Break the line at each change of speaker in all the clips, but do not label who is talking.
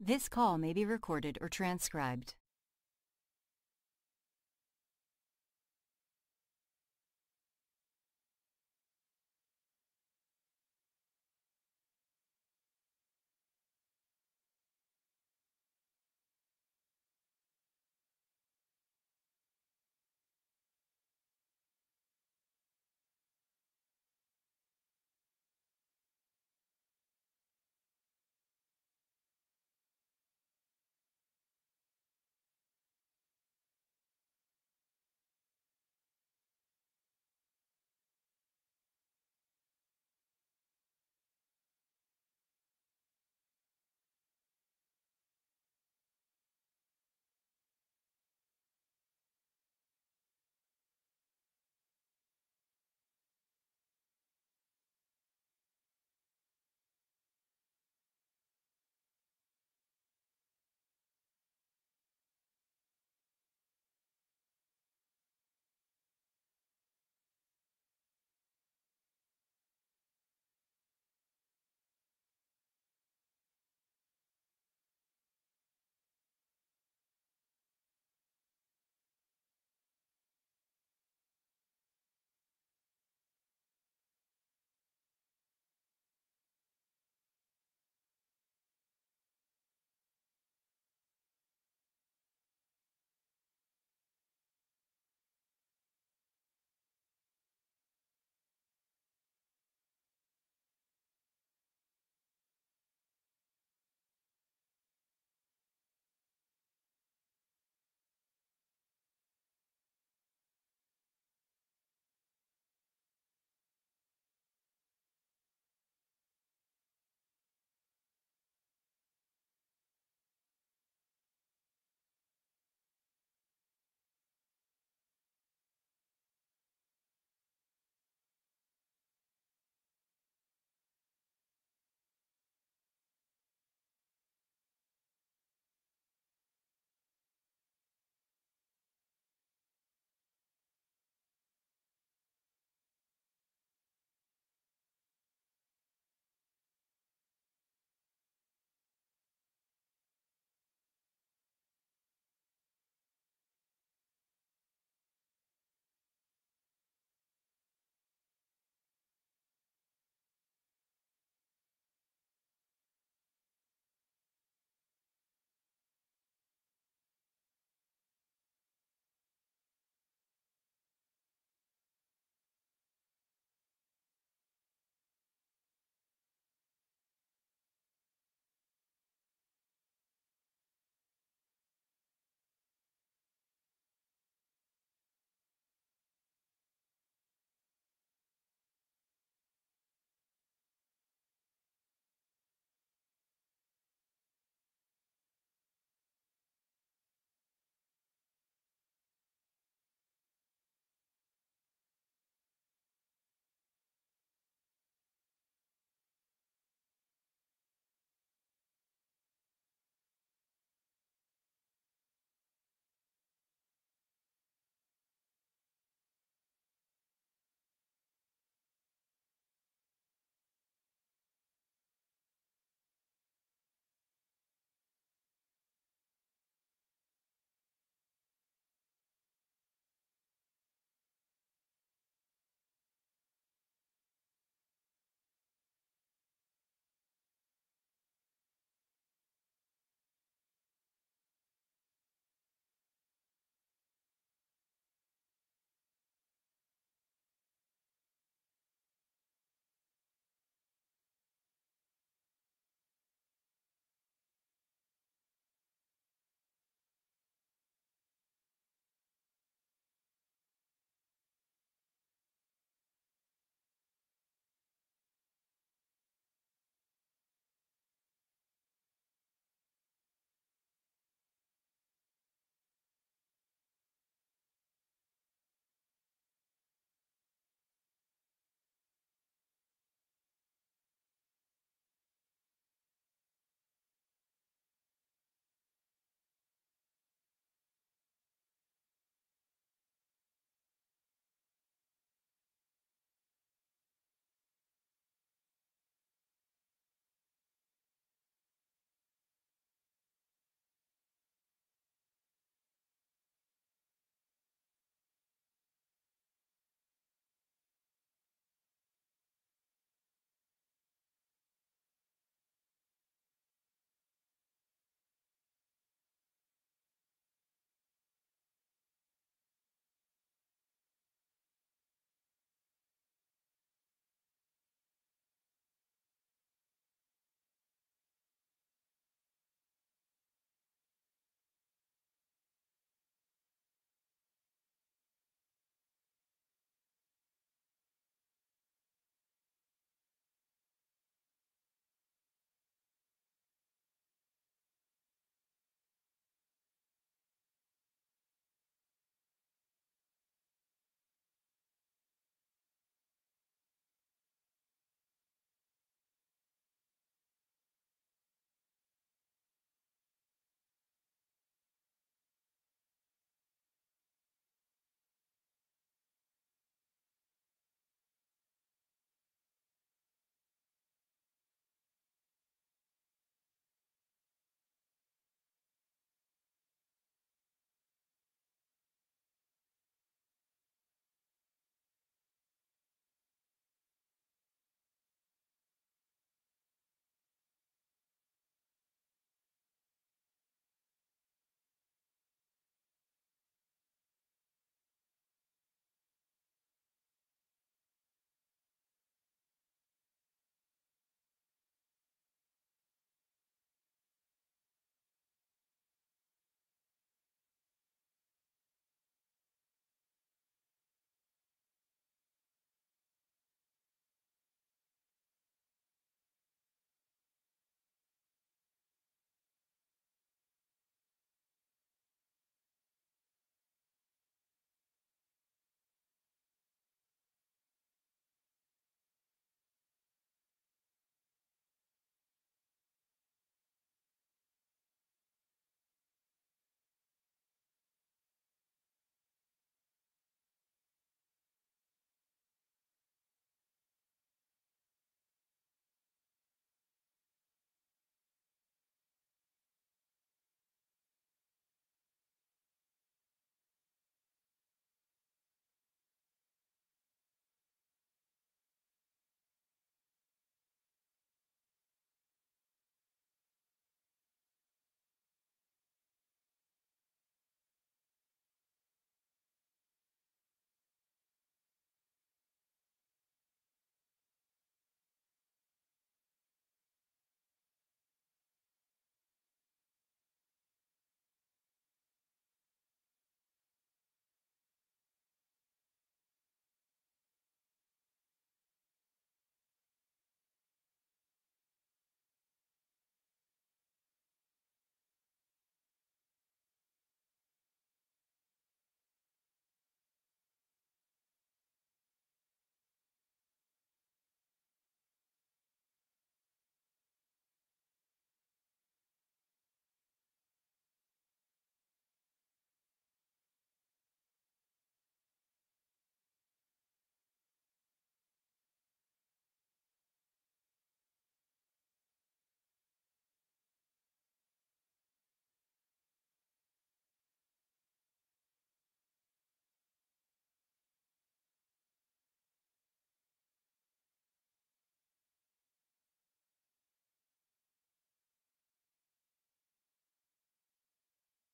This call may be recorded or transcribed.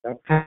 Okay.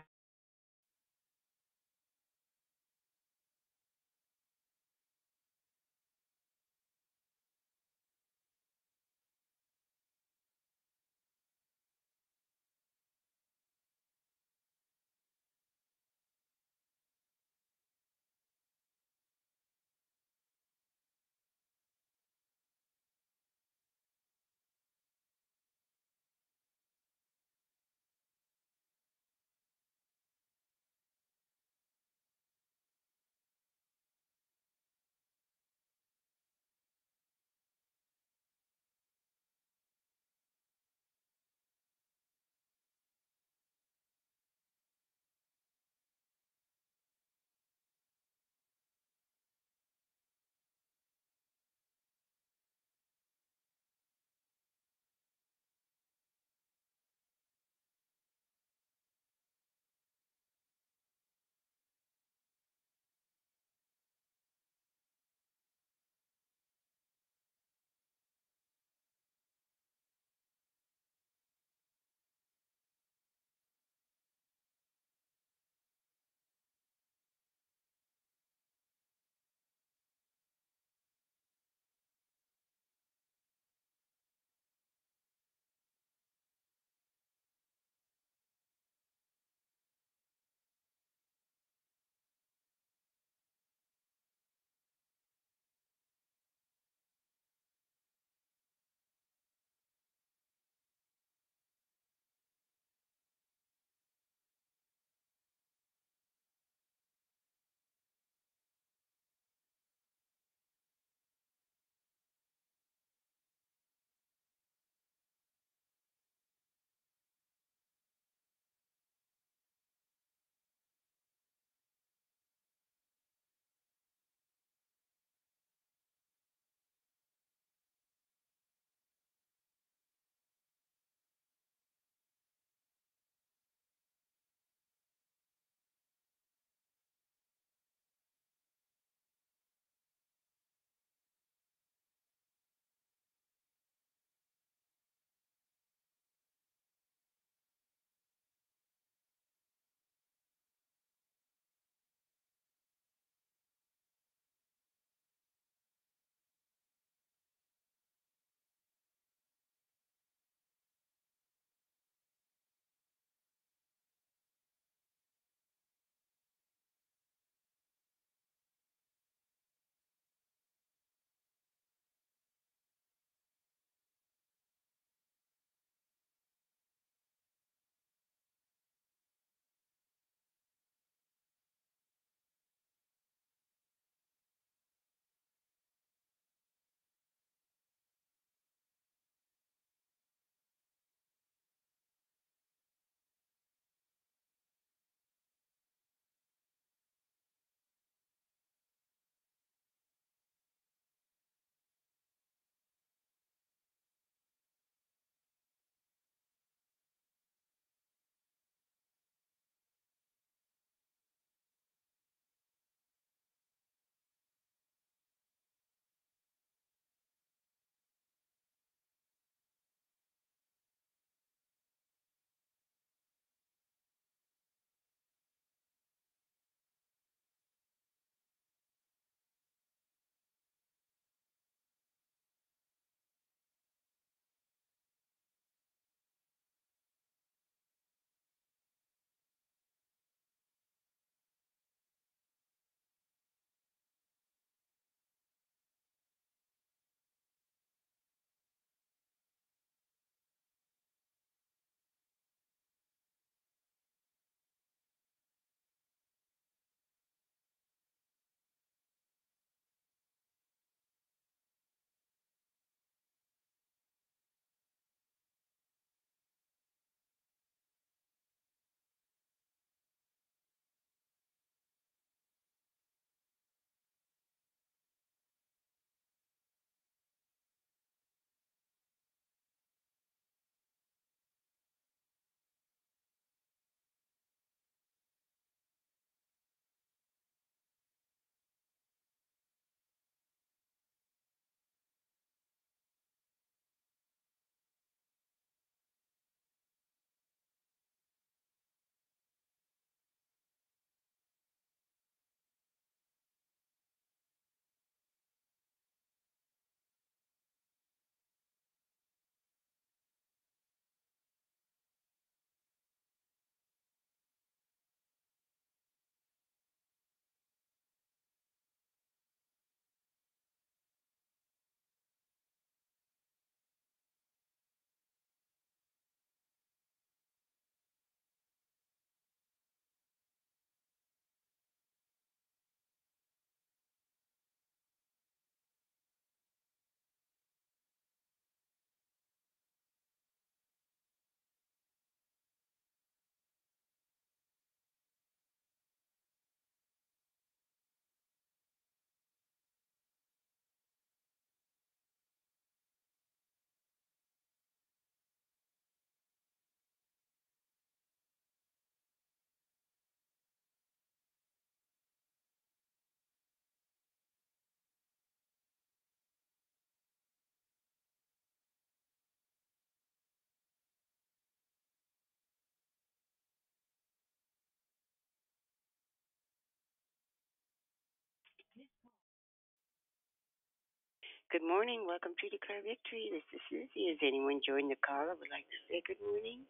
Good morning. Welcome to Declare Victory. This is Susie. Has anyone joined the call I would like to say good morning?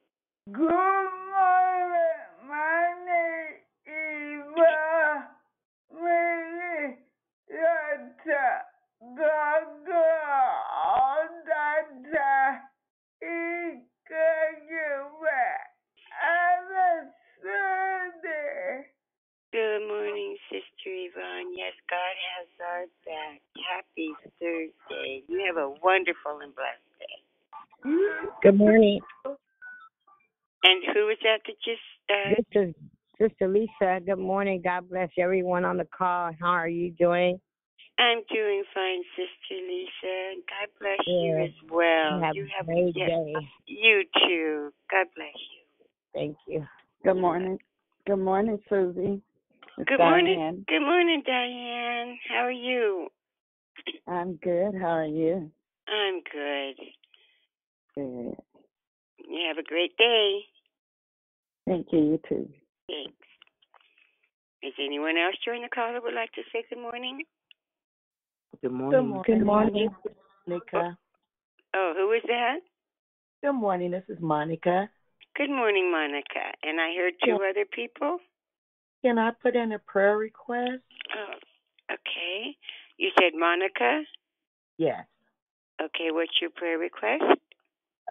Good morning. My name is Eva Minnesota. Gaga Dada Ikajuba. I'm Sunday.
Good morning, Sister Yvonne. Yes, God has our back. Happy Thursday. You have a wonderful and blessed day.
Good morning.
And who was that that just uh,
This is Sister Lisa. Good morning. God bless everyone on the call. How are you doing?
I'm doing fine, Sister Lisa. God bless you as well.
have
you
a great
yes,
day.
You too. God bless you.
Thank you.
Good morning. Good morning, Susie. It's
Good morning.
Diane.
Good morning, Diane. How are you?
I'm good. How are you?
I'm good.
Good.
You have a great day.
Thank you. You too.
Thanks. Is anyone else join the call that would like to say good morning?
Good morning.
Good morning.
Monica.
Oh, who is that?
Good morning. This is Monica.
Good morning, Monica. And I heard two other people.
Can I put in a prayer request?
Oh, okay. You said Monica.
Yes.
Okay, what's your prayer request?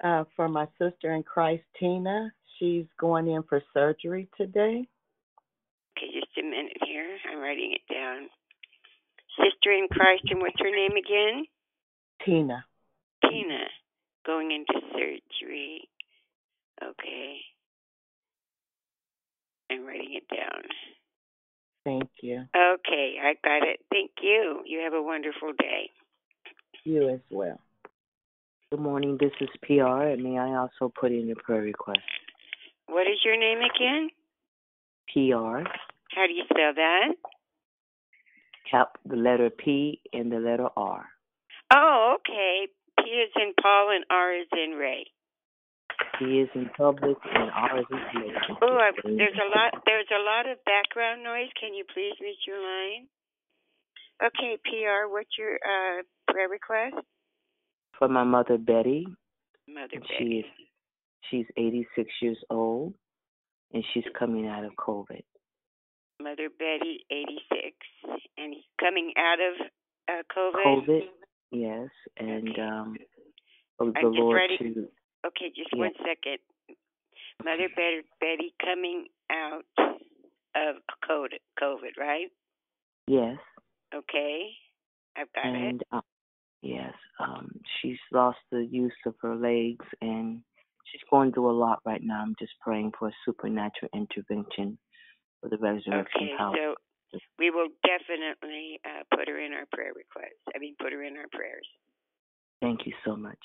Uh, for my sister in Christ, Tina. She's going in for surgery today.
Okay, just a minute here. I'm writing it down. Sister in Christ, and what's her name again?
Tina.
Tina. Going into surgery. Okay. I'm writing it down.
Thank you.
Okay, I got it. Thank you. You have a wonderful day.
You as well.
Good morning. This is PR, and may I also put in a prayer request?
What is your name again?
PR,
How do you spell that?
cap the letter P and the letter R.
Oh, okay. P is in Paul and R is in Ray.
P is in public and R is public.
Oh, I, there's a lot. There's a lot of background noise. Can you please mute your line? Okay, PR. What's your uh, prayer request?
For my mother Betty,
Mother Betty.
she is she's 86 years old, and she's coming out of COVID.
Mother Betty, 86, and he's coming out of uh, COVID.
COVID, yes, and um, of the Lord
ready-
to
Okay, just
Yeah.
one second. Mother Betty, Betty coming out of COVID, COVID, right?
yes,
Okay, I've got it.
uh, yes, um, she's lost the use of her legs, and she's going through a lot right now. I'm just praying for a supernatural intervention for the resurrection
Okay,
power.
so we will definitely uh, put her in our prayer requests. I mean, put her in our prayers.
Thank you so much.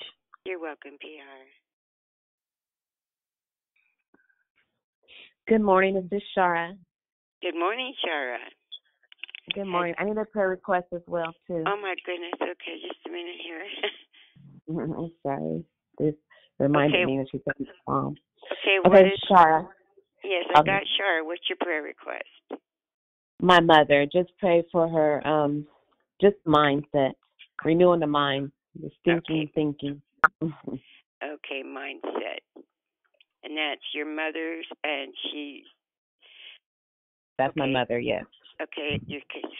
You're welcome, PR.
Good morning. Is This is Shara.
Good morning, Shara.
Good morning. I need a prayer request as well too.
Oh my goodness. Okay, just a minute here.
I'm sorry. This reminded
Okay.
me that she said um.
okay, what
Okay,
is?
Shara,
Yes, I
Okay.
got Shara. What's your prayer request?
my mother. Just pray for her. Um, just mindset, renewing the mind, just thinking,
Okay.
thinking.
Okay, mindset. And that's your mother's, and she's
That's my mother. Yes.
okay.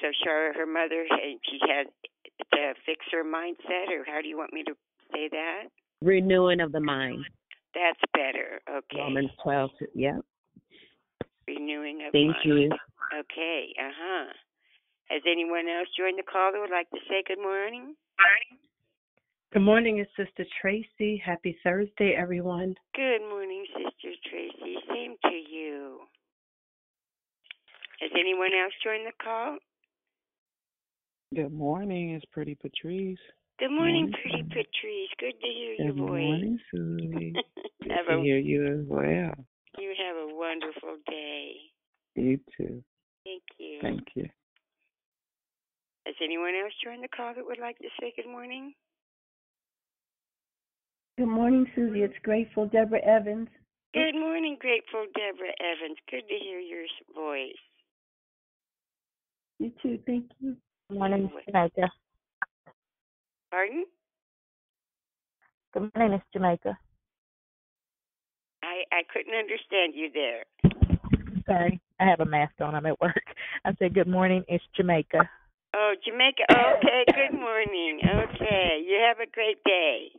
So Shara, her mother, and she had to fix her mindset, or how do you want me to say that?
Renewing of the mind.
That's better. Okay.
Romans twelve. Yeah.
Renewing of
Thank
mind.
you.
Okay. Uh huh. Has anyone else joined the call that would like to say good morning?
Good morning, it's Sister Tracy. Happy Thursday, everyone.
Good morning, Sister Tracy. Same to you. Has anyone else joined the call?
Good morning. It's Pretty Patrice.
Good morning,
Morning.
pretty Patrice. Good to hear your
Good
voice.
morning, Susie. Good
have
to
a
hear you as well.
you have a wonderful day.
You too.
Thank you.
Thank you.
Has anyone else joined the call that would like to say good morning?
Good morning, Susie. It's Grateful Deborah Evans.
Good morning, grateful Deborah Evans. Good to hear your voice.
You too. Thank you.
Good Morning,
What-
Samantha.
Pardon?
Good morning, it's Jamaica.
I I couldn't understand you there.
Sorry, I have a mask on. I'm at work. I said good morning, it's Jamaica.
Oh, Jamaica. Okay, good morning. Okay, you have a great day.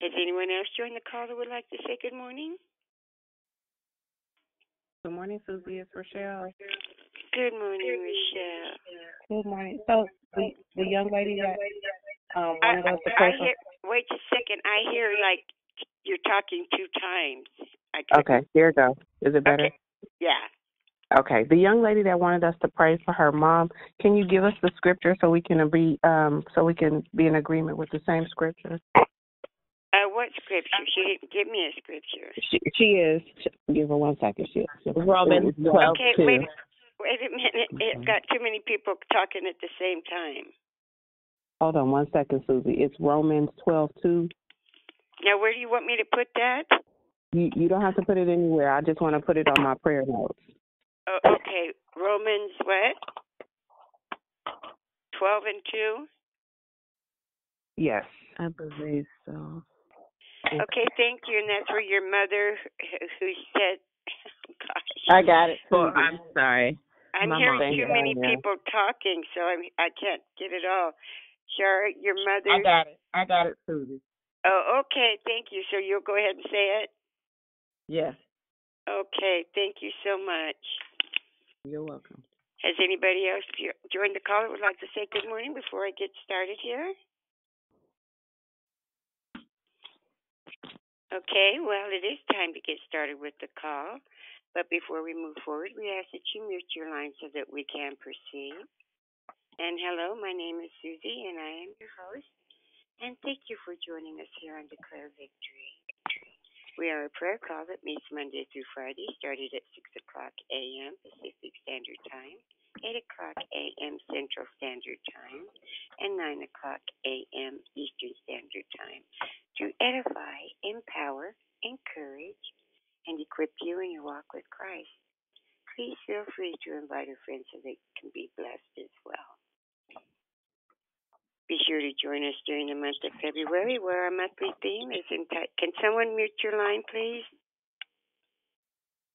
Has anyone else joined the call that would like to say good morning?
Good morning, Susie. It's Rochelle.
Good morning, Michelle.
Good morning. So the the young lady that um
I,
wanted us to
I
pray
hear. Wait a second. I hear like you're talking two times. I couldn't-
Okay, here we go. Is it better?
Okay. Yeah.
Okay. The young lady that wanted us to pray for her mom, can you give us the scripture so we can be um so we can be in agreement with the same scripture?
Uh, what scripture? She didn't give me a scripture.
She she is. Give her one second. She is.
Romans 12,
Okay,
two.
wait. Wait a minute. It's got too many people talking at the same time.
Hold on one second, Susie. It's Romans twelve two.
Now, where do you want me to put that?
You you don't have to put it anywhere. I just want to put it on my prayer notes.
Oh, okay. Romans what? Twelve and two.
Yes.
I believe so.
Okay, thank you. And that's for your mother, who said, "Gosh,
I got it.
Well,
Susie.
I'm sorry.
I'm
my
hearing too many
you.
people talking, so I'm, I can't get it all." Sure, your mother.
I got it. I got it, Susie.
Oh, okay. Thank you. So you'll go ahead and say it.
Yes.
Okay. Thank you so much.
You're welcome.
Has anybody else joined the call that would like to say good morning before I get started here? Okay, well, it is time to get started with the call. But before we move forward, we ask that you mute your line so that we can proceed. And hello, my name is Susie, and I am your host. And thank you for joining us here on Declare Victory. We are a prayer call that meets Monday through Friday, started at 6 o'clock a.m. Pacific Standard Time, 8 o'clock a.m. Central Standard Time, and 9 o'clock a.m. Eastern Standard Time to edify, empower, encourage, and equip you in your walk with Christ. Please feel free to invite a friend so they can be blessed as well. Be sure to join us during the month of February where our monthly theme is entitled. Can someone mute your line, please?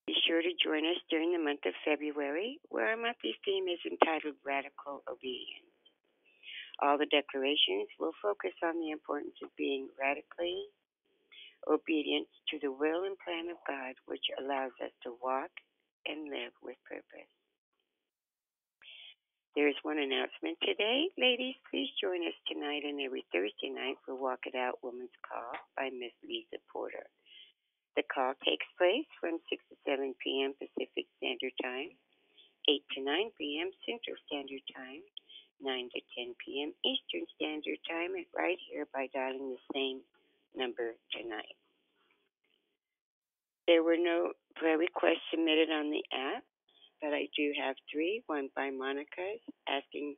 Be sure to join us during the month of February where our monthly theme is entitled Radical Obedience. All the declarations will focus on the importance of being radically obedient to the will and plan of God, which allows us to walk and live with purpose. There is one announcement today. Ladies, please join us tonight and every Thursday night for Walk It Out Women's Call by Miss Lisa Porter. The call takes place from 6 to 7 p.m. Pacific Standard Time, 8 to 9 p.m. Central Standard Time, 9 to 10 p.m. Eastern Standard Time, and right here by dialing the same number tonight. There were no prayer requests submitted on the app but I do have three. One by Monica asking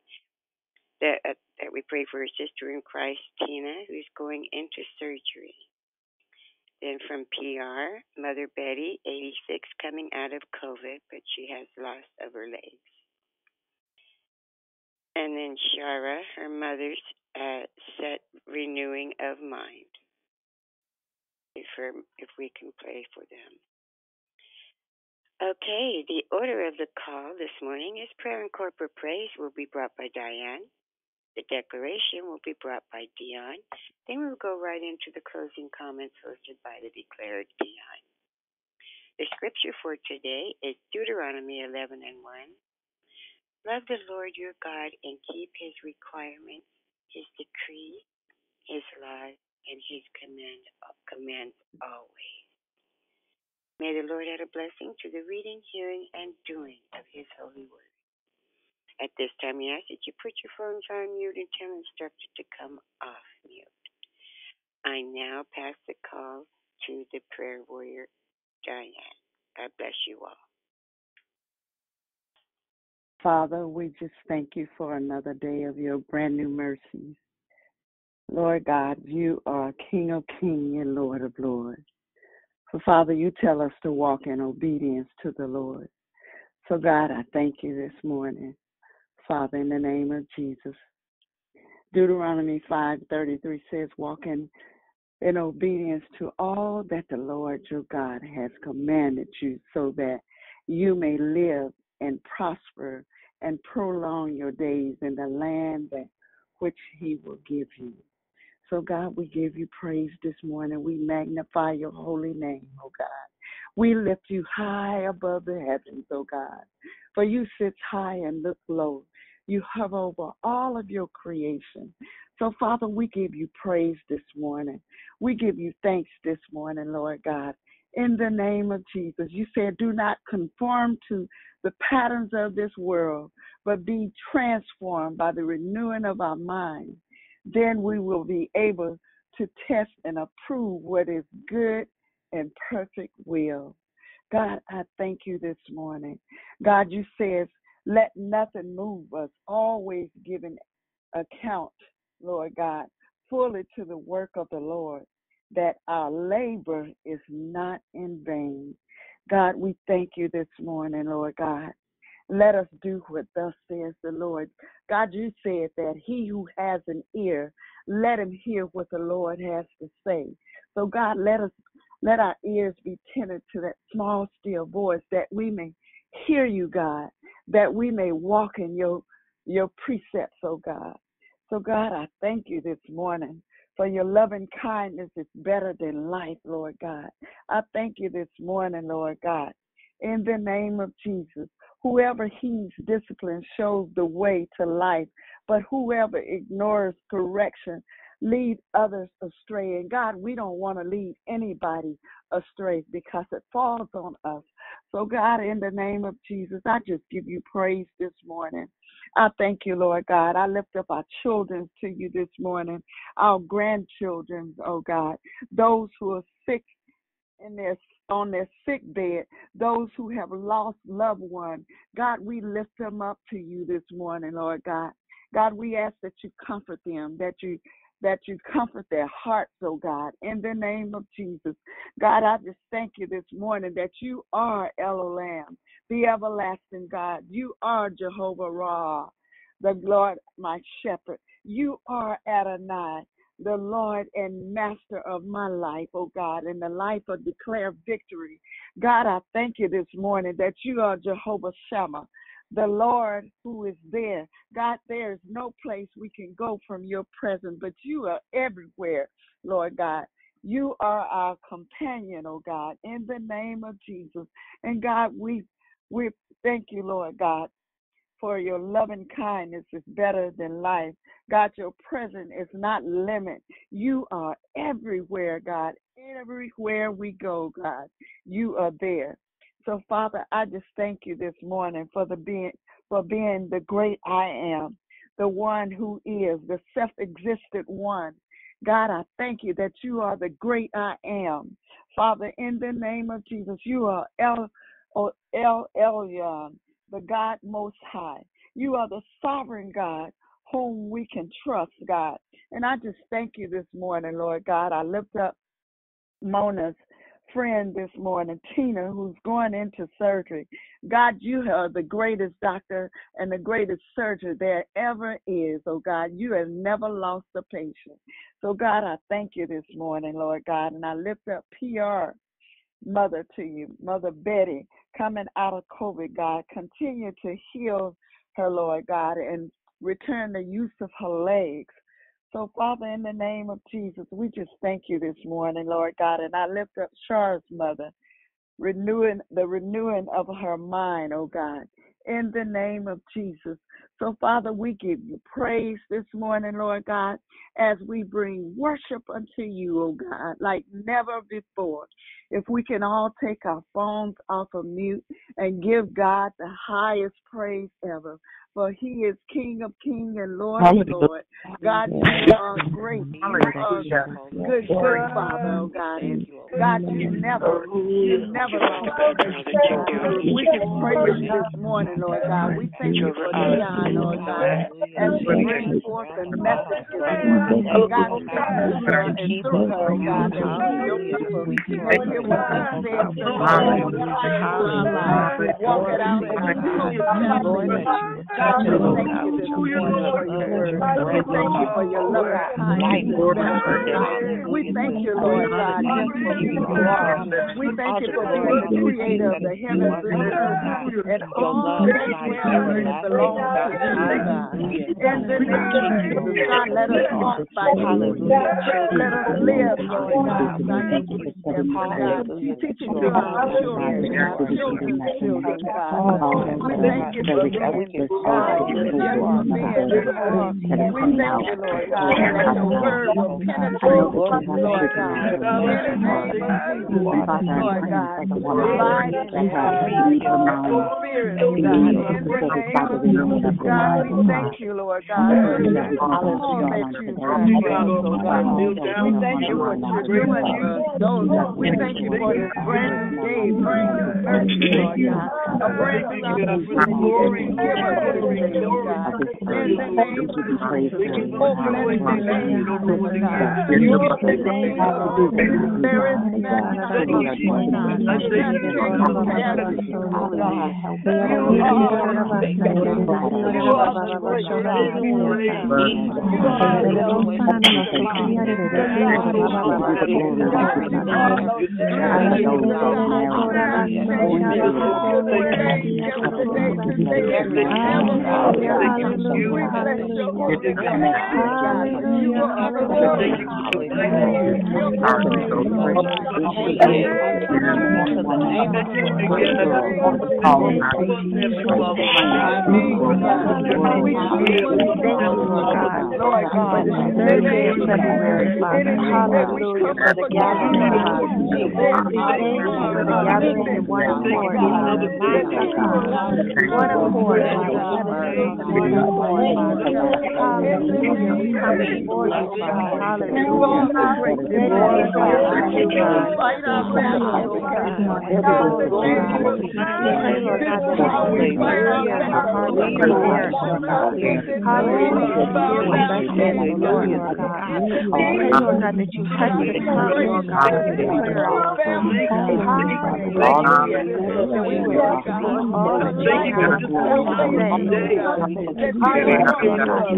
that uh, that we pray for her sister in Christ, Tina, who's going into surgery. Then from PR, Mother Betty, 86, coming out of COVID, but she has loss of her legs. And then Shara, her mother's uh, set renewing of mind. If her, if we can pray for them. Okay, the order of the call this morning is prayer and corporate praise will be brought by Diane. The declaration will be brought by Dion. Then we will go right into the closing comments hosted by the declared Dion. The scripture for today is Deuteronomy 11 and 1. Love the Lord your God and keep his requirements, his decrees, his laws, and his command, commands always. May the Lord add a blessing to the reading, hearing, and doing of His holy word. At this time, we ask that you put your phones on mute and until instructed to come off mute. I now pass the call to the prayer warrior, Diane. God bless you all.
Father, we just thank you for another day of your brand new mercies. Lord God, you are King of kings and Lord of lords. For Father, you tell us to walk in obedience to the Lord. So, God, I thank you this morning, Father, in the name of Jesus, Deuteronomy 5:33 says, "Walk in, in obedience to all that the Lord your God has commanded you, so that you may live and prosper and prolong your days in the land that which He will give you." So, God, we give you praise this morning. We magnify your holy name, oh God. We lift you high above the heavens, oh God. For you sit high and look low. You hover over all of your creation. So, Father, we give you praise this morning. We give you thanks this morning, Lord God. In the name of Jesus, you said, do not conform to the patterns of this world, but be transformed by the renewing of our minds then we will be able to test and approve what is good and perfect will. God, I thank you this morning. God, you says, let nothing move us, always giving account, Lord God, fully to the work of the Lord, that our labor is not in vain. God, we thank you this morning, Lord God. Let us do what thus says the Lord. God, you said that he who has an ear, let him hear what the Lord has to say. So God, let us let our ears be tended to that small still voice that we may hear you, God, that we may walk in your your precepts, oh God. So God, I thank you this morning for your loving kindness is better than life, Lord God. I thank you this morning, Lord God, in the name of Jesus. Whoever heeds discipline shows the way to life, but whoever ignores correction leads others astray. And God, we don't want to lead anybody astray because it falls on us. So, God, in the name of Jesus, I just give you praise this morning. I thank you, Lord God. I lift up our children to you this morning, our grandchildren, oh God, those who are sick in their on their sick bed, those who have lost loved ones. God, we lift them up to you this morning, Lord God. God, we ask that you comfort them, that you that you comfort their hearts, oh God, in the name of Jesus. God, I just thank you this morning that you are Elohim, the everlasting God. You are Jehovah Raah, the Lord, my shepherd. You are Adonai the Lord and master of my life, oh God, in the life of declare victory. God, I thank you this morning that you are Jehovah Shammah, the Lord who is there. God, there is no place we can go from your presence, but you are everywhere, Lord God. You are our companion, oh God, in the name of Jesus. And God, we we thank you, Lord God, for your loving kindness is better than life. God, your presence is not limit. You are everywhere, God. Everywhere we go, God, you are there. So, Father, I just thank you this morning for the being for being the great I am, the one who is, the self-existent one. God, I thank you that you are the great I am. Father, in the name of Jesus, you are El El Elyon, the God Most High. You are the sovereign God whom we can trust, God. And I just thank you this morning, Lord God. I lift up Mona's friend this morning, Tina, who's going into surgery. God, you are the greatest doctor and the greatest surgeon there ever is. Oh, God, you have never lost a patient. So, God, I thank you this morning, Lord God, and I lift up PR mother to you, Mother Betty, coming out of COVID, God. Continue to heal her, Lord God, and return the use of her legs. So, Father, in the name of Jesus, we just thank you this morning, Lord God, and I lift up Char's mother, renewing the renewing of her mind, oh God, in the name of Jesus. So, Father, we give you praise this morning, Lord God, as we bring worship unto you, oh God, like never before. If we can all take our phones off of mute and give God the highest praise ever for he is King of kings and Lord of lords. God, you are great. You are good, good Father, oh God. God, you never, you never lost We can praise you this morning, Lord God. We thank you for Dion, Lord God, as she brings forth the message this morning. God, through her and through her, God, that we, your
for making what thus saith the Lord. Walk it out in the Lord. We thank you this morning for your word. We thank you for your kindness. We thank you, Lord God, for who you are. We thank you for being the creator of the heavens and the earth and all that wherever it belongs to you, God. In the name of Jesus, God, let us walk by you. Let us live, Lord God, by your God. Teaching to our children, our children's children, God. We thank you for being God. Yes, for being who you are. We thank you, Lord God, that your word will penetrate, Lord God. In the name of Jesus, Lord God. Abide in our spirit, oh God. In the name of Jesus, God, we thank you, Lord God, for all that you've done for us, oh God. We thank you for what you're doing for us. Those, we thank you for this brand new day, brand new mercy, Lord God. A brand new opportunity that give us this day, oh God. In the name of Jesus, oh bless the name, Lord God. Oh, the name of Jesus. There is none like you, Lord God. None can compare to you, oh God. You are amazing. You are the great God. You are the Almighty Lord God,
February, Father. Hallelujah for the gathering, God. We thank you for the gathering in one accord, God. One accord, Father. One accord, Father. Hallelujah. Before you, God. Hallelujah. Ready to hear from you, God. Pray, Lord God, that our ears may hear and our hearts are prepared, Lord God. Hallelujah. To hear what thus says the Lord, Lord God. We pray, Lord God, that you touch the tongue, Lord God, of the declarer, Lord Hallelujah. That we would speak all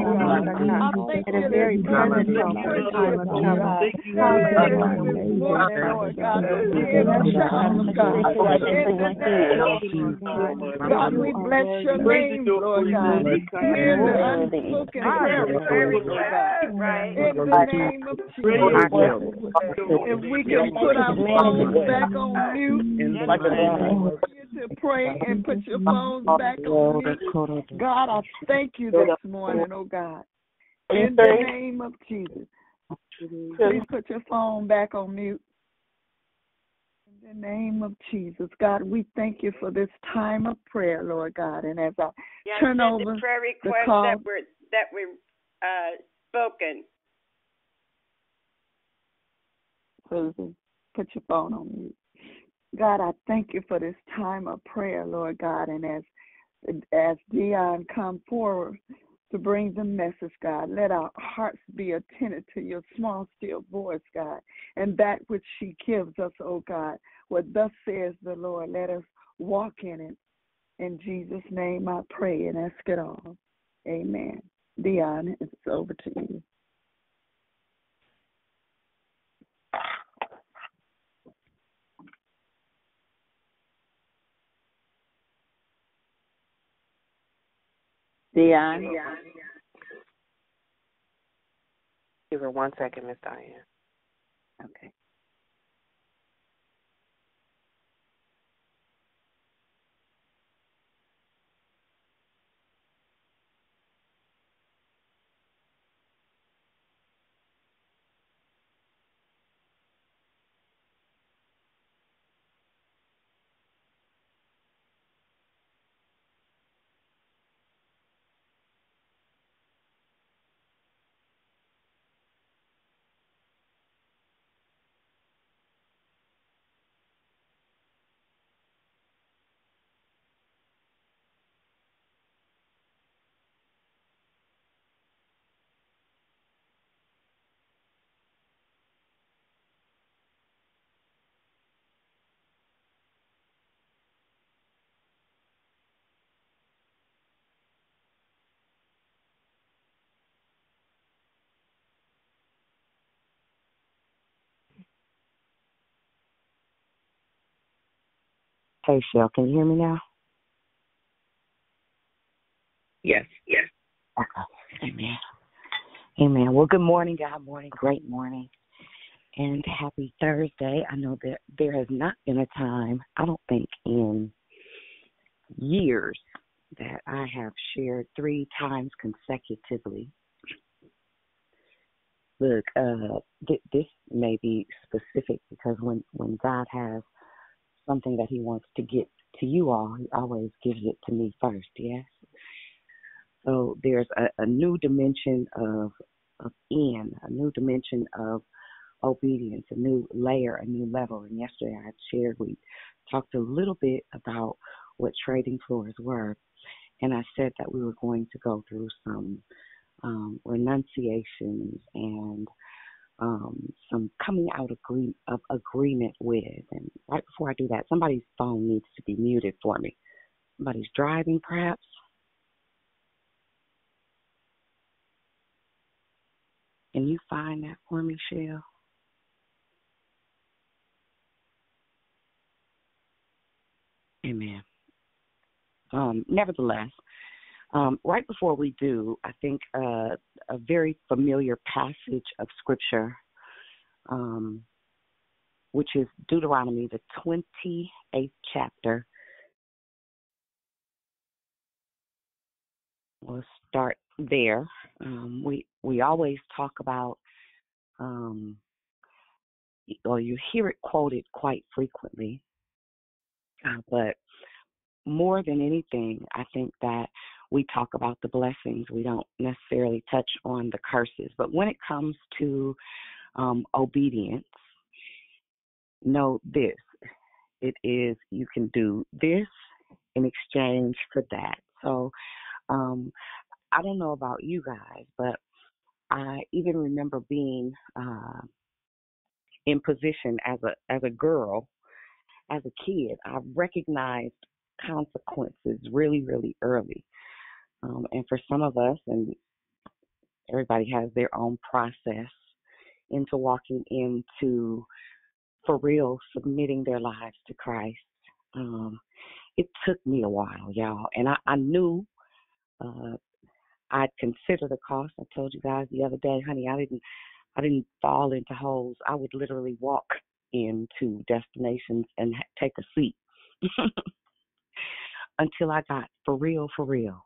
have for us to say. Hallelujah, Lord God. You give us the Lord God. Hallelujah, Lord God. We pray for our and minds, Lord God. Hallelujah, Lord God. All of the gifts, Lord God. All that you are broken prayer, Lord God. Hallelujah. At a very present help in a time of trouble.
God, we bless your name, Lord God. Hear the unspoken prayer, God. In the name of Jesus. If we can put our phones back on mute to pray and put your phones back on mute. God, I thank you this morning, oh God. In the name of Jesus. Please put your phone back on mute. In the name of Jesus, God, we thank you for this time of prayer, Lord God. And as I
Yes,
turn over
the prayer
the call,
that were that were uh, spoken.
Susan, put your phone on mute. God, I thank you for this time of prayer, Lord God, and as as Dion come forward to bring the message, God, let our hearts be attentive to your small, still voice, God, and that which she gives us, oh God. What thus says the Lord, let us walk in it. In Jesus' name I pray and ask it all. Amen. Dion, it's over to you.
Dion.
Give her one second, Miss Diane.
Okay. Hey, Shell, can you hear me now?
Yes.
Yes. Okay. Amen. Amen. Well, good morning, God. Morning, great morning, and happy Thursday. I know that there has not been a time, I don't think, in years that I have shared three times consecutively. Look, uh, th- this may be specific because when when God has something that He wants to get to you all, He always gives it to me first. Yes. So there's a, a new dimension of of in, a new dimension of obedience, a new layer, a new level. And yesterday I shared we talked a little bit about what trading floors were, and I said that we were going to go through some um, renunciations and um, some coming out agree- of agreement with. And right before I do that, somebody's phone needs to be muted for me. Somebody's driving, perhaps. Can you find that for me, Shell? Amen. Um, nevertheless, um, right before we do, I think uh, a very familiar passage of Scripture, um, which is Deuteronomy, the 28th chapter. We'll start there. Um, we we always talk about, um, or you hear it quoted quite frequently, uh, but more than anything, I think that we talk about the blessings. We don't necessarily touch on the curses. But when it comes to um, obedience, know this it is you can do this in exchange for that. So um, I don't know about you guys, but I even remember being uh, in position as a as a girl, as a kid. I recognized consequences really, really early. Um, and for some of us, and everybody has their own process into walking into, for real, submitting their lives to Christ. Um, it took me a while, y'all, and I, I knew uh, I'd consider the cost. I told you guys the other day, honey, I didn't, I didn't fall into holes. I would literally walk into destinations and ha- take a seat until I got for real, for real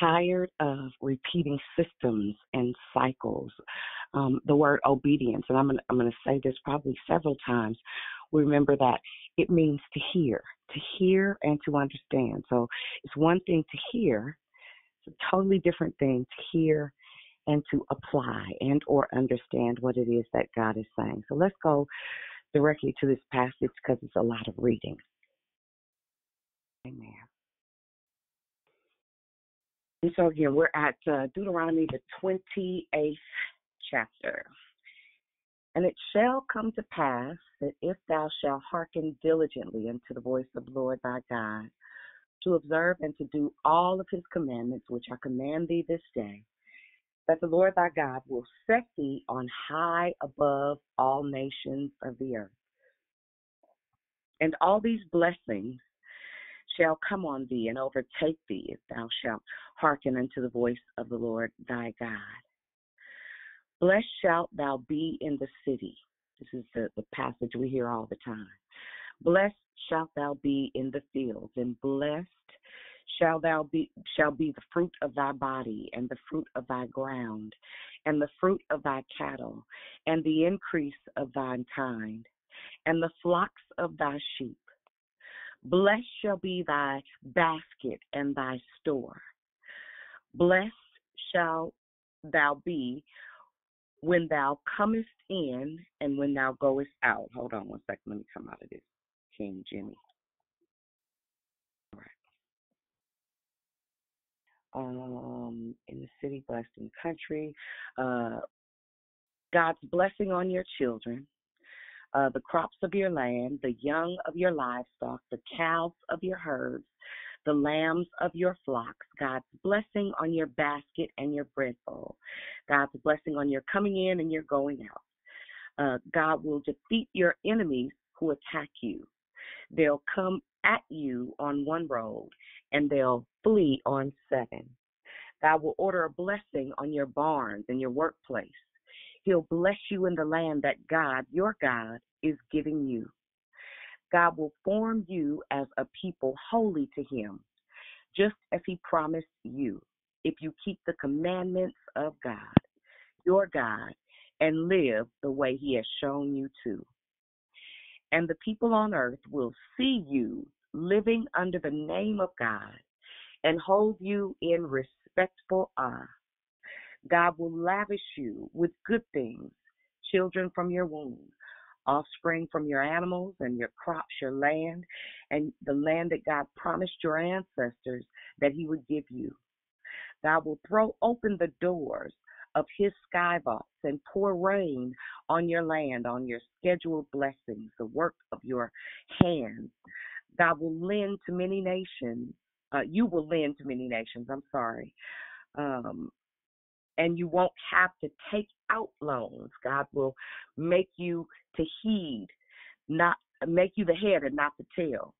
tired of repeating systems and cycles. Um, the word obedience, and I'm gonna, I'm going to say this probably several times. Remember that it means to hear, to hear and to understand. So it's one thing to hear, it's a totally different thing to hear and to apply and or understand what it is that God is saying. So let's go directly to this passage because it's a lot of reading. Amen. And so again, we're at uh, Deuteronomy, the 28th chapter. And it shall come to pass that if thou shalt hearken diligently unto the voice of the Lord thy God, to observe and to do all of his commandments which I command thee this day, that the Lord thy God will set thee on high above all nations of the earth. And all these blessings shall come on thee and overtake thee if thou shalt hearken unto the voice of the Lord thy God. Blessed shalt thou be in the city. This is the, the passage we hear all the time. Blessed shalt thou be in the fields, and blessed shall thou be shall be the fruit of thy body, and the fruit of thy ground, and the fruit of thy cattle, and the increase of thine kind, and the flocks of thy sheep Blessed shall be thy basket and thy store. Blessed shall thou be when thou comest in and when thou goest out. Hold on one second. Let me come out of this. King Jimmy. All right. Um, in the city, blessed in the country. Uh, God's blessing on your children uh, the crops of your land, the young of your livestock, the calves of your herds, the lambs of your flocks, God's blessing on your basket and your bread bowl, God's blessing on your coming in and your going out. Uh, God will defeat your enemies who attack you. They'll come at you on one road and they'll flee on seven. God will order a blessing on your barns and your workplace. He'll bless you in the land that God, your God, is giving you. God will form you as a people holy to Him, just as He promised you, if you keep the commandments of God, your God, and live the way He has shown you to. And the people on earth will see you living under the name of God and hold you in respectful awe. God will lavish you with good things, children from your womb, offspring from your animals and your crops, your land, and the land that God promised your ancestors that He would give you. God will throw open the doors of His sky vaults and pour rain on your land, on your scheduled blessings, the work of your hands. God will lend to many nations. Uh, you will lend to many nations. I'm sorry. Um, and you won't have to take out loans. God will make you to heed, not make you the head and not the tail.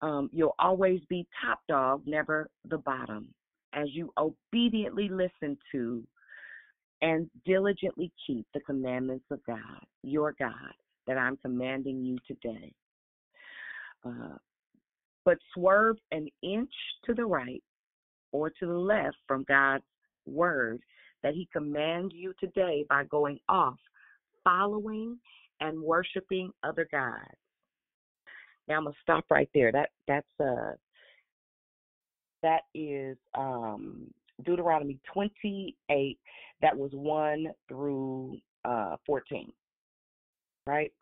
Um, you'll always be top dog, never the bottom, as you obediently listen to and diligently keep the commandments of God, your God, that I'm commanding you today. Uh, but swerve an inch to the right or to the left from God's word that he commands you today by going off, following and worshiping other gods. Now I'm gonna stop right there. That that's uh that is um Deuteronomy 28. That was one through uh 14. Right.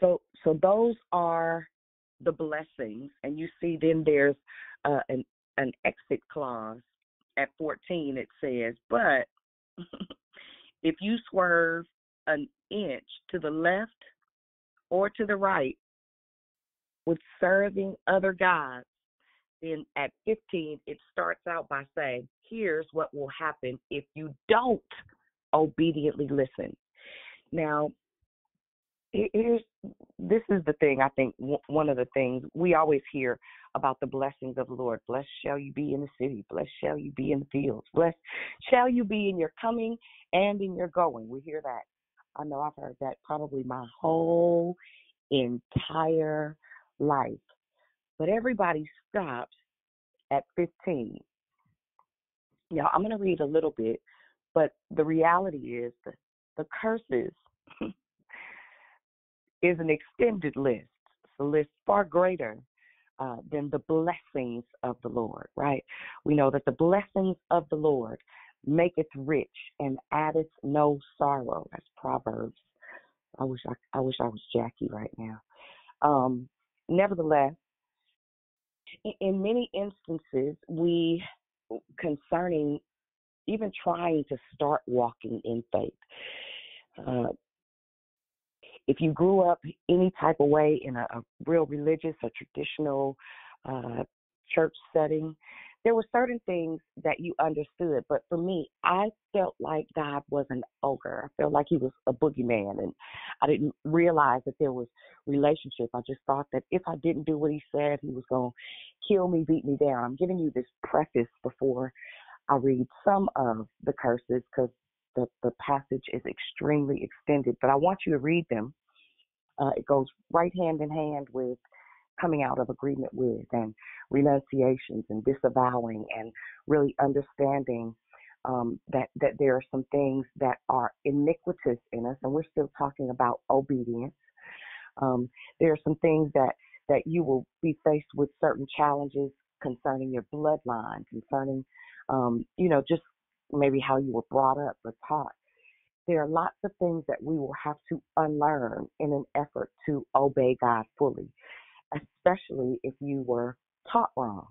So so those are the blessings, and you see then there's uh, an an exit clause at 14. It says, but if you swerve an inch to the left or to the right with serving other gods, then at 15, it starts out by saying, here's what will happen if you don't obediently listen. Now, here's this is the thing I think one of the things we always hear about the blessings of the Lord. Blessed shall you be in the city. Blessed shall you be in the fields. Blessed shall you be in your coming and in your going. We hear that. I know I've heard that probably my whole entire life. But everybody stops at 15. Now, I'm going to read a little bit, but the reality is the, the curses is an extended list. It's a list far greater uh, than the blessings of the Lord, right? We know that the blessings of the Lord maketh rich and addeth no sorrow. That's Proverbs. I wish I, I wish I was Jackie right now. Um, nevertheless, in, many instances, we concerning even trying to start walking in faith. Uh, if you grew up any type of way in a, a real religious or traditional uh, church setting, there were certain things that you understood. But for me, I felt like God was an ogre. I felt like he was a boogeyman, and I didn't realize that there was relationship. I just thought that if I didn't do what he said, he was going to kill me, beat me down. I'm giving you this preface before I read some of the curses because the, the passage is extremely extended, but I want you to read them. Uh, it goes right hand in hand with coming out of agreement with and renunciations and disavowing and really understanding um, that that there are some things that are iniquitous in us, and we're still talking about obedience. Um, there are some things that that you will be faced with certain challenges concerning your bloodline, concerning um, you know just maybe how you were brought up or taught. There are lots of things that we will have to unlearn in an effort to obey God fully, especially if you were taught wrong.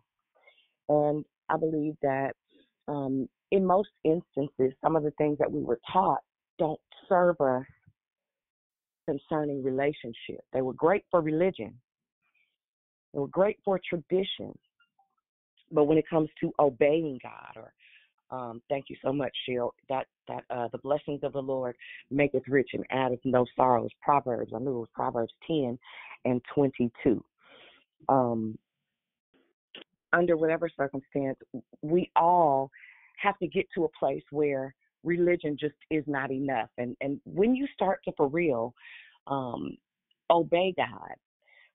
And I believe that um, in most instances, some of the things that we were taught don't serve us concerning relationship. They were great for religion, they were great for tradition. But when it comes to obeying God or um, thank you so much, Shell. That that uh, the blessings of the Lord maketh rich and addeth no sorrows. Proverbs. I knew it was Proverbs ten and twenty two. um, under whatever circumstance, we all have to get to a place where religion just is not enough. And and when you start to for real um, obey God,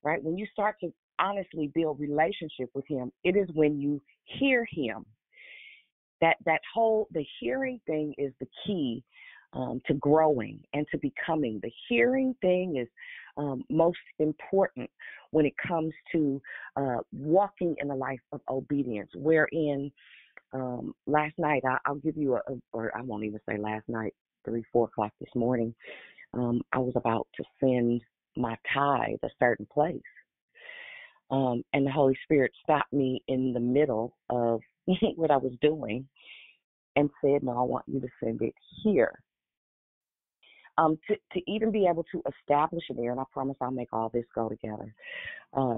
right? When you start to honestly build relationship with Him, it is when you hear Him. That that whole the hearing thing is the key um, to growing and to becoming. The hearing thing is um, most important when it comes to uh, walking in a life of obedience, wherein um, last night I, will give you a, or I won't even say last night, three, four o'clock this morning, um, I was about to send my tithe a certain place. Um, and the Holy Spirit stopped me in the middle of what I was doing and said, No, I want you to send it here. Um, to, to even be able to establish it there, and I promise I'll make all this go together, uh,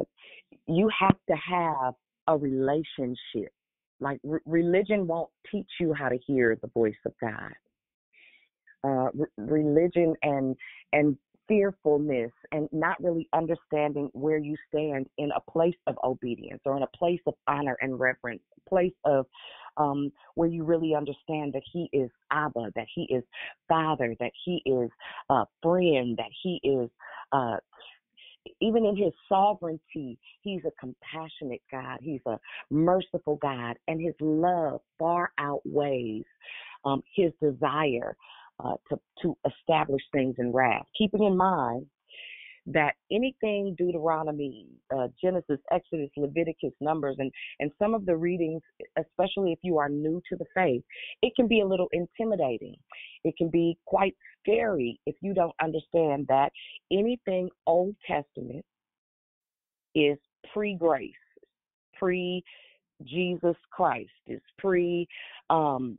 you have to have a relationship. Like re- religion won't teach you how to hear the voice of God. Uh, re- religion and and fearfulness and not really understanding where you stand in a place of obedience or in a place of honor and reverence, place of um, where you really understand that He is Abba, that He is Father, that He is a friend, that He is. Uh, even in his sovereignty, he's a compassionate God. He's a merciful God, and his love far outweighs um, his desire uh, to, to establish things in wrath. Keeping in mind that anything Deuteronomy, uh, Genesis, Exodus, Leviticus, Numbers, and, and some of the readings, especially if you are new to the faith, it can be a little intimidating. It can be quite scary if you don't understand that anything Old Testament is pre grace, pre Jesus Christ, is pre um,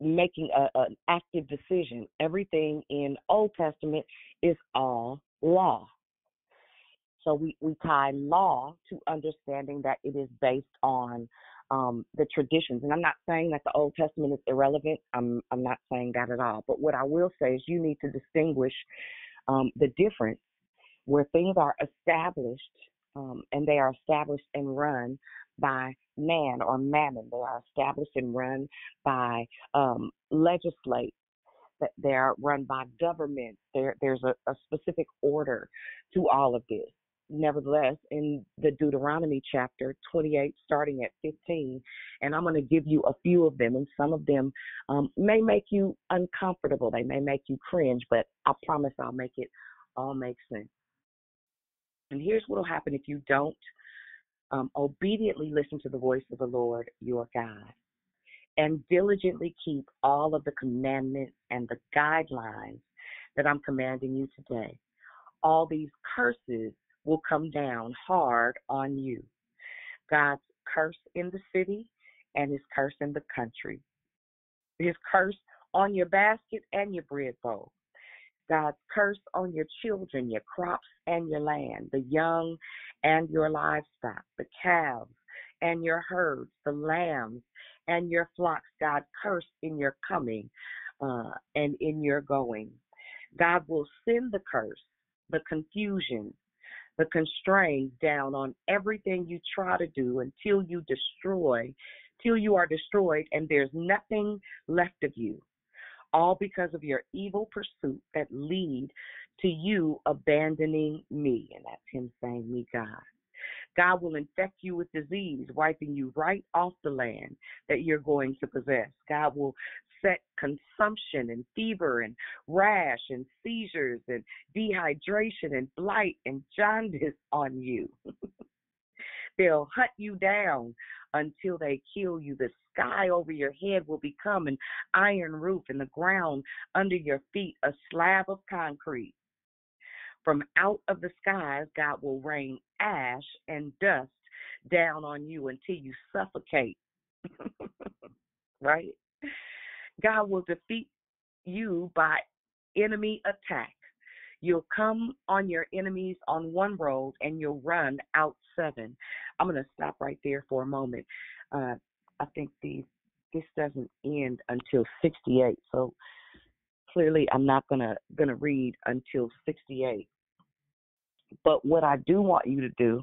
making a, an active decision. Everything in Old Testament is all law. So we, we tie law to understanding that it is based on um, the traditions. And I'm not saying that the Old Testament is irrelevant. I'm I'm not saying that at all. But what I will say is you need to distinguish um, the difference where things are established um, and they are established and run by man or mammon. They are established and run by um, legislate. That they are run by government. There, there's a, a specific order to all of this. Nevertheless, in the Deuteronomy chapter 28, starting at 15, and I'm going to give you a few of them, and some of them um, may make you uncomfortable. They may make you cringe, but I promise I'll make it all make sense. And here's what will happen if you don't um, obediently listen to the voice of the Lord your God and diligently keep all of the commandments and the guidelines that I'm commanding you today. All these curses will come down hard on you. God's curse in the city and his curse in the country. His curse on your basket and your bread bowl. God's curse on your children, your crops, and your land, the young and your livestock, the calves and your herds, the lambs and your flocks. God curse in your coming uh, and in your going. God will send the curse, the confusion, the constraint down on everything you try to do until you destroy, till you are destroyed and there's nothing left of you all because of your evil pursuit that lead to you abandoning me. And that's him saying, Me, God. God will infect you with disease, wiping you right off the land that you're going to possess. God will set consumption and fever and rash and seizures and dehydration and blight and jaundice on you. They'll hunt you down until they kill you. The sky over your head will become an iron roof, and the ground under your feet a slab of concrete. From out of the skies, God will rain ash and dust down on you until you suffocate. right? God will defeat you by enemy attack. You'll come on your enemies on one road and you'll run out seven. I'm going to stop right there for a moment. Uh, I think these this doesn't end until 68, so clearly I'm not gonna gonna read until 68. But what I do want you to do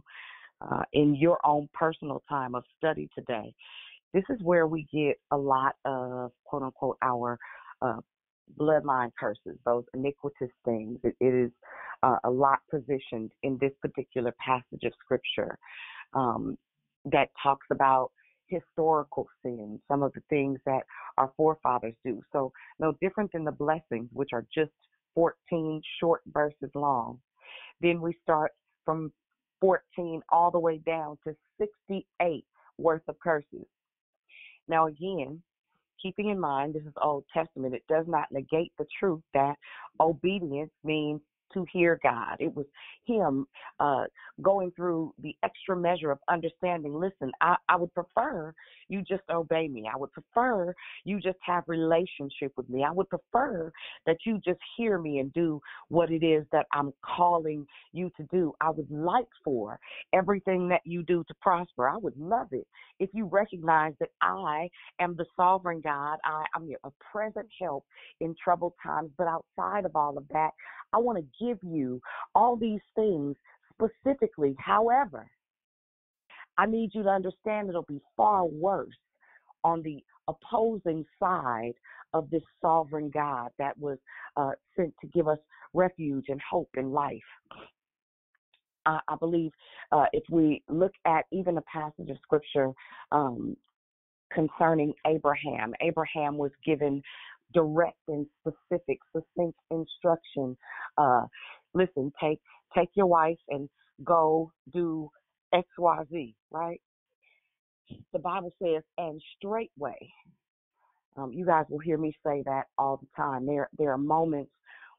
uh, in your own personal time of study today, this is where we get a lot of quote unquote our uh, bloodline curses, those iniquitous things. it, it is uh, a lot positioned in this particular passage of scripture um, that talks about historical sins, some of the things that our forefathers do. So, no different than the blessings, which are just 14 short verses long. Then we start from 14 all the way down to 68 worth of curses. Now, again, keeping in mind this is Old Testament, it does not negate the truth that obedience means to hear God. It was him uh, going through the extra measure of understanding. Listen, I, I would prefer you just obey me. I would prefer you just have relationship with me. I would prefer that you just hear me and do what it is that I'm calling you to do. I would like for everything that you do to prosper. I would love it if you recognize that I am the sovereign God. I, I'm a present help in troubled times. But outside of all of that, I want to give you all these things specifically. However, I need you to understand it'll be far worse on the opposing side of this sovereign God that was uh, sent to give us refuge and hope in life. I, I believe uh, if we look at even a passage of scripture um, concerning Abraham, Abraham was given direct and specific, succinct instruction. Uh, listen, take take your wife and go do X, Y, Z, right? The Bible says, and straightway. Um, you guys will hear me say that all the time. There, there are moments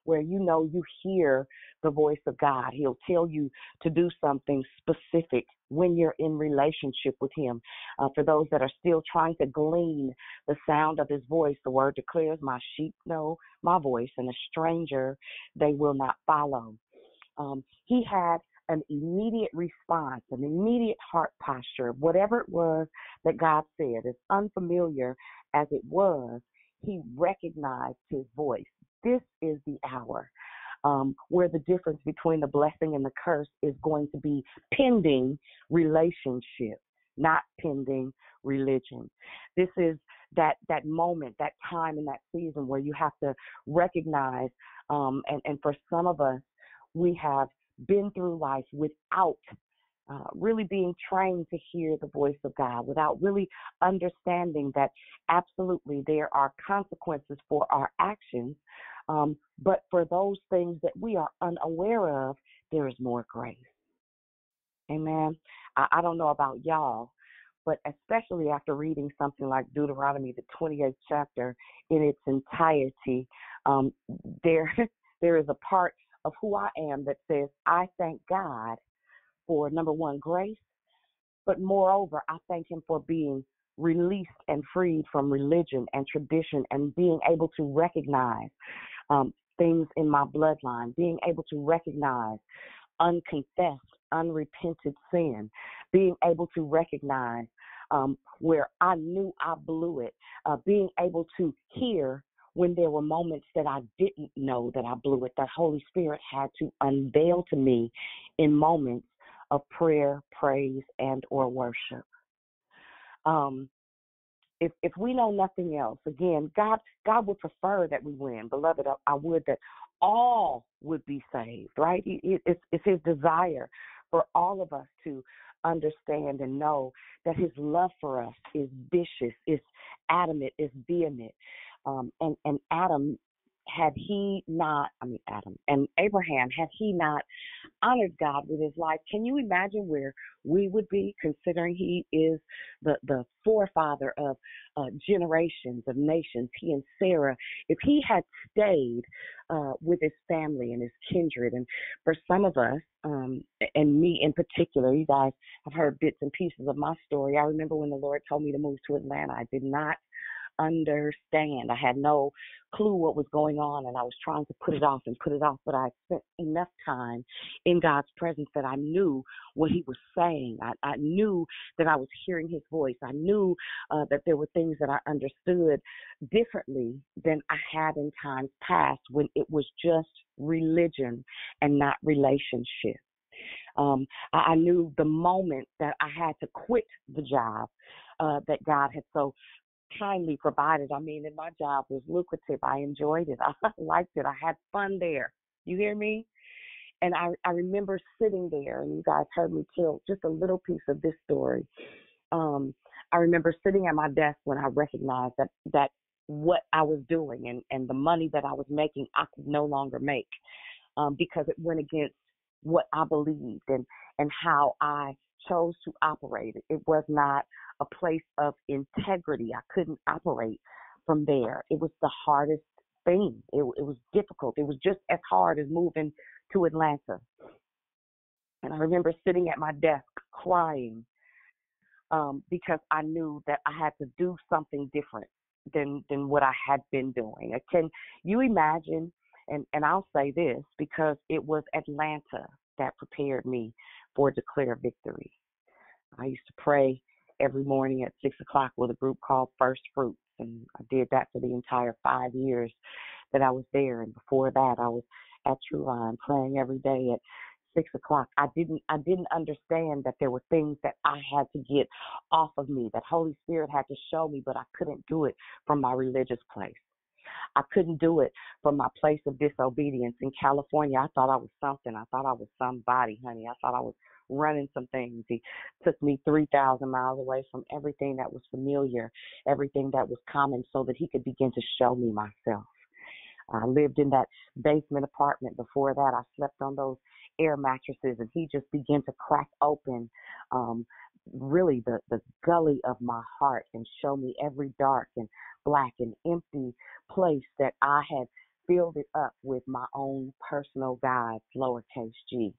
where you know you hear the voice of God. He'll tell you to do something specific when you're in relationship with Him. Uh, for those that are still trying to glean the sound of His voice, the word declares, My sheep know my voice, and a stranger they will not follow. Um, he had an immediate response, an immediate heart posture, whatever it was that God said, as unfamiliar as it was, he recognized his voice. This is the hour um, where the difference between the blessing and the curse is going to be pending relationship, not pending religion. This is that that moment, that time in that season where you have to recognize, um, and and for some of us, we have been through life without uh, really being trained to hear the voice of God, without really understanding that absolutely there are consequences for our actions. Um, but for those things that we are unaware of, there is more grace. Amen. I, I don't know about y'all, but especially after reading something like Deuteronomy, the 28th chapter in its entirety, um, there there is a part of who I am that says, I thank God for number one, grace, but moreover, I thank Him for being released and freed from religion and tradition and being able to recognize um, things in my bloodline, being able to recognize unconfessed, unrepented sin, being able to recognize um, where I knew I blew it, uh, being able to hear when there were moments that I didn't know that I blew it, that Holy Spirit had to unveil to me in moments of prayer, praise, and or worship. Um, if if we know nothing else, again, God God would prefer that we win, beloved. I, I would that all would be saved, right? It, it's, it's His desire for all of us to understand and know that His love for us is vicious, is adamant, is vehement. Um, and, and Adam, had he not, I mean, Adam and Abraham, had he not honored God with his life, can you imagine where we would be considering he is the, the forefather of uh, generations of nations, he and Sarah, if he had stayed uh, with his family and his kindred, and for some of us, um, and me in particular, you guys have heard bits and pieces of my story. I remember when the Lord told me to move to Atlanta, I did not understand. I had no clue what was going on and I was trying to put it off and put it off, but I spent enough time in God's presence that I knew what He was saying. I, I knew that I was hearing His voice. I knew uh, that there were things that I understood differently than I had in times past when it was just religion and not relationship. Um, I, knew the moment that I had to quit the job uh, that God had so kindly provided. I mean, and my job was lucrative. I enjoyed it. I liked it. I had fun there. You hear me? And I, I remember sitting there, and you guys heard me tell just a little piece of this story. Um, I remember sitting at my desk when I recognized that that what I was doing and, and the money that I was making, I could no longer make um, because it went against what I believed and, and how I chose to operate. It was not a place of integrity. I couldn't operate from there. It was the hardest thing. It, it was difficult. It was just as hard as moving to Atlanta. And I remember sitting at my desk crying um, because I knew that I had to do something different than than what I had been doing. Can you imagine? And and I'll say this because it was Atlanta that prepared me for declare victory. I used to pray every morning at six o'clock with a group called First Fruits, and I did that for the entire five years that I was there. And before that, I was at True Line praying every day at six o'clock. I didn't I didn't understand that there were things that I had to get off of me, that Holy Spirit had to show me, but I couldn't do it from my religious place. I couldn't do it from my place of disobedience in California. I thought I was something. I thought I was somebody, honey. I thought I was running some things. He took me 3,000 miles away from everything that was familiar, everything that was common, so that he could begin to show me myself. I lived in that basement apartment. Before that, I slept on those air mattresses, and he just began to crack open um, really the, the gully of my heart and show me every dark and black and empty place that I had filled it up with my own personal guides, lowercase g,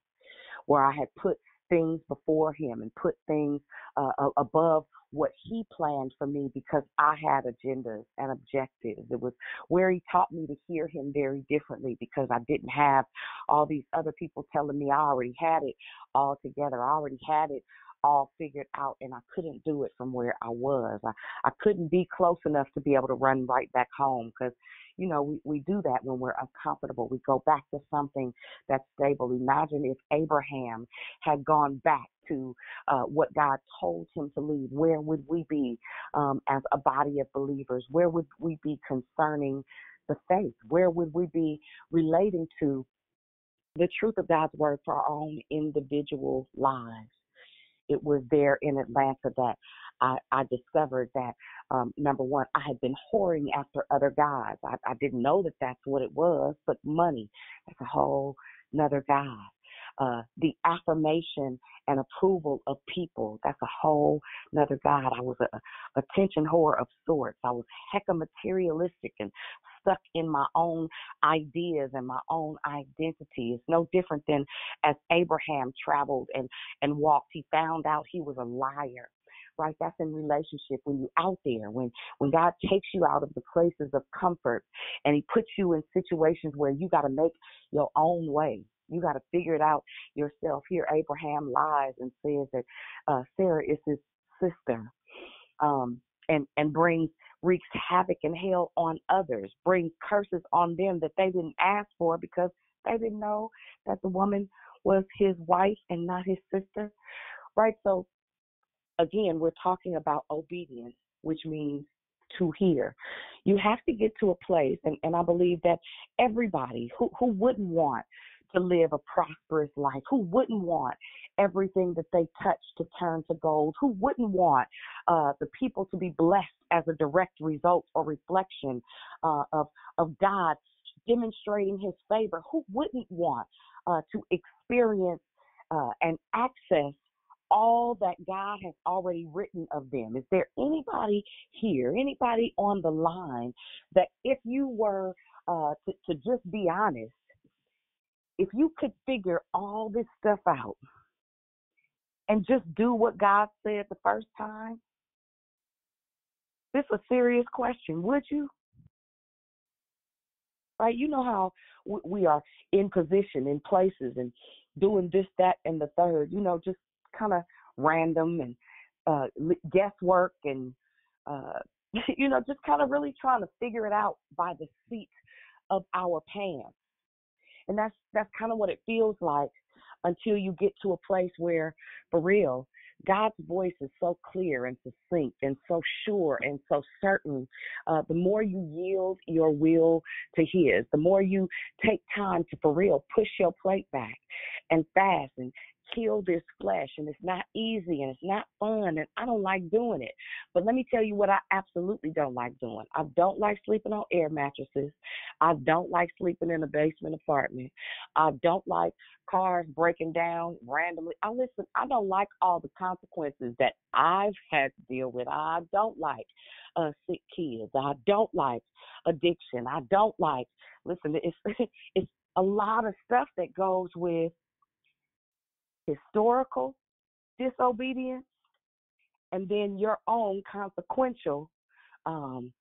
where I had put things before him and put things uh, above what he planned for me because I had agendas and objectives. It was where he taught me to hear him very differently because I didn't have all these other people telling me I already had it all together. I already had it all figured out and I couldn't do it from where I was. I, I couldn't be close enough to be able to run right back home because, you know, we, we do that when we're uncomfortable. We go back to something that's stable. Imagine if Abraham had gone back to uh, what God told him to leave. Where would we be um, as a body of believers? Where would we be concerning the faith? Where would we be relating to the truth of God's word for our own individual lives? It was there in Atlanta that I, I discovered that um, number one, I had been whoring after other guys. I, I didn't know that that's what it was, but money, that's a whole another God. Uh, the affirmation and approval of people. That's a whole another God. I was a attention whore of sorts. I was hecka materialistic and stuck in my own ideas and my own identity. It's no different than as Abraham traveled and, and walked, he found out he was a liar right? That's in relationship when you're out there, when when God takes you out of the places of comfort and He puts you in situations where you got to make your own way. You got to figure it out yourself. Here, Abraham lies and says that uh, Sarah is his sister, um, and and brings wreaks havoc and hell on others, brings curses on them that they didn't ask for because they didn't know that the woman was his wife and not his sister. Right? So, again, we're talking about obedience, which means to hear. You have to get to a place, and, and I believe that everybody who, who wouldn't want to live a prosperous life, who wouldn't want everything that they touch to turn to gold, who wouldn't want uh, the people to be blessed as a direct result or reflection uh, of, of God demonstrating his favor, who wouldn't want uh, to experience uh, and access all that God has already written of them. Is there anybody here, anybody on the line, that if you were uh, to, to just be honest, if you could figure all this stuff out and just do what God said the first time, this is a serious question. Would you? Right? You know how we are in position, in places, and doing this, that, and the third. You know, just kind of random and uh, guesswork, and uh, you know, just kind of really trying to figure it out by the seat of our pants. And that's that's kind of what it feels like until you get to a place where, for real, God's voice is so clear and succinct and so sure and so certain. Uh, the more you yield your will to His, the more you take time to, for real, push your plate back and fast and kill this flesh and it's not easy and it's not fun and I don't like doing it. But let me tell you what I absolutely don't like doing. I don't like sleeping on air mattresses. I don't like sleeping in a basement apartment. I don't like cars breaking down randomly. I listen, I don't like all the consequences that I've had to deal with. I don't like uh sick kids. I don't like addiction. I don't like listen, it's it's a lot of stuff that goes with historical disobedience and then your own consequential um,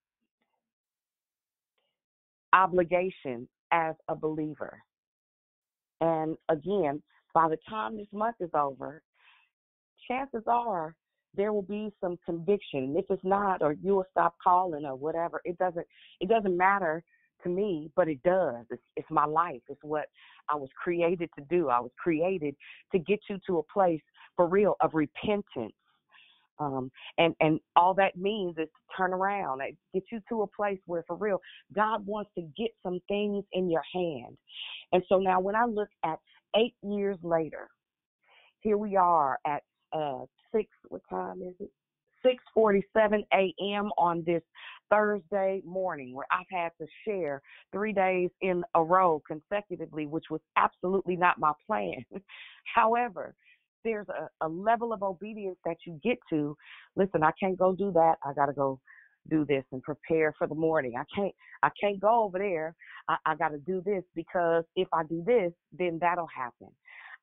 obligation as a believer. And again, by the time this month is over, chances are there will be some conviction. If it's not, or you will stop calling or whatever, it doesn't it doesn't matter to me, but it does. It's, it's my life. It's what I was created to do. I was created to get you to a place for real of repentance. Um, and and all that means is to turn around, and get you to a place where, for real, God wants to get some things in your hand. And so now, when I look at eight years later, here we are at uh, six. What time is it? 6:47 a.m. on this Thursday morning where I've had to share 3 days in a row consecutively which was absolutely not my plan. However, there's a, a level of obedience that you get to. Listen, I can't go do that. I got to go do this and prepare for the morning. I can't I can't go over there. I, I got to do this because if I do this, then that'll happen.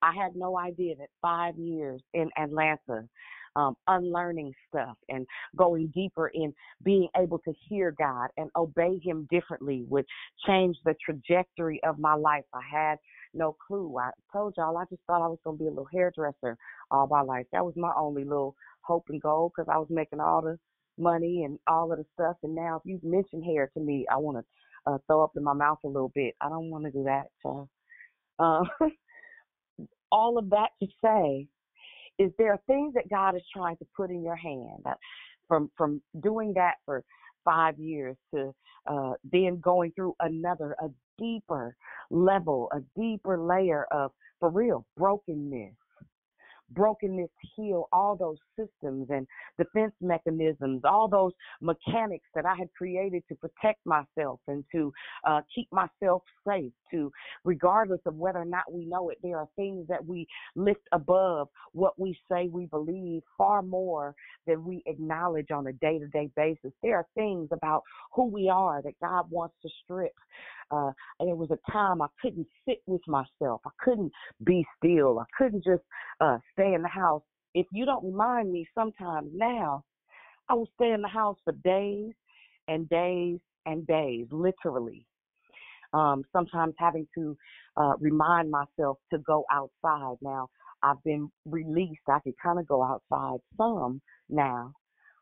I had no idea that five years in Atlanta um, unlearning stuff and going deeper in being able to hear God and obey Him differently would change the trajectory of my life. I had no clue. I told y'all I just thought I was going to be a little hairdresser all my life. That was my only little hope and goal because I was making all the money and all of the stuff. And now, if you mention hair to me, I want to uh, throw up in my mouth a little bit. I don't want to do that. So, uh, all of that to say is there things that God is trying to put in your hand? From from doing that for five years to uh, then going through another a deeper level a deeper layer of for real brokenness brokenness heal all those systems and defense mechanisms, all those mechanics that I had created to protect myself and to uh, keep myself safe. To regardless of whether or not we know it, there are things that we lift above what we say we believe far more than we acknowledge on a day to day basis. There are things about who we are that God wants to strip. Uh, and it was a time I couldn't sit with myself. I couldn't be still. I couldn't just uh, stay in the house. If you don't remind me sometimes now, I will stay in the house for days and days and days, literally. Um, sometimes having to uh, remind myself to go outside. Now, I've been released. I can kind of go outside some now.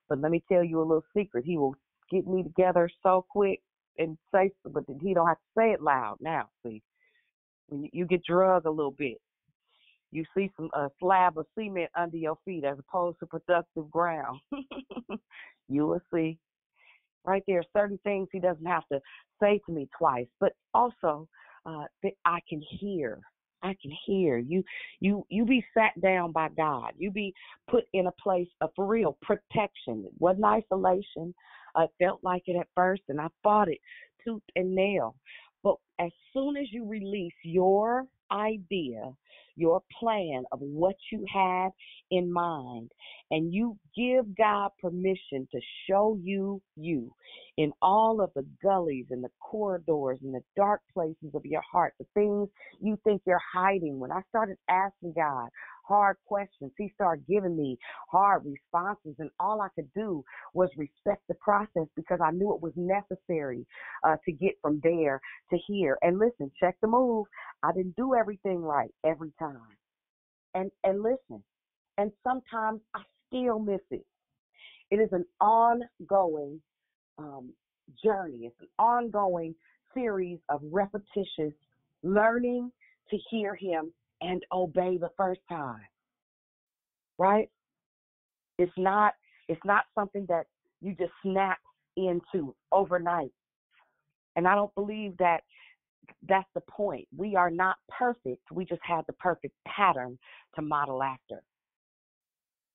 But let me tell you a little secret. He will get me together so quick and say, but he don't have to say it loud now. See, when you, get drugged a little bit, you see some a slab of cement under your feet as opposed to productive ground. you will see right there certain things he doesn't have to say to me twice, but also uh, that I can hear. I can hear you. You you be sat down by God. You be put in a place of for real protection. It wasn't isolation. I felt like it at first, and I fought it tooth and nail. But as soon as you release your idea, your plan of what you have in mind, and you give God permission to show you you in all of the gullies and the corridors and the dark places of your heart, the things you think you're hiding. When I started asking God hard questions, He started giving me hard responses, and all I could do was respect the process because I knew it was necessary uh, to get from there to here. And listen, check the move. I didn't do everything right every time. And and listen, and sometimes I still miss it. It is an ongoing um, journey. It's an ongoing series of repetitious learning to hear Him and obey the first time. Right? It's not it's not something that you just snap into overnight. And I don't believe that that's the point. We are not perfect. We just have the perfect pattern to model after.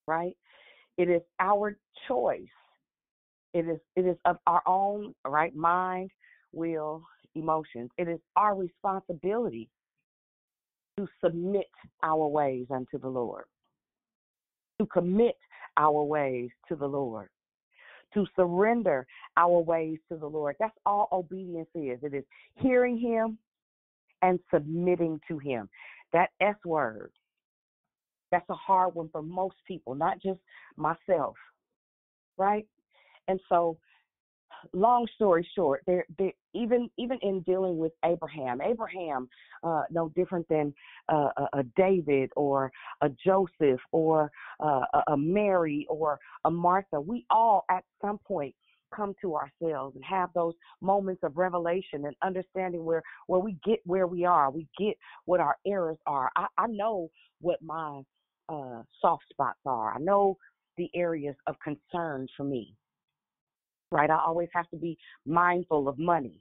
Right? It is our choice. It is it is of our own right mind, will, emotions. It is our responsibility to submit our ways unto the Lord. To commit our ways to the Lord to surrender our ways to the Lord. That's all obedience is. It is hearing Him and submitting to Him. That S word, that's a hard one for most people, not just myself, right? And so long story short, there, there, even even in dealing with Abraham, Abraham, uh, no different than uh, a, David or a Joseph or uh, a Mary or a Martha. We all at some point come to ourselves and have those moments of revelation and understanding where where we get where we are, we get what our errors are. I, I know what my uh, soft spots are. I know the areas of concern for me right? I always have to be mindful of money,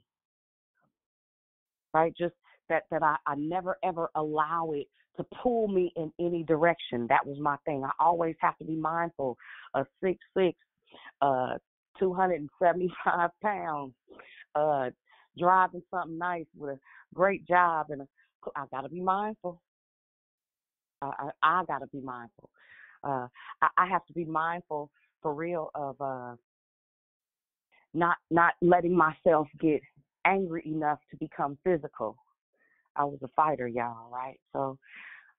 right? Just that that I, I never ever allow it to pull me in any direction. That was my thing. I always have to be mindful of six six, uh, two hundred and seventy five pounds, uh, driving something nice with a great job, and a, I gotta be mindful. I, I gotta be mindful. Uh, I, I have to be mindful for real of uh not not letting myself get angry enough to become physical. I was a fighter, y'all, right? So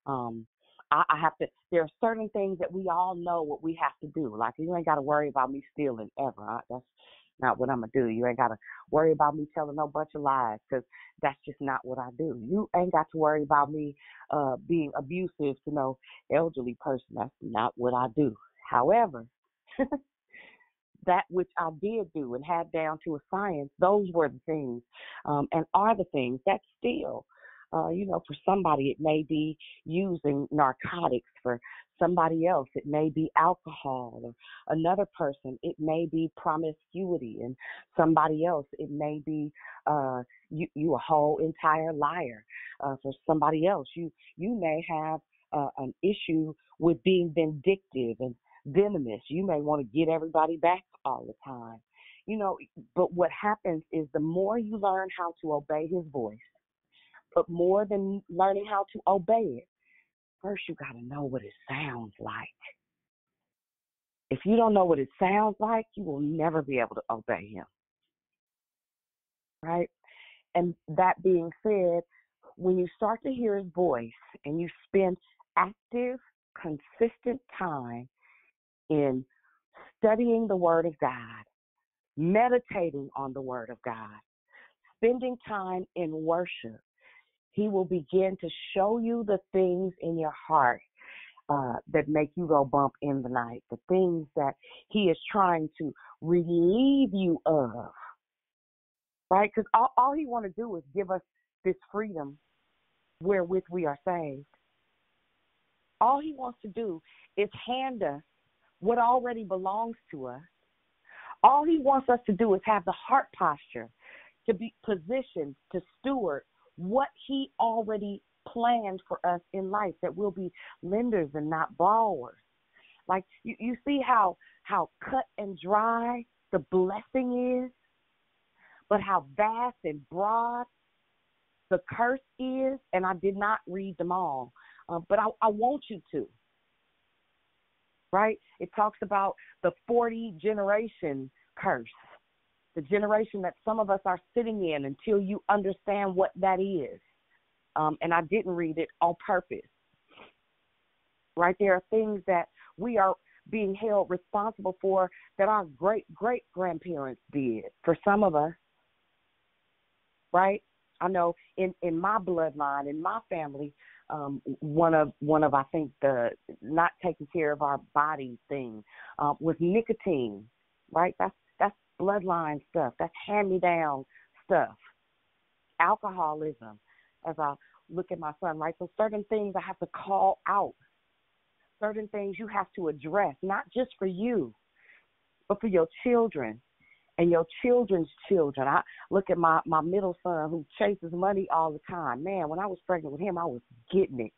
um I, I have to there are certain things that we all know what we have to do. Like you ain't gotta worry about me stealing ever. That's not what I'm gonna do. You ain't gotta worry about me telling no bunch of lies because that's just not what I do. You ain't got to worry about me uh being abusive to no elderly person. That's not what I do. However, that which I did do and had down to a science, those were the things um, and are the things that still, uh, you know, for somebody it may be using narcotics, for somebody else it may be alcohol, or another person it may be promiscuity, and somebody else it may be uh, you, you a whole entire liar. Uh, for somebody else, you you may have uh, an issue with being vindictive and venomous. You may want to get everybody back all the time. You know, but what happens is the more you learn how to obey his voice, but more than learning how to obey it, first you got to know what it sounds like. If you don't know what it sounds like, you will never be able to obey him. Right? And that being said, when you start to hear his voice and you spend active, consistent time in studying the Word of God, meditating on the Word of God, spending time in worship, He will begin to show you the things in your heart uh, that make you go bump in the night, the things that He is trying to relieve you of. Right? Because all, all He want to do is give us this freedom wherewith we are saved. All He wants to do is hand us what already belongs to us. All he wants us to do is have the heart posture to be positioned to steward what he already planned for us in life, that we'll be lenders and not borrowers. Like you, you see how how cut and dry the blessing is, but how vast and broad the curse is, and I did not read them all, uh, but I, I want you to right? It talks about the 40 generation curse, the generation that some of us are sitting in until you understand what that is. Um, and I didn't read it on purpose. Right? There are things that we are being held responsible for that our great great grandparents did for some of us. Right? I know in in my bloodline, in my family, um, one of one of I think the not taking care of our body thing uh, was nicotine, right? That's that's bloodline stuff. That's hand me down stuff. Alcoholism, as I look at my son, right? So certain things I have to call out. Certain things you have to address, not just for you, but for your children and your children's children. I look at my my middle son who chases money all the time. Man, when I was pregnant with him, I was getting it.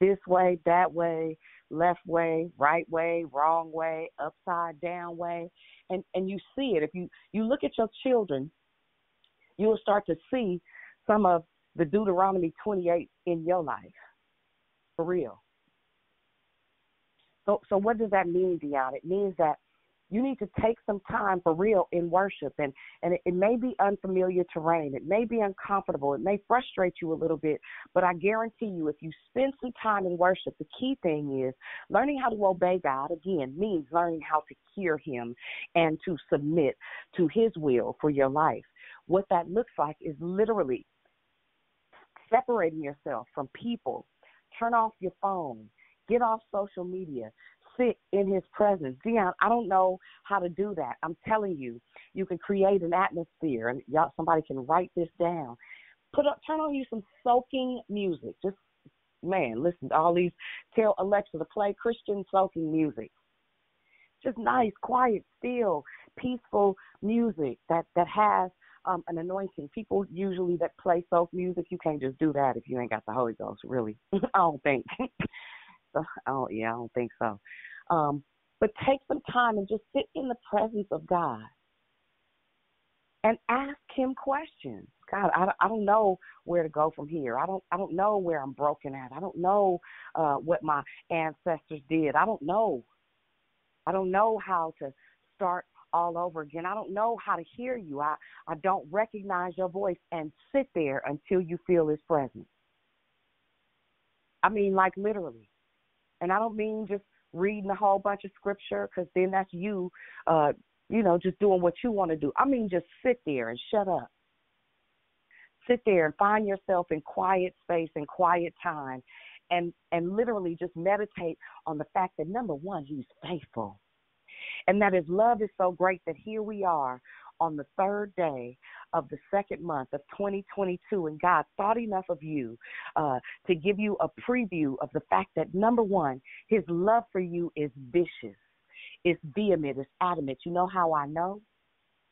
This way, that way, left way, right way, wrong way, upside down way. And and you see it. If you you look at your children, you will start to see some of the Deuteronomy 28 in your life. For real. So so what does that mean, Dion? It means that you need to take some time for real in worship. And and it, it, may be unfamiliar terrain. It may be uncomfortable. It may frustrate you a little bit. But i guarantee you if you spend some time in worship the key thing is learning how to obey god again means learning how to hear him and to submit to his will for your life. What that looks like is literally separating yourself from people. Turn off your phone. Get off social media sit in his presence. Dion, I don't know how to do that. I'm telling you, you can create an atmosphere, and y'all, somebody can write this down. Put up, turn on you some soaking music. Just man, listen to all these. Tell Alexa to play Christian soaking music. Just nice, quiet, still, peaceful music that that has um, an anointing. People usually that play soak music, you can't just do that if you ain't got the Holy Ghost. Really, I don't think. oh yeah, I don't think so. Um, but take some time and just sit in the presence of God and ask Him questions. God, I, I don't know where to go from here. I don't I don't know where I'm broken at. I don't know uh, what my ancestors did. I don't know. I don't know how to start all over again. I don't know how to hear you. I, I don't recognize your voice and sit there until you feel his presence. I mean, like literally. And I don't mean just reading a whole bunch of scripture because then that's you, uh, you know, just doing what you want to do. I mean, just sit there and shut up. Sit there and find yourself in quiet space and quiet time and and literally just meditate on the fact that number one, he's faithful. And that his love is so great that here we are on the third day of the second month of 2022, and God thought enough of you uh, to give you a preview of the fact that number one, His love for you is vicious, it's vehement, it's adamant. You know how I know?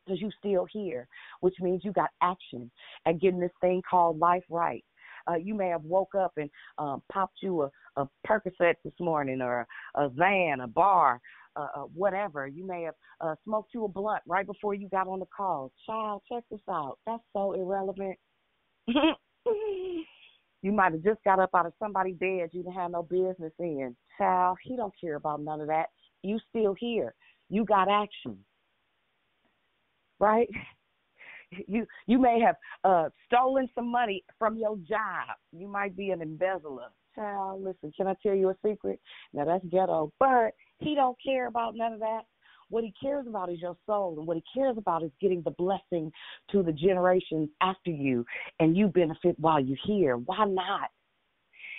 Because you still here, which means you got action at getting this thing called life right. Uh, you may have woke up and um, popped you a, a Percocet this morning, or a, a Xan, a bar, uh, uh, whatever. You may have uh, smoked you a blunt right before you got on the call. Child, check this out. That's so irrelevant. you might have just got up out of somebody's bed you didn't have no business in. Child, he don't care about none of that. You still here. You got action. Right? You you may have uh stolen some money from your job. You might be an embezzler. Child, listen, can I tell you a secret? Now that's ghetto, but he don't care about none of that. What he cares about is your soul, and what he cares about is getting the blessing to the generations after you, and you benefit while you're here. Why not?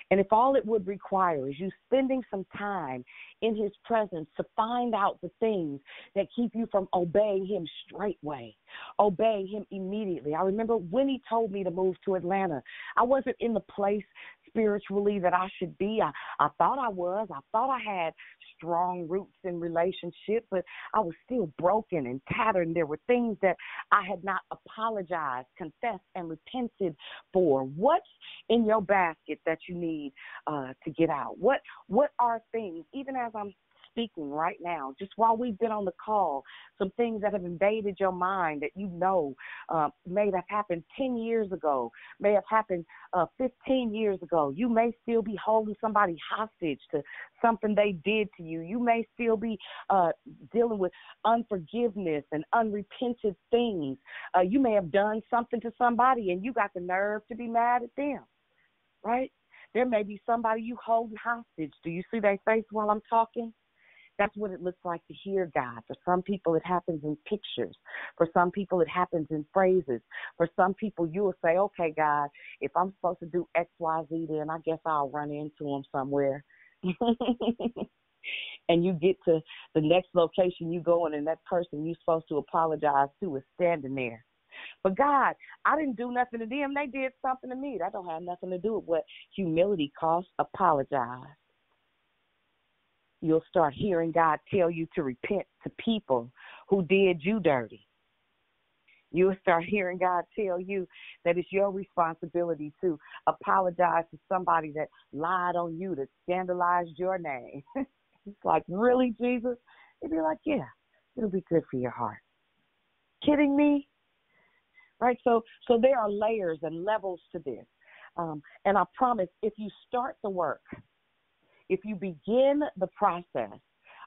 And if all it would require is you spending some time in his presence to find out the things that keep you from obeying him straightway, obeying him immediately. I remember when he told me to move to Atlanta, I wasn't in the place spiritually that I should be. I, I thought I was. I thought I had strong roots in relationship, but I was still broken and tattered. There were things that I had not apologized, confessed, and repented for. What's in your basket that you need uh, to get out? What What are things, even as I'm speaking right now, just while we've been on the call, some things that have invaded your mind that you know uh, may have happened 10 years ago, may have happened uh, 15 years ago. You may still be holding somebody hostage to something they did to you. You may still be uh, dealing with unforgiveness and unrepented things. Uh, you may have done something to somebody and you got the nerve to be mad at them, right? There may be somebody you hold hostage. Do you see their face while I'm talking? That's what it looks like to hear God. For some people, it happens in pictures. For some people, it happens in phrases. For some people, you will say, okay, God, if I'm supposed to do X, Y, Z, then I guess I'll run into him somewhere. and you get to the next location you go in, and that person you're supposed to apologize to is standing there. But God, I didn't do nothing to them. They did something to me. That don't have nothing to do with what humility costs. Apologize. You'll start hearing God tell you to repent to people who did you dirty. You'll start hearing God tell you that it's your responsibility to apologize to somebody that lied on you, that scandalized your name. it's like, really, Jesus? They'd be like, yeah, it'll be good for your heart. Kidding me? Right? So, so there are layers and levels to this. Um, and I promise, if you start the work, if you begin the process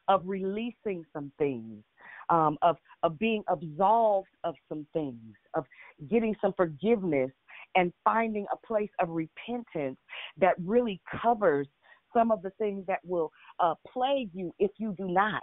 of releasing some things, um, of of being absolved of some things, of getting some forgiveness, and finding a place of repentance that really covers some of the things that will uh, plague you if you do not.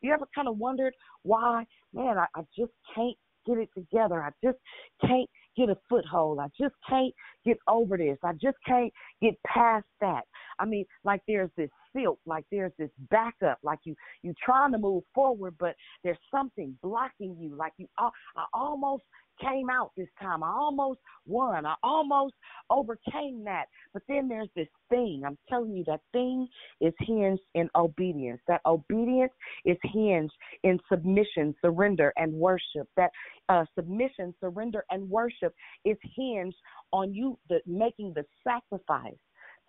You ever kind of wondered why, man, I, I just can't get it together. I just can't get a foothold. I just can't get over this. I just can't get past that. I mean, like there's this silt, like there's this backup, like you you trying to move forward, but there's something blocking you. Like you, I almost came out this time. I almost won. I almost overcame that. But then there's this thing. I'm telling you, that thing is hinged in obedience. That obedience is hinged in submission, surrender, and worship. That uh, submission, surrender, and worship is hinged on you the, making the sacrifice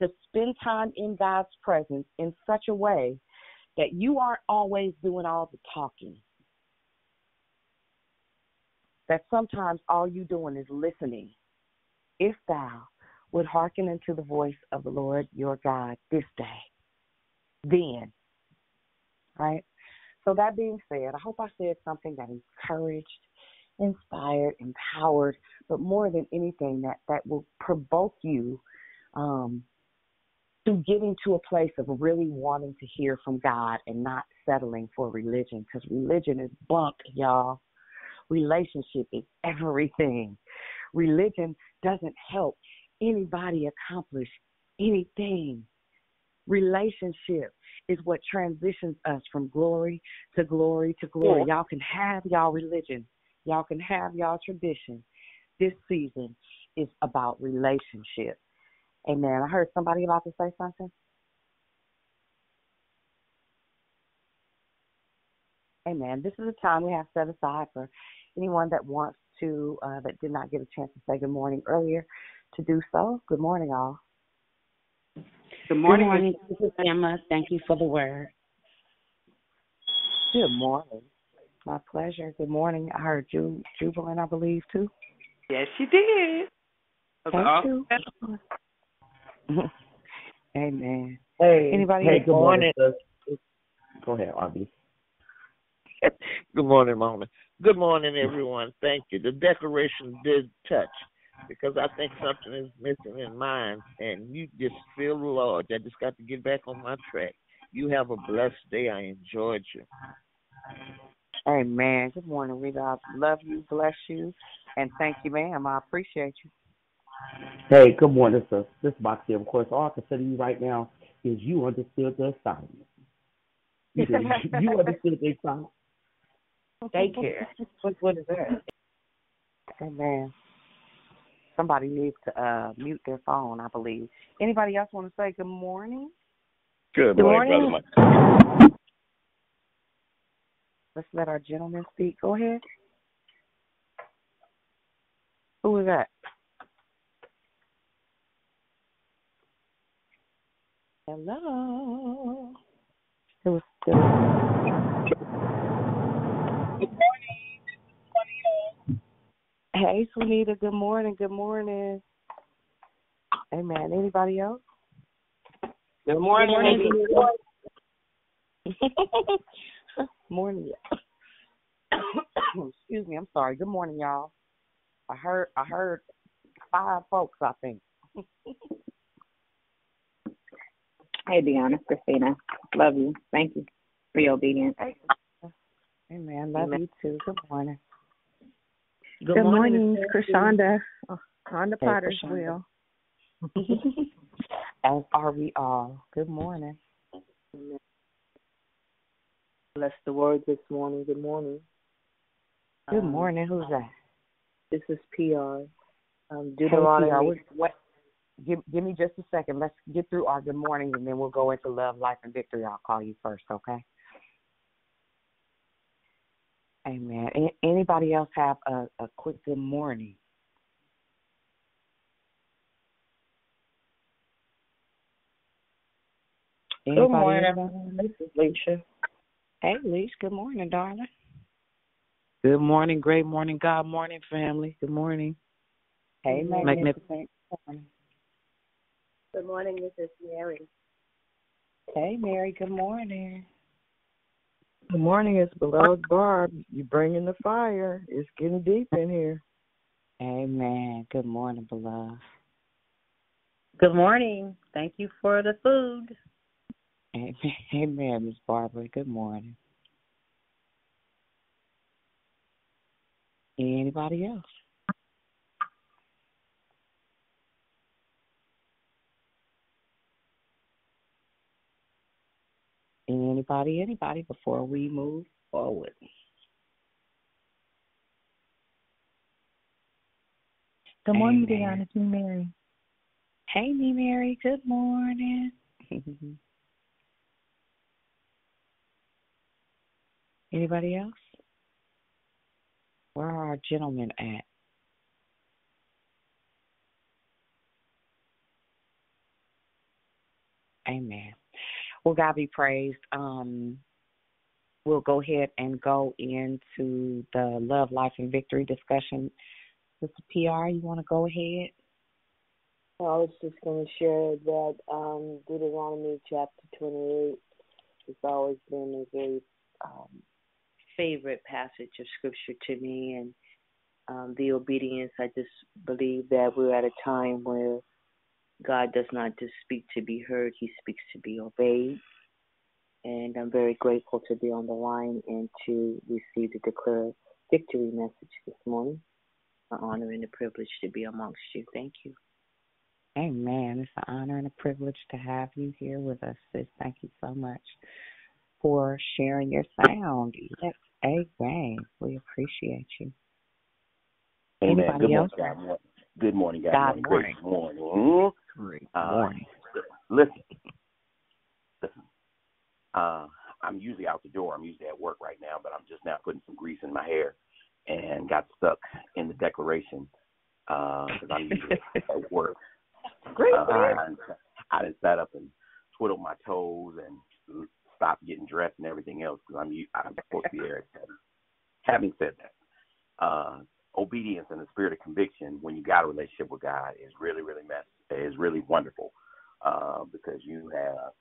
to spend time in God's presence in such a way that you aren't always doing all the talking that sometimes all you're doing is listening. If thou would hearken unto the voice of the Lord your God this day, then, right? So that being said, I hope I said something that encouraged, inspired, empowered, but more than anything that that will provoke you um, to getting to a place of really wanting to hear from God and not settling for religion, because religion is bunk, y'all. Relationship is everything. Religion doesn't help anybody accomplish anything. Relationship is what transitions us from glory to glory to glory. Yeah. Y'all can have y'all religion, y'all can have y'all tradition. This season is about relationship. Amen. I heard somebody about to say something. Amen. This is a time we have set aside for anyone that wants to, uh, that did not get a chance to say good morning earlier, to do so. Good morning, all.
Good morning. Good morning. This is Emma. Thank you for the word.
Good morning. My pleasure. Good morning. I heard Ju- Jubilant, I believe, too.
Yes, you did.
Thank you. Amen.
Hey,
Anybody?
Hey, good morning.
morning.
Go ahead, Arby.
Good morning, Mama. Good morning, everyone. Thank you. The decoration did touch because I think something is missing in mine, and you just feel the Lord. I just got to get back on my track. You have a blessed day. I enjoyed you.
Amen. Good morning, Rita. I love you, bless you, and thank you, ma'am. I appreciate you.
Hey, good morning, sir. This is Moxie. Of course, all I can say to you right now is you understood the assignment. You, did. you understood the assignment.
Daycare. what, what is that? Amen. Somebody needs to uh, mute their phone, I believe. Anybody else want to say good morning?
Good, good morning,
morning. brother. Let's let our gentleman speak. Go ahead. Who is that? Hello. It was good. good morning. Hey, Sunita. Good morning. Good morning. Hey, Amen. Anybody else?
Good morning.
Good morning. morning. Excuse me. I'm sorry. Good morning, y'all. I heard. I heard five folks. I think.
hey, Deanna, Christina. Love you. Thank you for your obedience.
Amen. Love Amen. you too. Good morning.
Good, Good morning, morning Krishanda oh, on the hey, Potter's Wheel.
As are we all. Good morning.
Bless the word this morning. Good morning.
Good
um,
morning. Who's that?
This is PR. Um, Deuteronomy.
Hey, PR, what, give, give me just a second. Let's get through our good mornings and then we'll go into love, life, and victory. I'll call you first, okay? Amen. Anybody else have a, a quick good morning?
Anybody good morning. This is Leisha.
Hey, Leisha. Good morning, darling.
Good morning, great morning, God morning, family. Good morning.
Hey,
magnificent.
Good morning, this is Mary.
Hey, Mary. Good morning.
Good morning, it's beloved Barb. You bringing the fire. It's getting deep in here.
Amen. Good morning, beloved.
Good morning. Thank you for the food.
Amen, Amen Miss Barbara. Good morning. Anybody else? Anybody, anybody before we move forward?
Good morning, Deanna. It's me, Mary.
Hey, me, Mary. Good morning. Anybody else? Where are our gentlemen at? Amen. Well, God be praised. Um, we'll go ahead and go into the love, life, and victory discussion. Mr. PR, you want to go ahead?
I was just going to share that um, Deuteronomy chapter 28 has always been a very um, favorite passage of scripture to me, and um, the obedience. I just believe that we're at a time where God does not just speak to be heard, He speaks to be obeyed. And I'm very grateful to be on the line and to receive the declare victory message this morning. An honor and a privilege to be amongst you. Thank you.
Amen. It's an honor and a privilege to have you here with us, sis. Thank you so much for sharing your sound. Yes, amen. We appreciate you.
Amen.
Anybody
Good
else?
Morning, God. Good morning, God.
God
morning.
morning.
Great morning.
Great
uh,
morning.
Listen, listen. Uh, I'm usually out the door. I'm usually at work right now, but I'm just now putting some grease in my hair and got stuck in the declaration because uh, I'm usually at work.
Great.
Uh, I, I just sat up and twiddled my toes and stopped getting dressed and everything else because I'm I'm supposed to be there. Having said that, uh, obedience and the spirit of conviction when you got a relationship with God is really, really mess is really wonderful uh, because you have.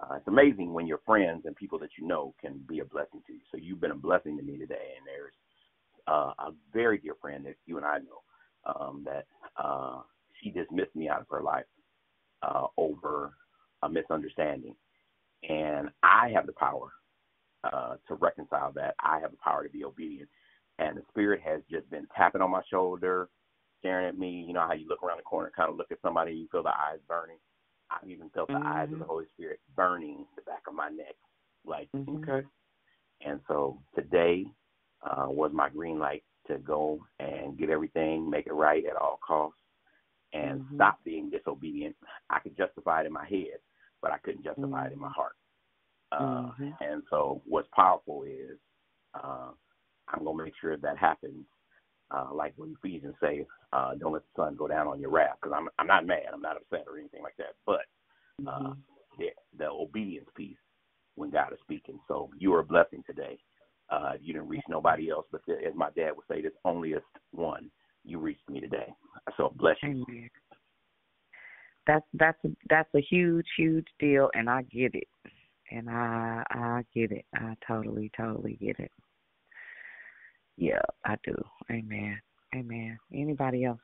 Uh, it's amazing when your friends and people that you know can be a blessing to you. So you've been a blessing to me today, and there's uh, a very dear friend that you and I know um, that uh, she dismissed me out of her life uh, over a misunderstanding, and I have the power uh, to reconcile that. I have the power to be obedient and the spirit has just been tapping on my shoulder, staring at me. You know how you look around the corner, kind of look at somebody, and you feel the eyes burning. I've even felt the mm-hmm. eyes of the Holy Spirit burning the back of my neck, like
mm-hmm.
okay. And so today uh, was my green light to go and get everything, make it right at all costs, and
mm-hmm.
stop being disobedient. I could justify it in my head, but I couldn't justify it in my
Mm-hmm.
heart. Uh, and so what's powerful is uh, I'm gonna make sure that happens. Uh, like what Ephesians say, uh, don't let the sun go down on your wrath. Because I'm I'm not mad, I'm not upset or anything like that. But uh,
Mm-hmm.
the the obedience piece when God is speaking. So you are a blessing today. Uh, you didn't reach nobody else, but the, as my dad would say, there's only one. You reached me today. So bless you.
Amen. That's that's that's a huge huge deal, and I get it, and I I get it. I totally totally get it. Yeah, I do. Amen. Amen. Anybody else?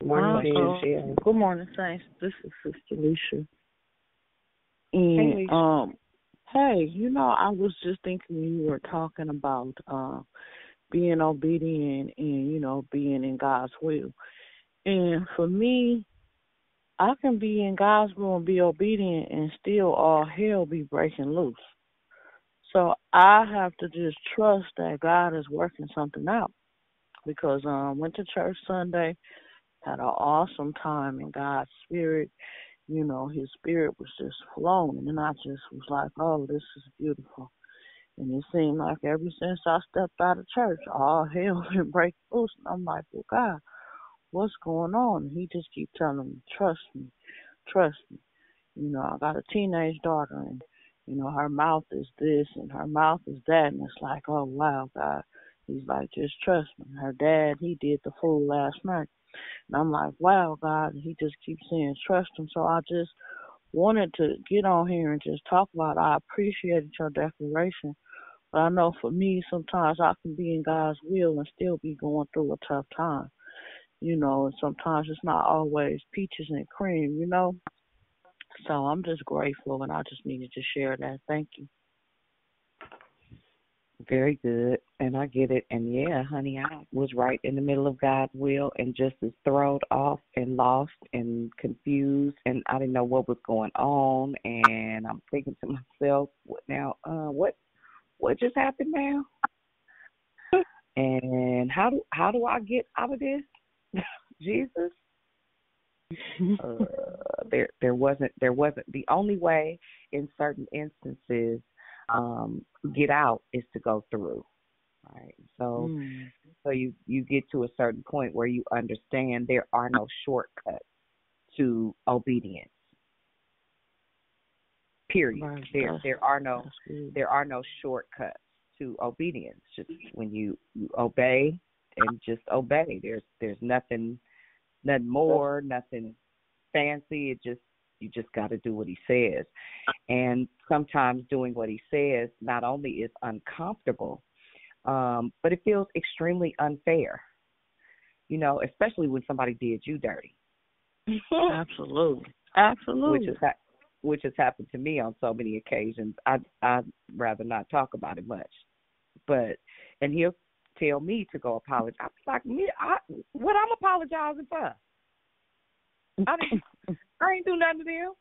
Good morning,
Uh, Good morning, Saints. This is Sister Alicia.
And
Alicia.
um, hey, you know, I was just thinking you were talking about uh, being obedient and you know being in God's will. And for me, I can be in God's will and be obedient, and still all hell be breaking loose. So I have to just trust that God is working something out. Because um went to church Sunday, had an awesome time in God's spirit. You know, his spirit was just flowing and I just was like, Oh, this is beautiful. And it seemed like ever since I stepped out of church, all hell been breaking loose. And I'm like, Well God, what's going on? He just keep telling me, Trust me, trust me. You know, I got a teenage daughter and you know, her mouth is this and her mouth is that and it's like, Oh wow, God He's like, just trust me. Her dad, he did the fool last night. And I'm like, wow, God. And he just keeps saying, trust him. So I just wanted to get on here and just talk about. I appreciated your declaration. But I know for me, sometimes I can be in God's will and still be going through a tough time. You know, and sometimes it's not always peaches and cream, you know? So I'm just grateful and I just needed to share that. Thank you.
Very good. And I get it. And yeah, honey, I was right in the middle of God's will and just as thrown off and lost and confused and I didn't know what was going on and I'm thinking to myself, what now uh what what just happened now? and how do how do I get out of this? Jesus? uh, there there wasn't there wasn't the only way in certain instances um, get out is to go through. Right. So mm. so you you get to a certain point where you understand there are no shortcuts to obedience. Period. Right. There there are no there are no shortcuts to obedience. Just when you, you obey and just obey. There's there's nothing nothing more, nothing fancy. It just you just got to do what he says. And sometimes doing what he says not only is uncomfortable, um, but it feels extremely unfair. You know, especially when somebody did you dirty.
Absolutely, absolutely.
Which has which has happened to me on so many occasions. I I'd rather not talk about it much, but and he'll tell me to go apologize. I'm like, me, I, what I'm apologizing for? I didn't. I ain't do nothing to them.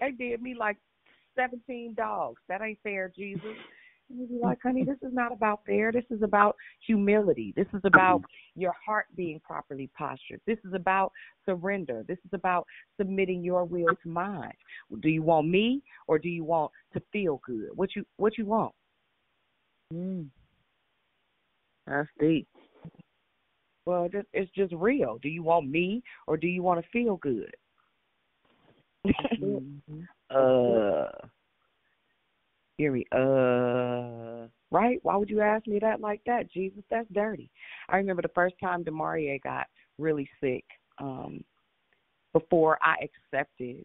They did me like seventeen dogs. That ain't fair, Jesus. And you'd be like, honey, this is not about fair. This is about humility. This is about your heart being properly postured. This is about surrender. This is about submitting your will to mine. Do you want me or do you want to feel good? What you what you want?
Mm. That's deep.
Well, just, it's just real. Do you want me or do you want to feel good? mm-hmm. Uh, hear me. Uh, right? Why would you ask me that like that, Jesus? That's dirty. I remember the first time Demarie got really sick. Um, before I accepted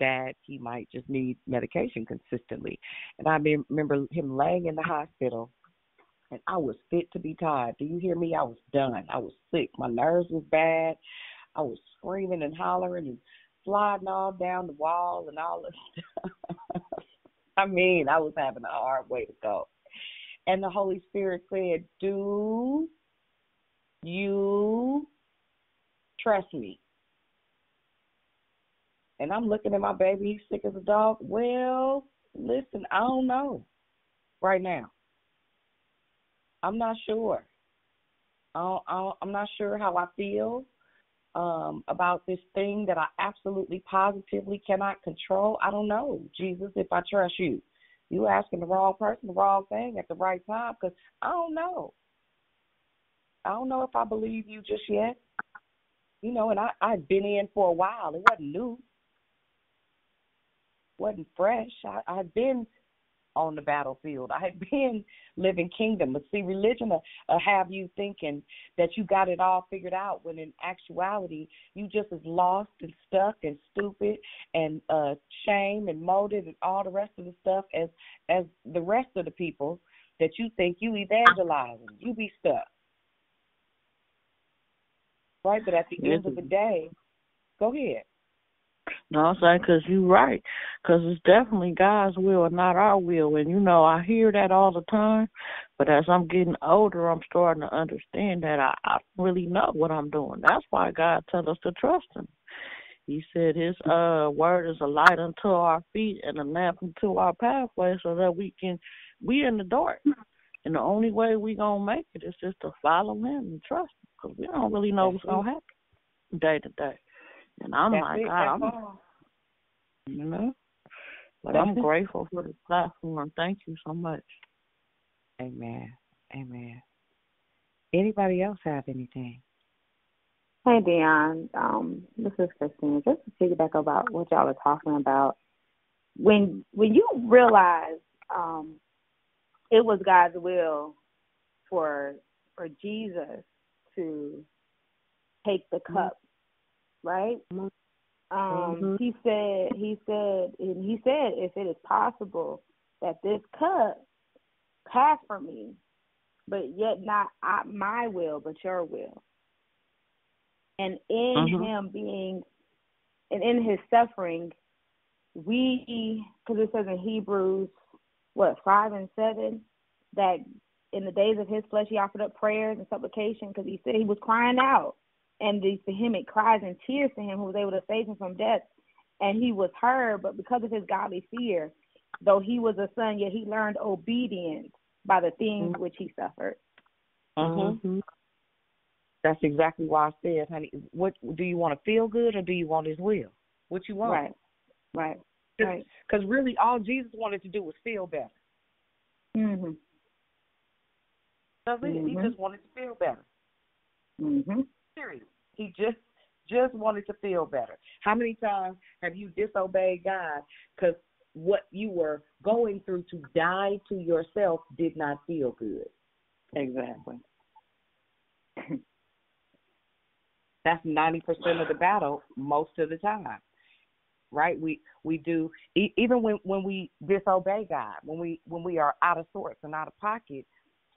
that he might just need medication consistently, and I remember him laying in the hospital and I was fit to be tied. Do you hear me? I was done. I was sick. My nerves was bad. I was screaming and hollering and sliding all down the wall and all this stuff. I mean, I was having a hard way to go. And the Holy Spirit said, Do you trust me? And I'm looking at my baby, he's sick as a dog. Well, listen, I don't know right now. I'm not sure. I am not sure how I feel um, about this thing that I absolutely positively cannot control. I don't know, Jesus, if I trust you. You asking the wrong person the wrong thing at the right time because I don't know. I don't know if I believe you just yet. You know, and I I've been in for a while. It wasn't new. Wasn't fresh. I I've been on the battlefield. I had been living kingdom, but see, religion will, will have you thinking that you got it all figured out, when in actuality, you just as lost and stuck and stupid and uh shame and motive and all the rest of the stuff as as the rest of the people that you think you evangelizing. You be stuck, right? But at the end of the day, go ahead.
No, I'm saying because you're right. Because it's definitely God's will and not our will. And, you know, I hear that all the time. But as I'm getting older, I'm starting to understand that I, I really know what I'm doing. That's why God tells us to trust Him. He said His uh word is a light unto our feet and a lamp unto our pathway so that we can we in the dark. And the only way we gonna make it is just to follow him and trust him, because we don't really know what's gonna happen day to day. And I'm
That's
like,
it.
God,
That's
I'm, you know, but
That's
I'm
it.
grateful for the platform. Thank you so much.
Amen. Amen. Anybody else have anything?
Hey, Dion. Um, this is Christine. Just to piggyback about what y'all are talking about, when when you realize um, it was God's will for for Jesus to take the cup, right? Um,
Mhm.
he said he said and he said if it is possible that this cup pass from me, but yet not I, my will, but your will. And in
Mhm.
him being, and in his suffering, we, because it says in Hebrews, what, 5 and 7, that in the days of his flesh he offered up prayers and supplication because he said he was crying out. And the vehement cries and tears to him who was able to save him from death. And he was heard, but because of his godly fear, though he was a son, yet he learned obedience by the things which he suffered.
Mm-hmm. That's exactly why I said, honey, what do you want to feel good or do you want his will? What you want?
Right. Right. Right.
Because really, all Jesus wanted to do was feel better.
Mhm.
That's it. He
Mhm.
just wanted to feel better.
Mhm.
Period. He just just wanted to feel better. How many times have you disobeyed God because what you were going through to die to yourself did not feel good?
Exactly.
That's ninety percent of the battle most of the time, right? We we do even when when we disobey God, when we when we are out of sorts and out of pocket.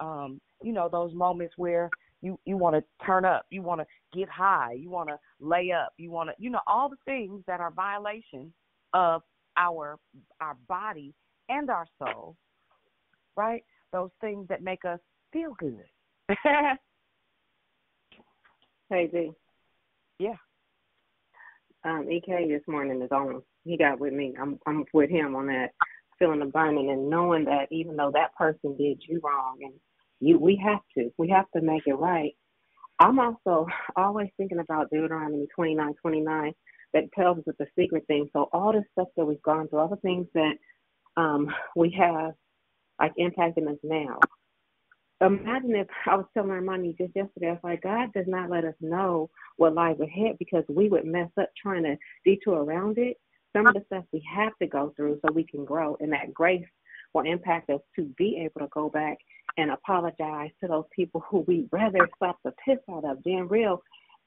Um, you know those moments where you you want to turn up, you want to get high, you want to lay up, you want to you know all the things that are violations of our our body and our soul, right? Those things that make us feel good.
Hey D.
Yeah.
Um, EK this morning is on. He got with me. I'm I'm with him on that feeling the burning and knowing that even though that person did you wrong and you we have to. We have to make it right. I'm also always thinking about Deuteronomy twenty nine twenty nine that tells us the secret thing. So all the stuff that we've gone through, all the things that um we have like impacting us now. Imagine if I was telling Armani just yesterday, I was like, God does not let us know what lies ahead because we would mess up trying to detour around it. Some of the stuff we have to go through so we can grow, and that grace will impact us to be able to go back and apologize to those people who we rather slap the piss out of, being real.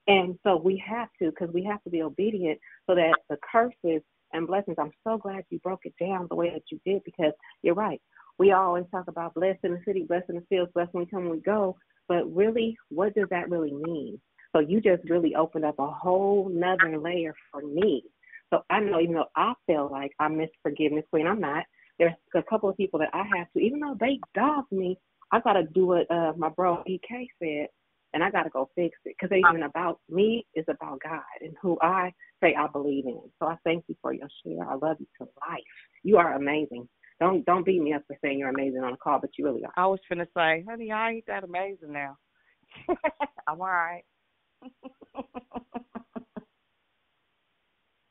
And so we have to, because we have to be obedient so that the curses and blessings, I'm so glad you broke it down the way that you did because you're right. We always talk about blessing the city, blessing the fields, blessing we come and we go. But really, what does that really mean? So you just really opened up a whole nother layer for me. So I know even though I feel like I miss forgiveness queen, I'm not. There's a couple of people that I have to, even though they dogged me, I gotta do what uh, my bro EK said, and I gotta go fix it because it ain't even about me. It's about God and who I say I believe in. So I thank you for your share. I love you to life. You are amazing. Don't don't beat me up for saying you're amazing on the call, but you really are.
I was finna say, honey, I ain't that amazing now. I'm all right.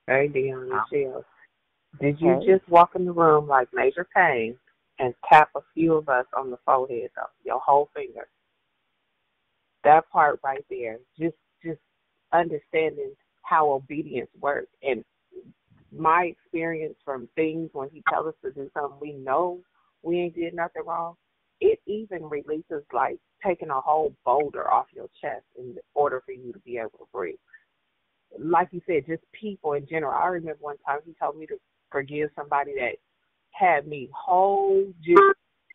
Hey, Dion Michelle. Did you
Hey.
just walk in the room like Major Payne and tap a few of us on the forehead, though, your whole finger? That part right there, just just understanding how obedience works and my experience from things when he tells us to do something we know we ain't did nothing wrong, it even releases like taking a whole boulder off your chest in order for you to be able to breathe. Like you said, just people in general. I remember one time he told me to forgive somebody that had me whole, just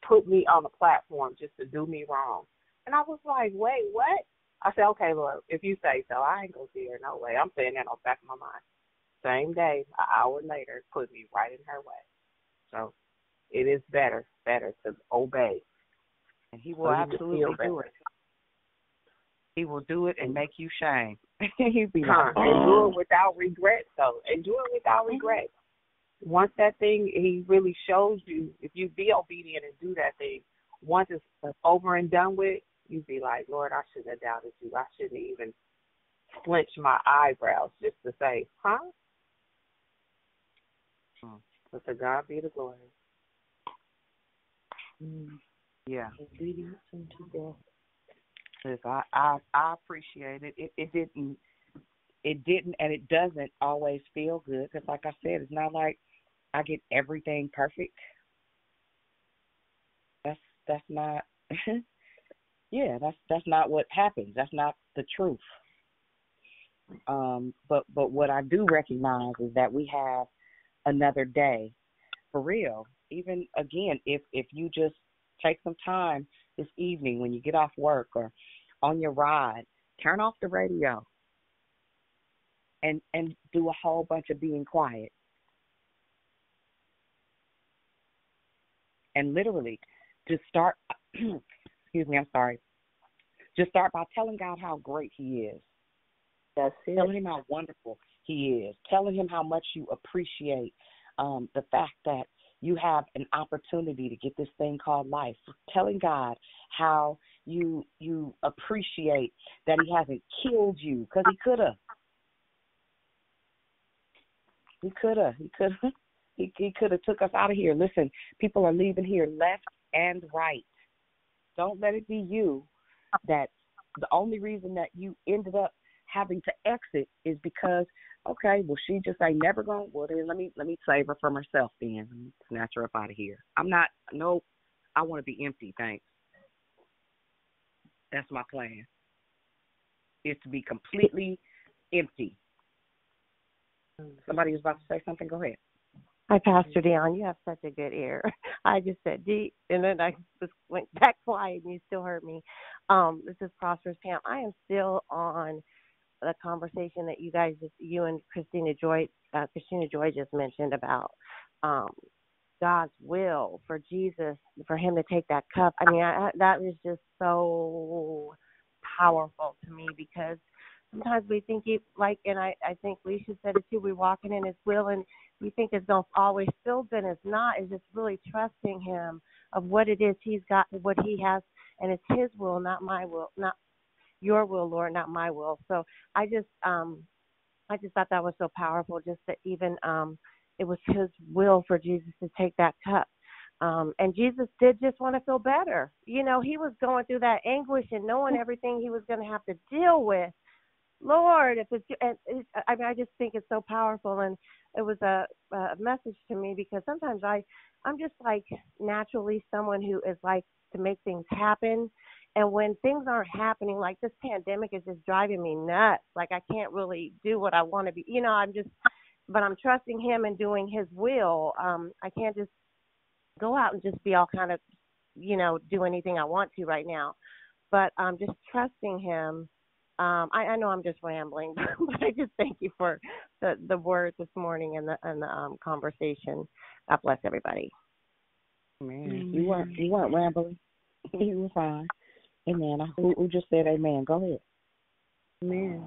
put me on a platform just to do me wrong. And I was like, wait, what? I said, okay, Lord, if you say so, I ain't gonna see her no way. I'm saying that on the back of my mind. Same day, an hour later, put me right in her way. So it is better, better to obey.
And he will
So
absolutely do it. He will do it and make you shame. He'd be
Huh. And do it without regret, though. And do it without mm-hmm. regret. Once that thing he really shows you, if you be obedient and do that thing, once it's over and done with, you'd be like, Lord, I shouldn't have doubted you. I shouldn't even flinch my eyebrows just to say, huh? Hmm. But to God be the glory.
Mm. Yeah. Obedience unto death. Yes, I, I I appreciate it. It it didn't it didn't and it doesn't always feel good because like I said, it's not like I get everything perfect. That's that's not yeah, that's that's not what happens. That's not the truth. Um but but what I do recognize is that we have another day for real. Even again, if if you just take some time this evening when you get off work or on your ride, turn off the radio and and do a whole bunch of being quiet. And literally just start excuse me, I'm sorry. Just start by telling God how great he is.
That's it.
Telling him how wonderful he is. Telling him how much you appreciate um, the fact that you have an opportunity to get this thing called life. Telling God how you you appreciate that He hasn't killed you because He could have. He could have. He could have. He, he could have took us out of here. Listen, people are leaving here left and right. Don't let it be you that the only reason that you ended up having to exit is because okay, well she just ain't never gonna well then let me let me save her from herself then. Snatch her up out of here. I'm not nope. I wanna be empty, thanks. That's my plan. Is to be completely empty. Mm. Somebody was about to say something. Go ahead.
Hi, Pastor Dion. You have such a good ear. I just said deep, and then I just went back quiet, and you still heard me. Um, this is Prosperous Pam. I am still on the conversation that you guys just you and Christina Joy uh, Christina Joy just mentioned about um, God's will for Jesus for him to take that cup. I mean, I, that is just so powerful to me because sometimes we think it like, and I I think Leisha said it too. We're walking in His will, and we think it's don't always feel good. It's not. It's just really trusting Him of what it is He's got, what He has, and it's His will, not my will, not your will, Lord, not my will. So I just um I just thought that was so powerful just that even um it was his will for Jesus to take that cup. Um and Jesus did just want to feel better. You know, he was going through that anguish and knowing everything he was going to have to deal with. Lord, if it's, it's I mean I just think it's so powerful and it was a, a message to me because sometimes I I'm just like naturally someone who is like to make things happen and when things aren't happening, like this pandemic is just driving me nuts. Like I can't really do what I want to be. You know, I'm just, but I'm trusting Him and doing His will. Um, I can't just go out and just be all kind of, you know, do anything I want to right now. But I'm um, just trusting Him. Um, I, I know I'm just rambling, but I just thank you for the the word this morning and the and the um, conversation. God bless everybody.
Man, you weren't you weren't rambling. You were fine. Amen. Who, who just said amen? Go ahead.
Amen.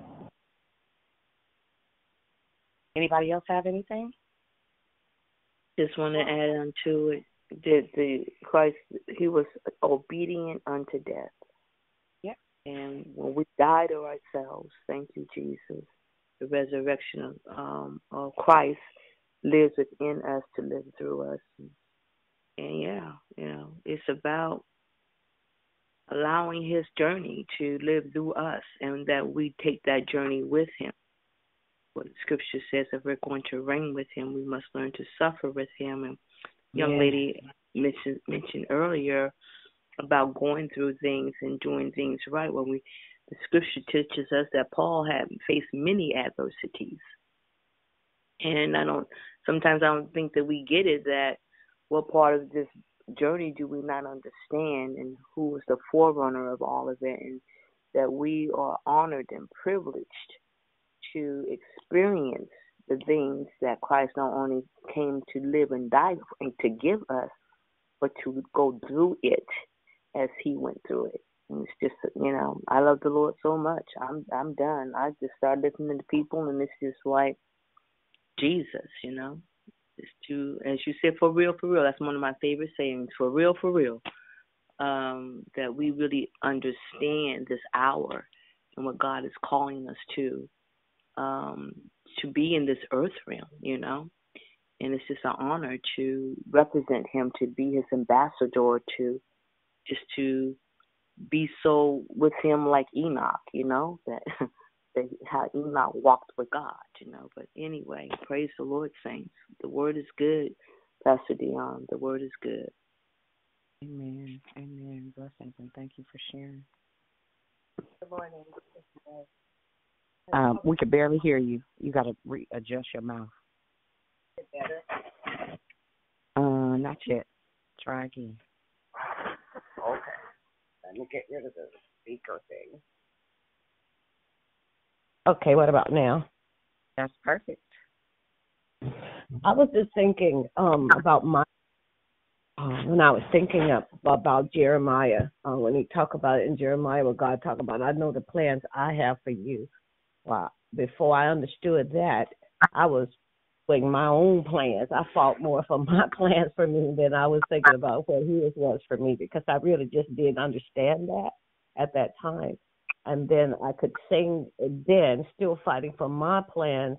Anybody else have anything?
Just want to add on to it that the Christ he was obedient unto death. And when we die to ourselves, thank you, Jesus. The resurrection of um of Christ lives within us to live through us. And yeah, you know, it's about allowing his journey to live through us and that we take that journey with him. What the scripture says, if we're going to reign with him, we must learn to suffer with him. And young yeah. lady mentioned mentioned earlier about going through things and doing things right. When we, the scripture teaches us that Paul had faced many adversities, and I don't. Sometimes I don't think that we get it that what part of this journey do we not understand and who was the forerunner of all of it and that we are honored and privileged to experience the things that Christ not only came to live and die and to give us, but to go through it as he went through it. And it's just you know, I love the Lord so much. I'm I'm done. I just started listening to people and it's just like Jesus, you know. It's to, as you said, for real, for real. That's one of my favorite sayings. For real, for real. Um, that we really understand this hour and what God is calling us to, um, to be in this earth realm, you know. And it's just an honor to represent Him, to be His ambassador, to just to be so with Him like Enoch, you know that. that how Enoch walked with God, you know. But anyway, praise the Lord, saints. The word is good, Pastor Dion. The word is good.
Amen. Amen. Blessings and thank you for sharing.
Good morning.
Um, we could barely hear you. You got to readjust your mouth.
Better.
Uh, not yet. Try again.
Okay. Let me get rid of the speaker thing. Okay, what about now?
That's perfect.
I was just thinking um about my uh, when I was thinking of, about Jeremiah, uh, when he talked about it in Jeremiah, what God talked about, I know the plans I have for you. Well, before I understood that, I was doing my own plans. I fought more for my plans for me than I was thinking about what His was for me because I really just didn't understand that at that time and then I could sing then, still fighting for my plans,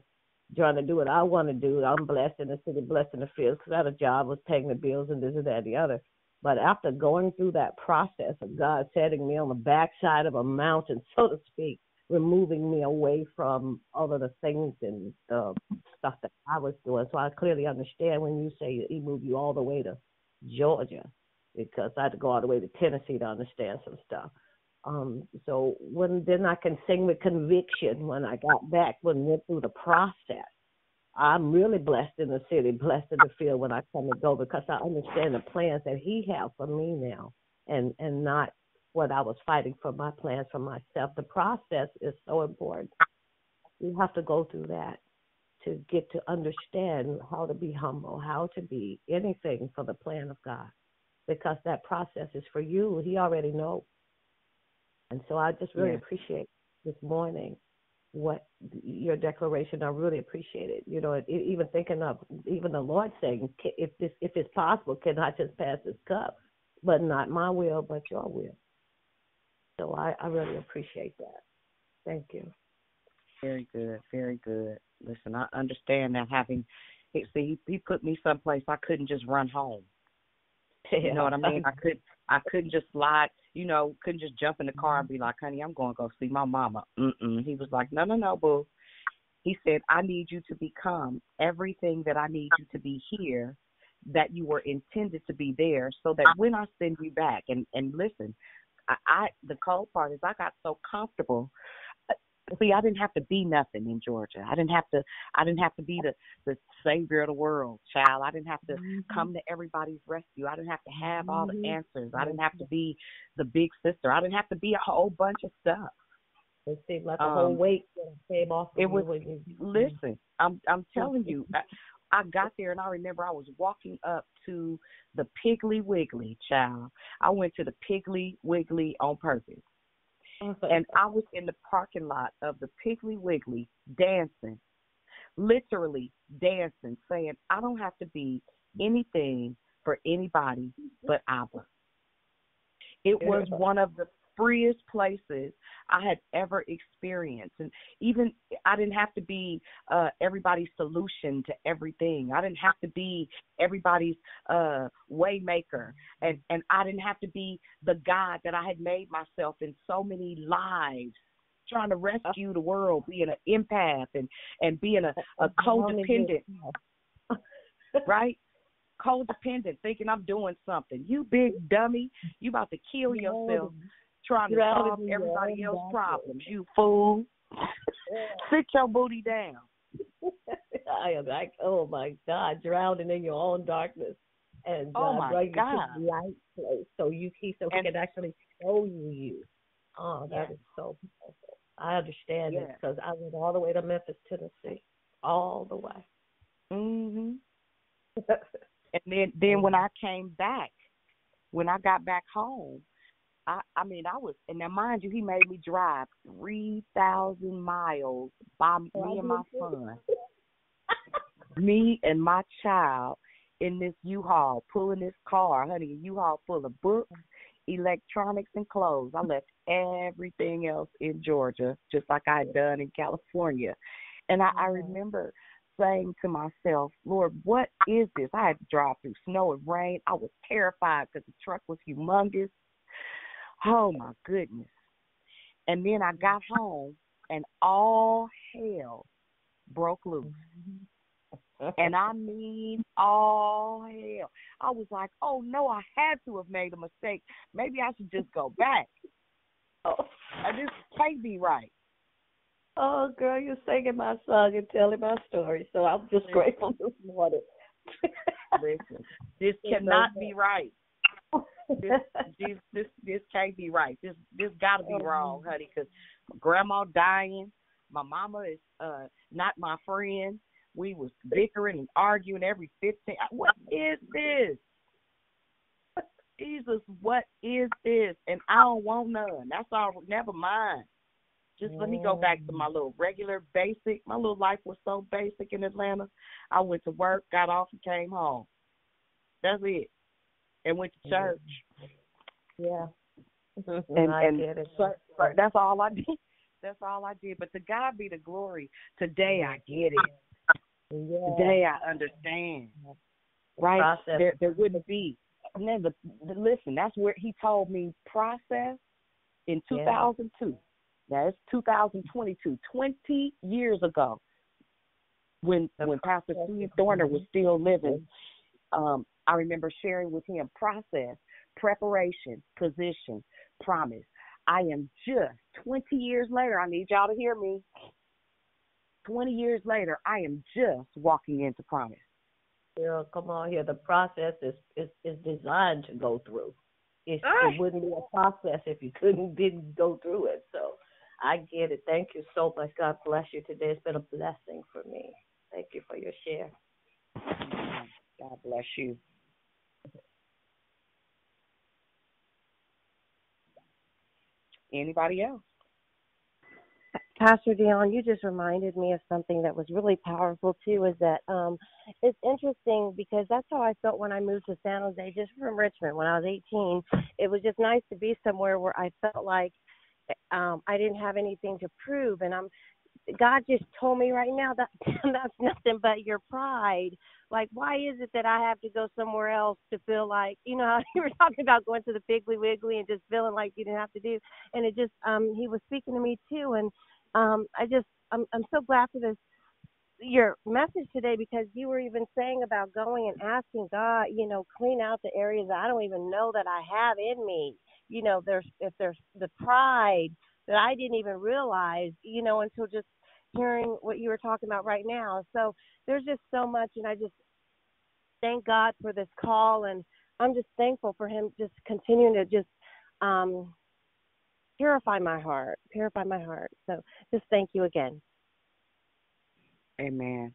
trying to do what I want to do. I'm blessed in the city, blessed in the fields, because I had a job, was paying the bills, and this and that and the other. But after going through that process of God setting me on the backside of a mountain, so to speak, removing me away from all of the things and the stuff that I was doing. So I clearly understand when you say He moved you all the way to Georgia, because I had to go all the way to Tennessee to understand some stuff. Um, so when then I can sing with conviction when I got back, when went through the process. I'm really blessed in the city, blessed in the field when I come and go because I understand the plans that He has for me now, and and not what I was fighting for my plans for myself. The process is so important. You have to go through that to get to understand how to be humble, how to be anything for the plan of God, because that process is for you. He already knows. And so I just really yeah. appreciate this morning what your declaration. I really appreciate it. You know, it, even thinking of even the Lord saying, if this, if it's possible, can I just pass this cup? But not my will, but your will. So I, I really appreciate that. Thank you.
Very good, very good. Listen, I understand that having, see, he, he put me someplace I couldn't just run home. You know what I mean? I could I couldn't just slide, you know, couldn't just jump in the car and mm-hmm. be like, "Honey, I'm going to go see my mama." Mm-mm. He was like, "No, no, no, boo." He said, "I need you to become everything that I need you to be here, that you were intended to be there, so that when I send you back, and and listen, I, I the cold part is I got so comfortable see i didn't have to be nothing in georgia. I didn't have to i didn't have to be the the savior of the world child. I didn't have to mm-hmm. come to everybody's rescue. I didn't have to have all the mm-hmm. answers. I didn't have to be the big sister. I didn't have to be a whole bunch of stuff.
It seemed like a um, whole weight came off of
it was
you
listen i'm i'm telling you I, I got there and I remember I was walking up to the Piggly Wiggly, child. I went to the Piggly Wiggly on purpose Mm-hmm. and I was in the parking lot of the Piggly Wiggly dancing, literally dancing, saying, I don't have to be anything for anybody but Abba. It was one of the freest places I had ever experienced. And even I didn't have to be uh everybody's solution to everything. I didn't have to be everybody's uh waymaker. And and I didn't have to be the God that I had made myself in so many lives trying to rescue the world, being an empath and and being a, a codependent. right? Codependent, thinking I'm doing something. You big dummy, you about to kill yourself trying to solve everybody else's problems. You fool. Sit your booty down.
I am like, oh my God, drowning in your own darkness. And
oh
uh,
my
bring
God.
you to the light place so you keep so he can actually show you you. Oh, that
yes.
is so powerful. I understand
yes.
it because I went all the way to Memphis, Tennessee, all the way.
Mhm. and then then when I came back, when I got back home, I I mean I was and now mind you he made me drive three thousand miles by me and my son. me and my child in this U-Haul, pulling this car, honey, a U-Haul full of books, electronics, and clothes. I left everything else in Georgia, just like I had done in California. And I, I remember saying to myself, Lord, what is this? I had to drive through snow and rain. I was terrified because the truck was humongous. Oh my goodness. And then I got home and all hell broke loose. Mm-hmm. and I mean all hell. I was like, oh no, I had to have made a mistake. Maybe I should just go back. Oh, I just can't be right.
Oh, girl, you're singing my song and telling my story, so I'm just grateful this morning.
Listen, this cannot be right. This, this this this can't be right. This this got to be wrong, honey. Because grandma dying, my mama is uh not my friend. We was bickering and arguing every fifteen. What is this? Jesus, what is this? And I don't want none. That's all. Never mind. Just let me go back to my little regular basic. My little life was so basic in Atlanta. I went to work, got off, and came home. That's it. And went to church.
Yeah.
and
I
and
get it.
so, so that's all I did. That's all I did. But to God be the glory. Today I get it.
Yeah.
Today I understand. Right?
Process.
There there wouldn't be. And then the, the listen, that's where he told me process in
Yeah.
2002. Now it's 2022, 20 years ago, when when Pastor Steve Thorner was still living. Um, I remember sharing with him process, preparation, position, promise. I am just 20 years later. I need y'all to hear me. 20 years later, I am just walking into promise.
Girl, come on here. The process is is, is designed to go through. It,
Ah.
it wouldn't be a process if you couldn't didn't go through it. So I get it. Thank you so much. God bless you today. It's been a blessing for me. Thank you for your share.
God bless you. Anybody else?
Pastor Dion, you just reminded me of something that was really powerful too. Is that um, it's interesting because that's how I felt when I moved to San Jose, just from Richmond when I was 18. It was just nice to be somewhere where I felt like um, I didn't have anything to prove, and I'm. God just told me right now that that's nothing but your pride. Like, why is it that I have to go somewhere else to feel like, you know, how you were talking about going to the Piggly Wiggly and just feeling like you didn't have to do. And it just, um, he was speaking to me too, and um, I just, I'm, I'm so glad for this your message today because you were even saying about going and asking God, you know, clean out the areas I don't even know that I have in me. You know, there's if there's the pride that I didn't even realize, you know, until just hearing what you were talking about right now. So there's just so much and I just thank God for this call and I'm just thankful for him just continuing to just um purify my heart, purify my heart. So just thank you again.
Amen.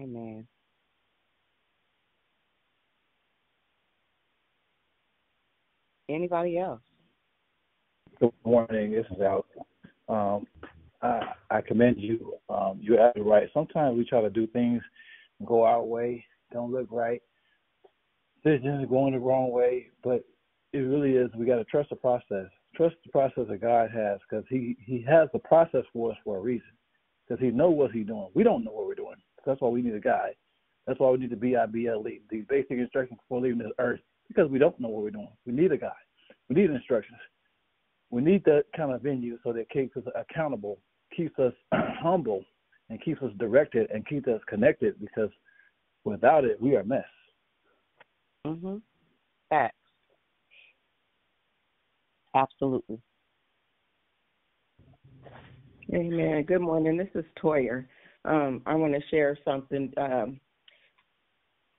Amen. Anybody else?
Good morning. This is Al. Um, I, I commend you. Um, you're absolutely right. Sometimes we try to do things go our way, don't look right. Decisions going the wrong way, but it really is. We got to trust the process. Trust the process that God has, because He He has the process for us for a reason. Because He knows what He's doing. We don't know what we're doing. That's why we need a guide. That's why we need the B-I-B-L-E, E, these basic instructions before leaving this earth. Because we don't know what we're doing. We need a guide. We need instructions. We need that kind of venue so that it keeps us accountable, keeps us humble, and keeps us directed and keeps us connected. Because without it, we are a mess.
Mhm. Facts. Absolutely.
Amen. Good morning. This is Toyer. Um, I want to share something um,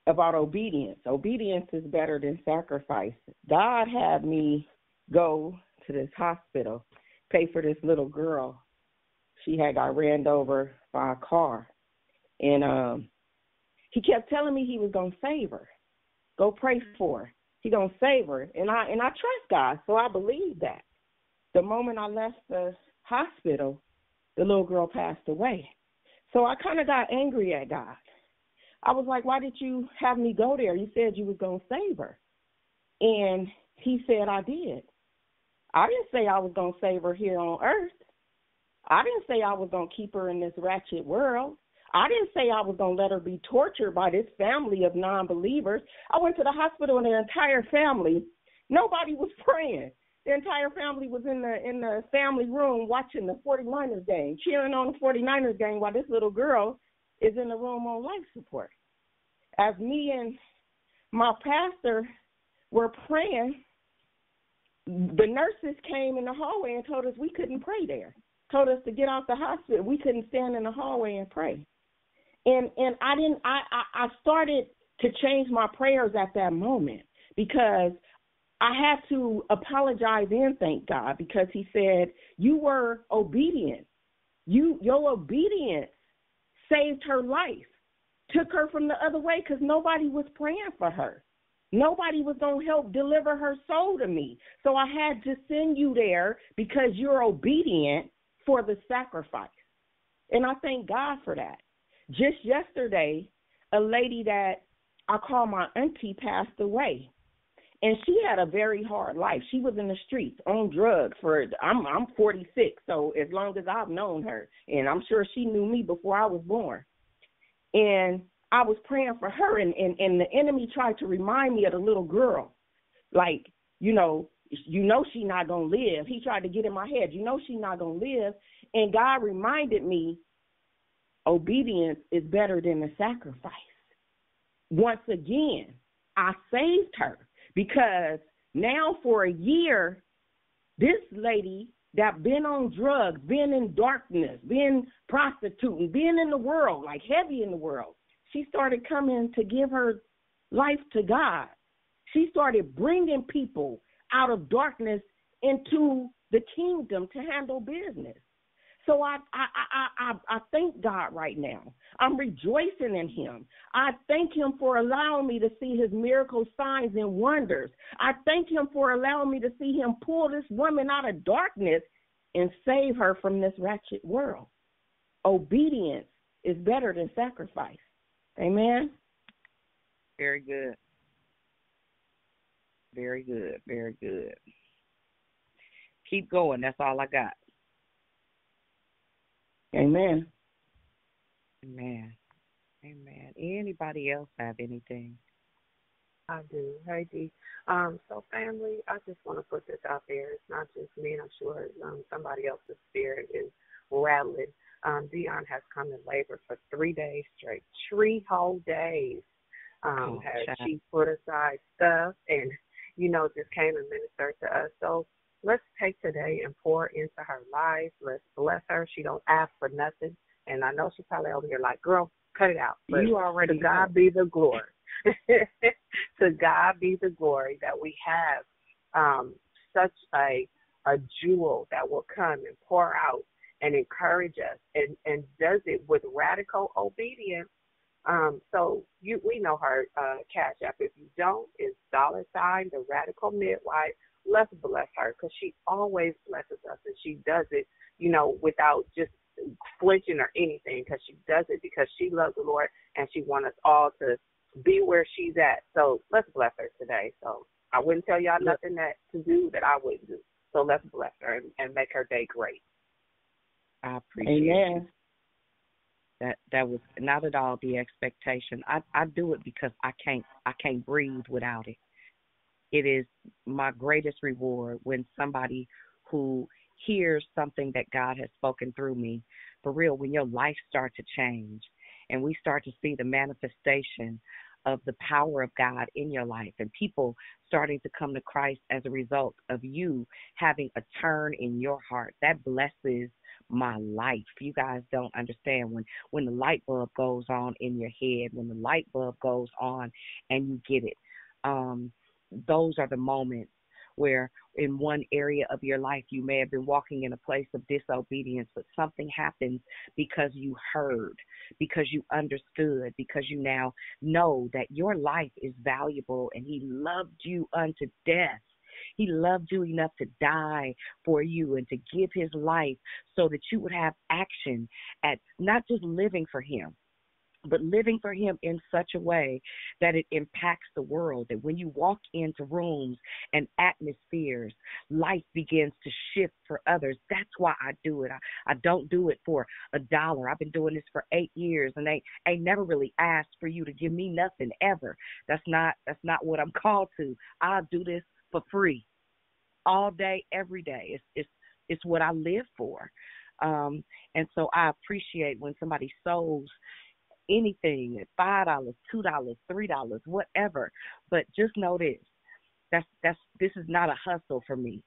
about obedience. Obedience is better than sacrifice. God had me go to this hospital, pay for this little girl. She had got ran over by a car, and um, he kept telling me he was gonna save her. Go pray for her. He gonna save her, and I and I trust God, so I believe that. The moment I left the hospital, the little girl passed away. So I kind of got angry at God. I was like, why did you have me go there? You said you was to save her. And he said, I did. I didn't say I was going to save her here on earth. I didn't say I was going to keep her in this ratchet world. I didn't say I was going to let her be tortured by this family of non believers. I went to the hospital and their entire family, nobody was praying. The entire family was in the in the family room watching the 49ers game, cheering on the 49ers game while this little girl is in the room on life support. As me and my pastor were praying, the nurses came in the hallway and told us we couldn't pray there. Told us to get out the hospital. We couldn't stand in the hallway and pray. And and I didn't I, I, I started to change my prayers at that moment because I had to apologize and thank God because he said, You were obedient. You your obedience saved her life, took her from the other way because nobody was praying for her. Nobody was going to help deliver her soul to me. So I had to send you there because you're obedient for the sacrifice. And I thank God for that. Just yesterday, a lady that I call my auntie passed away and she had a very hard life. She was in the streets on drugs for I'm I'm 46, so as long as I've known her, and I'm sure she knew me before I was born. And I was praying for her, and and and the enemy tried to remind me of the little girl, like you know, you know she not gonna live. He tried to get in my head, you know she not gonna live, and God reminded me, obedience is better than the sacrifice. Once again, I saved her because now for a year, this lady that been on drugs, been in darkness, been prostituting, been in the world, like heavy in the world, she started coming to give her life to God. She started bringing people out of darkness into the kingdom to handle business. So I, I I I I thank God right now. I'm rejoicing in Him. I thank Him for allowing me to see His miracle signs and wonders. I thank Him for allowing me to see Him pull this woman out of darkness and save her from this wretched world. Obedience is better than sacrifice. Amen.
Very good. Very good. Very good. Keep going. That's all I got.
Amen.
Amen. Amen. Anybody else have anything?
I do. Hey, Dee. Um, so, family, I just want to put this out there. It's not just me, and I'm sure um, somebody else's spirit is rattling. Um, Dion has come in labor for three days straight, three whole days. Um, oh, has she put aside stuff and, you know, just came and ministered to us. So let's take today and pour into her life. Let's bless her. She don't ask for nothing. And I know she's probably over here like, girl, cut it out. But
you already
to God be the glory. to God be the glory that we have um, such a a jewel that will come and pour out and encourage us and, and does it with radical obedience. Um, so you we know her uh, cash app. If you don't, it's dollar sign the radical midwife let's bless her because she always blesses us and she does it, you know, without just flinching or anything because she does it because she loves the Lord and she wants us all to be where she's at. So let's bless her today. So I wouldn't tell y'all nothing that to do that I wouldn't do. So let's bless her and, and make her day great.
I appreciate
Amen.
it. That that was not at all the expectation. I I do it because I can't I can't breathe without it it is my greatest reward when somebody who hears something that God has spoken through me, for real, when your life starts to change and we start to see the manifestation of the power of God in your life and people starting to come to Christ as a result of you having a turn in your heart. That blesses my life. You guys don't understand when when the light bulb goes on in your head, when the light bulb goes on and you get it. Um those are the moments where in one area of your life you may have been walking in a place of disobedience, but something happens because you heard, because you understood, because you now know that your life is valuable and He loved you unto death. He loved you enough to die for you and to give his life so that you would have action at not just living for him, but living for him in such a way that it impacts the world. That when you walk into rooms and atmospheres life begins to shift for others. That's why i do it. I, I don't do it for a dollar. I've been doing this for eight years and they ain't never really asked for you to give me nothing ever. That's not that's not what i'm called to. I'll do this for free all day every day it's it's it's what i live for um and so i appreciate when somebody sows anything at five dollars, two dollars, three dollars, whatever. But just know this. That's that's this is not a hustle for me.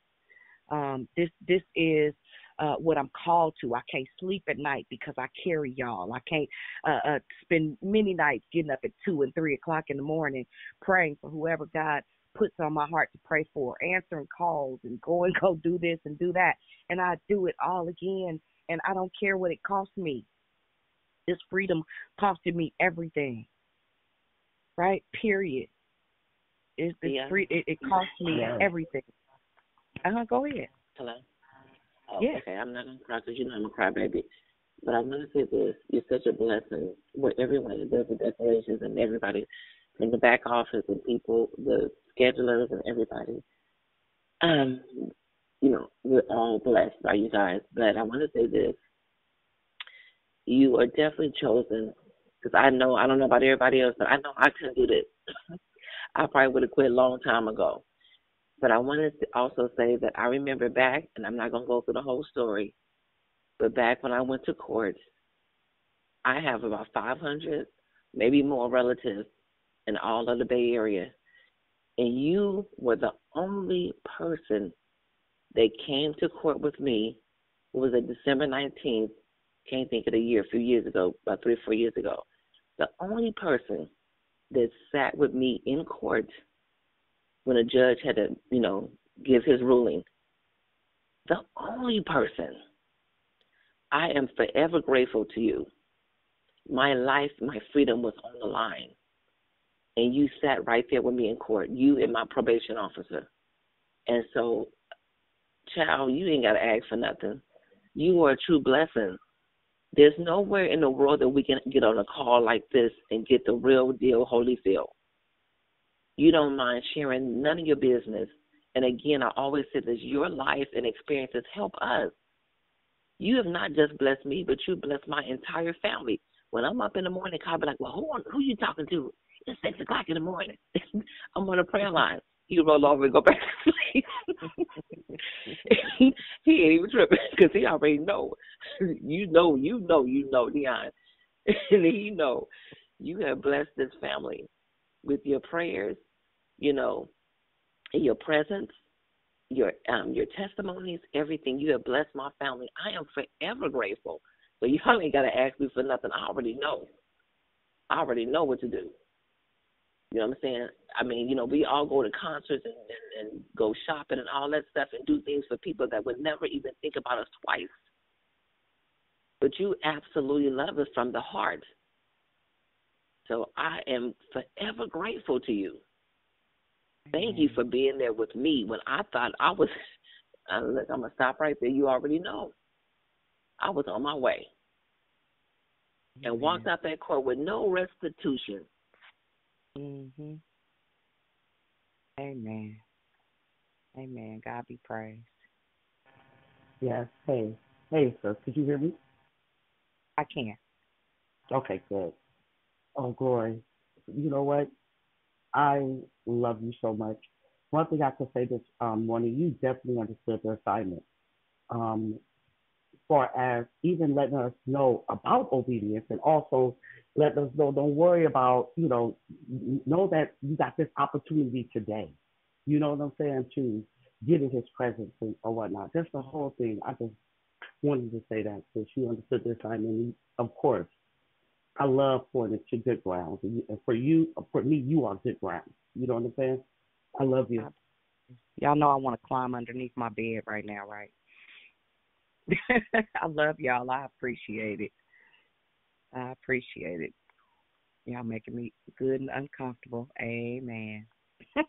Um, this this is uh, what I'm called to. I can't sleep at night because I carry y'all. I can't uh, uh, spend many nights getting up at two and three o'clock in the morning praying for whoever God puts on my heart to pray for, answering calls and go and go do this and do that. And I do it all again, and I don't care what it costs me. This freedom costed me everything. Right? Period. It's the yeah. free it, it cost me yeah. everything. Uh huh. Go ahead.
Hello. Oh,
yeah.
Okay, I'm not gonna cry because you know I'm a crybaby. But I'm gonna say this: you're such a blessing with everyone that does the decorations and everybody in the back office and people, the schedulers and everybody. Um, you know, we're all blessed by you guys. But I want to say this: you are definitely chosen. Because I know, I don't know about everybody else, but I know I couldn't do this. I probably would have quit a long time ago. But I wanted to also say that I remember back, and I'm not going to go through the whole story, but back when I went to court, I have about 500, maybe more relatives in all of the Bay Area. And you were the only person that came to court with me. It was it December 19th, can't think of the year, a few years ago, about three or four years ago. The only person that sat with me in court when a judge had to, you know, give his ruling, the only person, I am forever grateful to you. My life, my freedom was on the line. And you sat right there with me in court, you and my probation officer. And so, child, you ain't got to ask for nothing. You are a true blessing there's nowhere in the world that we can get on a call like this and get the real deal holy Holyfield. You don't mind sharing none of your business. And again, I always say this your life and experiences help us. You have not just blessed me, but you blessed my entire family. When I'm up in the morning, I'll be like, Well, who, who you talking to? It's six o'clock in the morning. I'm on a prayer line he roll over and go back to sleep. he, he ain't even tripping because he already know. You know, you know, you know, Dion, and he know you have blessed this family with your prayers, you know, your presence, your um your testimonies, everything. You have blessed my family. I am forever grateful. So y'all ain't gotta ask me for nothing. I already know. I already know what to do. You know what I'm saying? I mean, you know, we all go to concerts and, and, and go shopping and all that stuff and do things for people that would never even think about us twice. But you absolutely love us from the heart. So I am forever grateful to you. Thank you for being there with me when I thought I was. Uh, look, I'm gonna stop right there. You already know. I was on my way and walked out that court with no restitution
Mhm. Amen. Amen. God be praised.
Yes. Hey. Hey, sir. Could you hear me?
I can.
Okay, good. Oh, glory. You know what? I love you so much. One thing I can say this um, morning, you definitely understood the assignment. Um, far as even letting us know about obedience and also letting us know don't worry about, you know, know that you got this opportunity today. You know what I'm saying? To get in his presence and, or whatnot. Just the whole thing. I just wanted to say that so she understood this time. And of course, I love pointing to good ground. And for you, for me, you are good ground. You know what I'm saying? I love you.
Y'all know I want to climb underneath my bed right now, right? I love y'all. I appreciate it. I appreciate it. Y'all making me good and uncomfortable. Amen.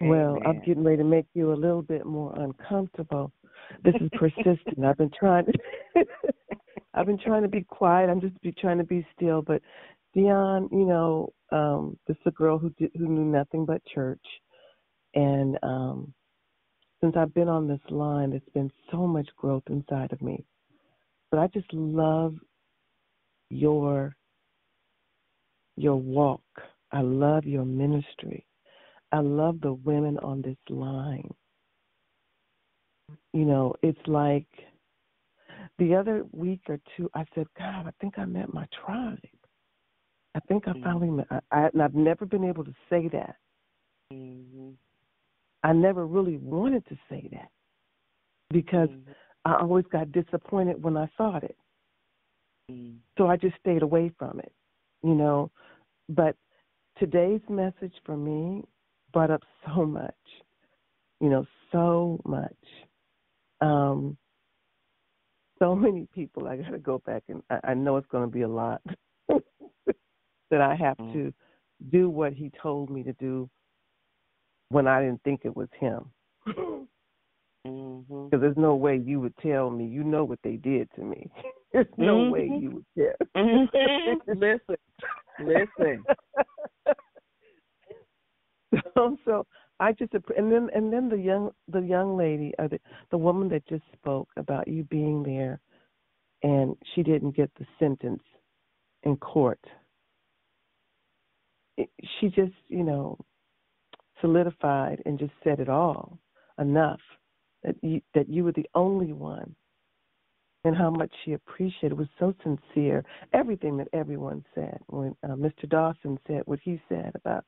Well, I'm getting ready to make you a little bit more uncomfortable. This is persistent. I've been trying to I've been trying to be quiet. I'm just be trying to be still, but Dion, you know, um, this is a girl who did, who knew nothing but church, and um, since I've been on this line, there's been so much growth inside of me. But I just love your your walk. I love your ministry. I love the women on this line. You know, it's like the other week or two, I said, God, I think I met my tribe. I think I mm-hmm. finally met, I, I, and I've never been able to say that.
Mm-hmm.
I never really wanted to say that because mm-hmm. I always got disappointed when I thought it.
Mm-hmm.
So I just stayed away from it, you know. But today's message for me brought up so much, you know, so much. Um, so many people. I got to go back and I, I know it's going to be a lot that I have mm. to do what he told me to do when I didn't think it was him.
Because
mm-hmm. there's no way you would tell me. You know what they did to me. there's no
mm-hmm.
way you would tell.
Mm-hmm. listen, listen.
so, so I just and then and then the young the young lady or the the woman that just spoke about you being there, and she didn't get the sentence in court. It, she just you know solidified and just said it all enough that you that you were the only one and how much she appreciated it was so sincere everything that everyone said when uh, Mr. Dawson said what he said about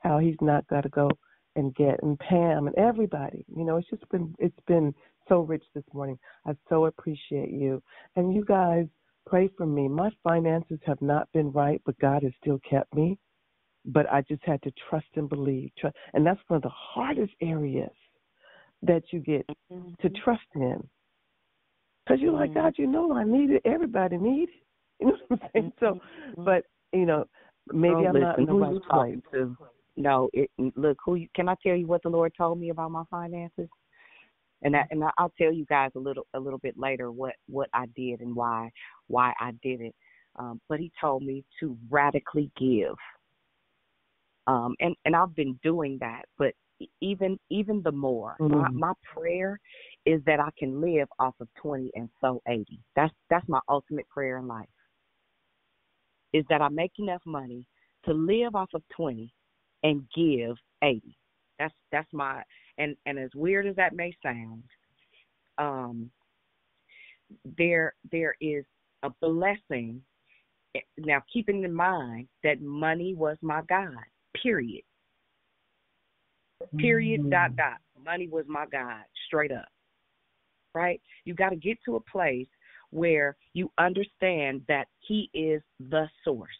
how he's not got to go and get and Pam and everybody you know it's just been it's been so rich this morning I so appreciate you and you guys pray for me my finances have not been right but God has still kept me but I just had to trust and believe. And that's one of the hardest areas that you get mm-hmm. to trust Him. Because you're like, mm-hmm. God, you know I need it. Everybody needs it. You know what I'm saying? So, mm-hmm. but, you know, maybe
oh,
I'm
listen,
not in the
who
right
you talking to? No, it, look, who you, can I tell you what the Lord told me about my finances? And I, and I'll tell you guys a little a little bit later what what I did and why why I did it. Um, but He told me to radically give um, and and I've been doing that, but even even the more, mm-hmm. my, my prayer is that I can live off of twenty and so eighty. That's that's my ultimate prayer in life. Is that I make enough money to live off of twenty and give eighty. That's that's my and and as weird as that may sound, um, there there is a blessing. Eh, now, keeping in mind that money was my God period. Period, mm-hmm. dot, dot. Money was my God, straight up. Right? You got to get to a place where you understand that He is the source.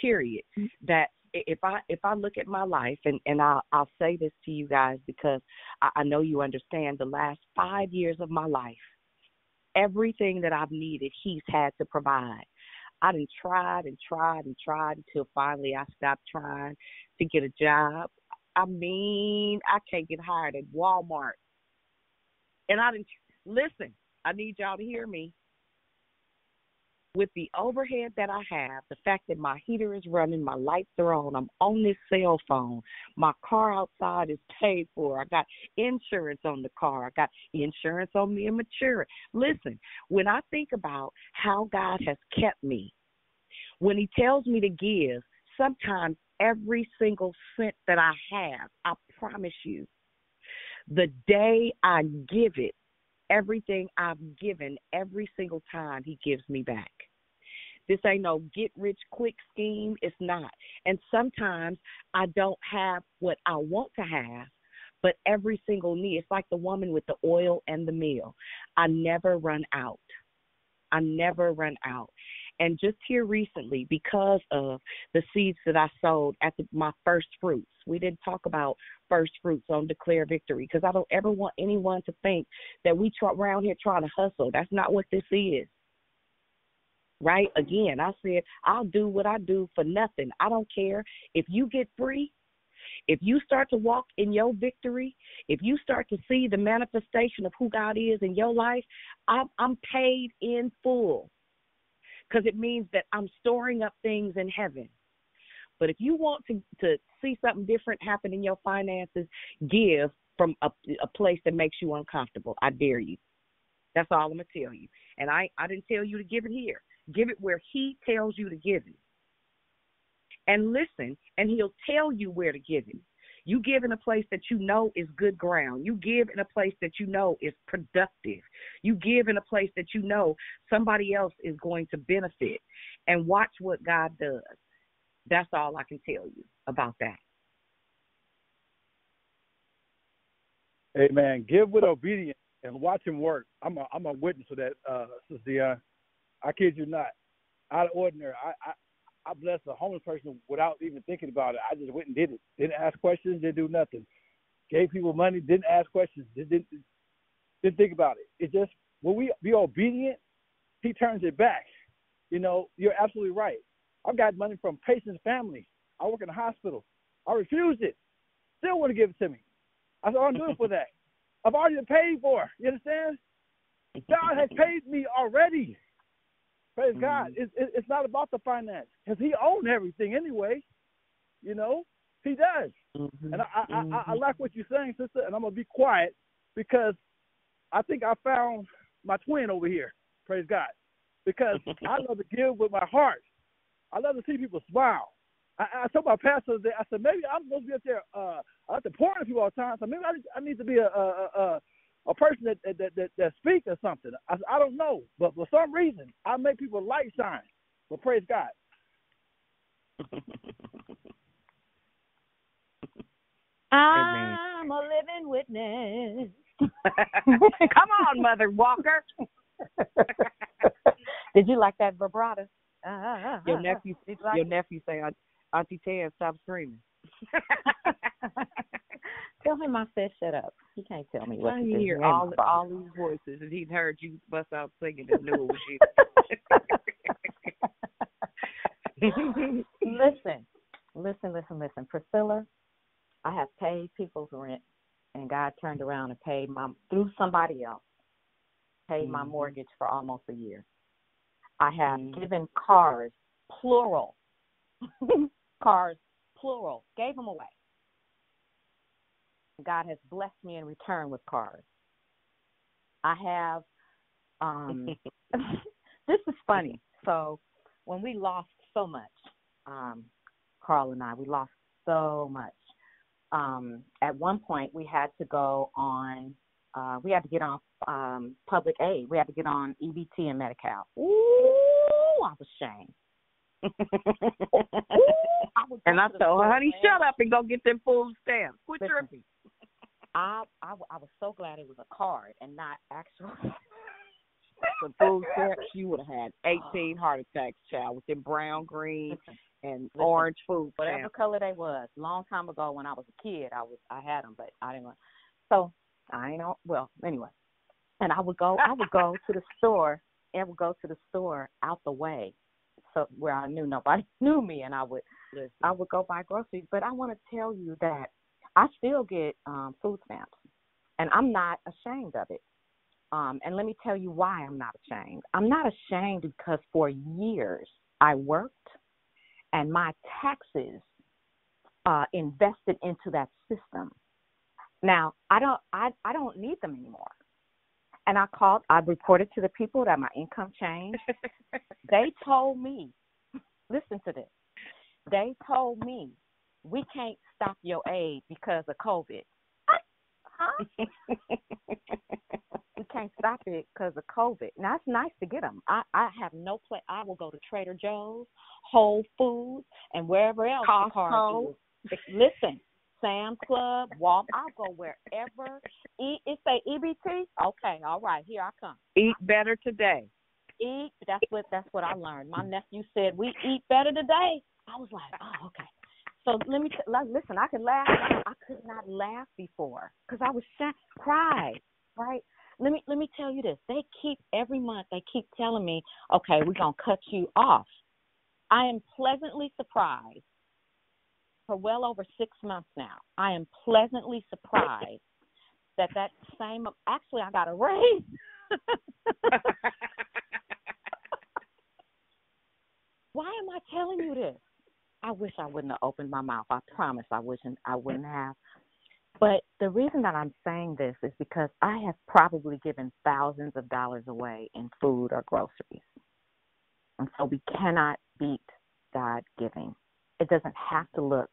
Period. Mm-hmm. That if I if I look at my life and and I'll I'll say this to you guys because I, I know you understand the last five years of my life, everything that I've needed, He's had to provide. I done tried and tried and tried until finally I stopped trying to get a job. I mean, I can't get hired at Walmart. And I didn't listen, I need y'all to hear me. With the overhead that I have, the fact that my heater is running, my lights are on, I'm on this cell phone, my car outside is paid for, I got insurance on the car, I got insurance on me and mature. Listen, when I think about how God has kept me, when He tells me to give, sometimes every single cent that I have, I promise you, the day I give it, everything I've given every single time he gives me back. This ain't no get rich quick scheme. It's not. And sometimes I don't have what I want to have, but every single need. It's like the woman with the oil and the meal. I never run out. I never run out. And just here recently, because of the seeds that I sowed at the, my first fruits, we didn't talk about first fruits on Declare Victory because I don't ever want anyone to think that we try around here trying to hustle. That's not what this is. Right? Again, I said, I'll do what I do for nothing. I don't care if you get free. If you start to walk in your victory, if you start to see the manifestation of who God is in your life, I'm, I'm paid in full because it means that I'm storing up things in heaven. But if you want to, to see something different happen in your finances, give from a, a place that makes you uncomfortable. I dare you. That's all I'm gonna tell you. And I I didn't tell you to give it here. Give it where He tells you to give it. And listen, and He'll tell you where to give it. You give in a place that you know is good ground. You give in a place that you know is productive. You give in a place that you know somebody else is going to benefit. And watch what God does. That's all I can tell you about that.
Amen. Give with obedience and watch him work. I'm a I'm a witness of that, uh, Sister Dion. I kid you not. Out of ordinary. I, I blessed a homeless person without even thinking about it. I just went and did it. Didn't ask questions. Didn't do nothing. Gave people money. Didn't ask questions. Didn't didn't think about it. It just when we be obedient, he turns it back. You know, you're absolutely right. I've got money from patients' family. I work in a hospital. I refused it. Still want to give it to me. I said, oh, I'm doing for that. I've already paid for. You understand? God has paid me already. Praise mm-hmm. God. It's, it's not about the finance because He owns everything anyway. You know, He does. Mm-hmm. And I, I, mm-hmm. I, I like what you're saying, sister. And I'm gonna be quiet because I think I found my twin over here. Praise God. Because I love to give with my heart. I love to see people smile. I, I told my pastor that I said maybe I'm supposed to be up there. Uh, I like to pour into people all the time, so maybe I, I need to be a a, a, a person that that that, that speaks or something. I, I don't know, but for some reason I make people light shine. But praise God.
I'm a living witness.
Come on, Mother Walker.
Did you like that vibrato? Uh,
your nephew, like your nephew say, Auntie Ted, stop screaming.
Tell him I said shut up. He can't tell me what
I
to do.
hear all all these voices, and he'd heard you bust out singing and knew it was
you. listen, listen, listen, listen. Priscilla, I have paid people's rent, and God turned around and paid my through somebody else, paid mm-hmm. my mortgage for almost a year. I have mm-hmm. given cars, plural, cars, plural, gave them away. God has blessed me in return with cars. I have, um, this is funny. So when we lost so much, um, Carl and I, we lost so much. Um, at one point, we had to go on uh, we had to get on um, public aid. We had to get on EBT and Medi-Cal. Ooh, I was ashamed.
Ooh, I and I told her, honey, shut up and go get them food stamps. Quit tripping.
I, I I was so glad it was a card and not actual.
the food stamps, you would have had eighteen heart attacks, child, with them brown, green, and orange food.
Whatever color they was, long time ago when I was a kid, I was I had them, but I didn't. Want, so I know. Well, anyway, and I would go. I would go to the store and would go to the store out the way, so where I knew nobody knew me, and I would Listen. I would go buy groceries. But I want to tell you that I still get um food stamps, and I'm not ashamed of it. Um, and let me tell you why I'm not ashamed. I'm not ashamed because for years I worked, and my taxes uh, invested into that system. Now, I don't I I don't need them anymore. And I called I reported to the people that my income changed. they told me, listen to this. They told me we can't stop your aid because of COVID. Huh? we can't stop it because of COVID. Now it's nice to get them. I I have no place. I will go to Trader Joe's, Whole Foods, and wherever else.
Costco.
Listen, Sam's Club, Walmart. I'll go wherever. Eat. It say EBT. Okay, all right. Here I come.
Eat better today.
Eat. That's what. That's what I learned. My nephew said we eat better today. I was like, oh, okay. So let me t- like, listen. I could laugh. I could not laugh before because I was sh- cried. Right. Let me let me tell you this. They keep every month. They keep telling me, okay, we're gonna cut you off. I am pleasantly surprised for well over six months now. I am pleasantly surprised that that same actually I got a raise. Why am I telling you this? I wish I wouldn't have opened my mouth. I promise I wouldn't I mm. wouldn't have. But the reason that I'm saying this is because I have probably given thousands of dollars away in food or groceries. And so we cannot beat God giving. It doesn't have to look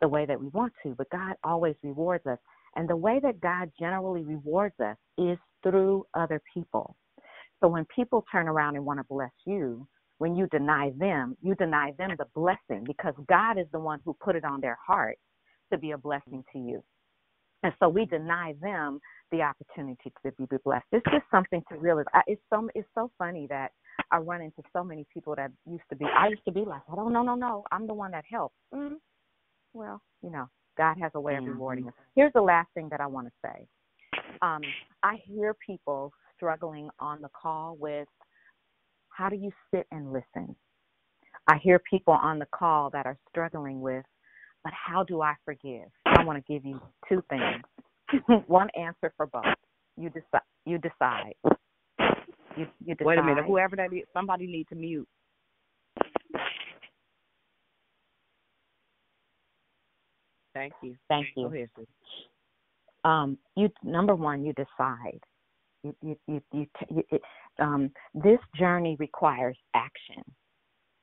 the way that we want to, but God always rewards us. And the way that God generally rewards us is through other people. So when people turn around and want to bless you, when you deny them, you deny them the blessing because God is the one who put it on their heart to be a blessing to you. And so we deny them the opportunity to be blessed. It's just something to realize. It's so it's so funny that I run into so many people that used to be. I used to be like, I don't no no no. I'm the one that helps. Mm-hmm. Well, you know, God has a way of rewarding us. Here's the last thing that I want to say. Um, I hear people struggling on the call with how do you sit and listen? I hear people on the call that are struggling with, but how do I forgive? I want to give you two things. One answer for both. You decide. You decide. You, you decide.
Wait a minute. Whoever that is, somebody needs to mute. Thank you.
Thank you. Um, you number one, you decide. You, you, you, you, it, um, this journey requires action.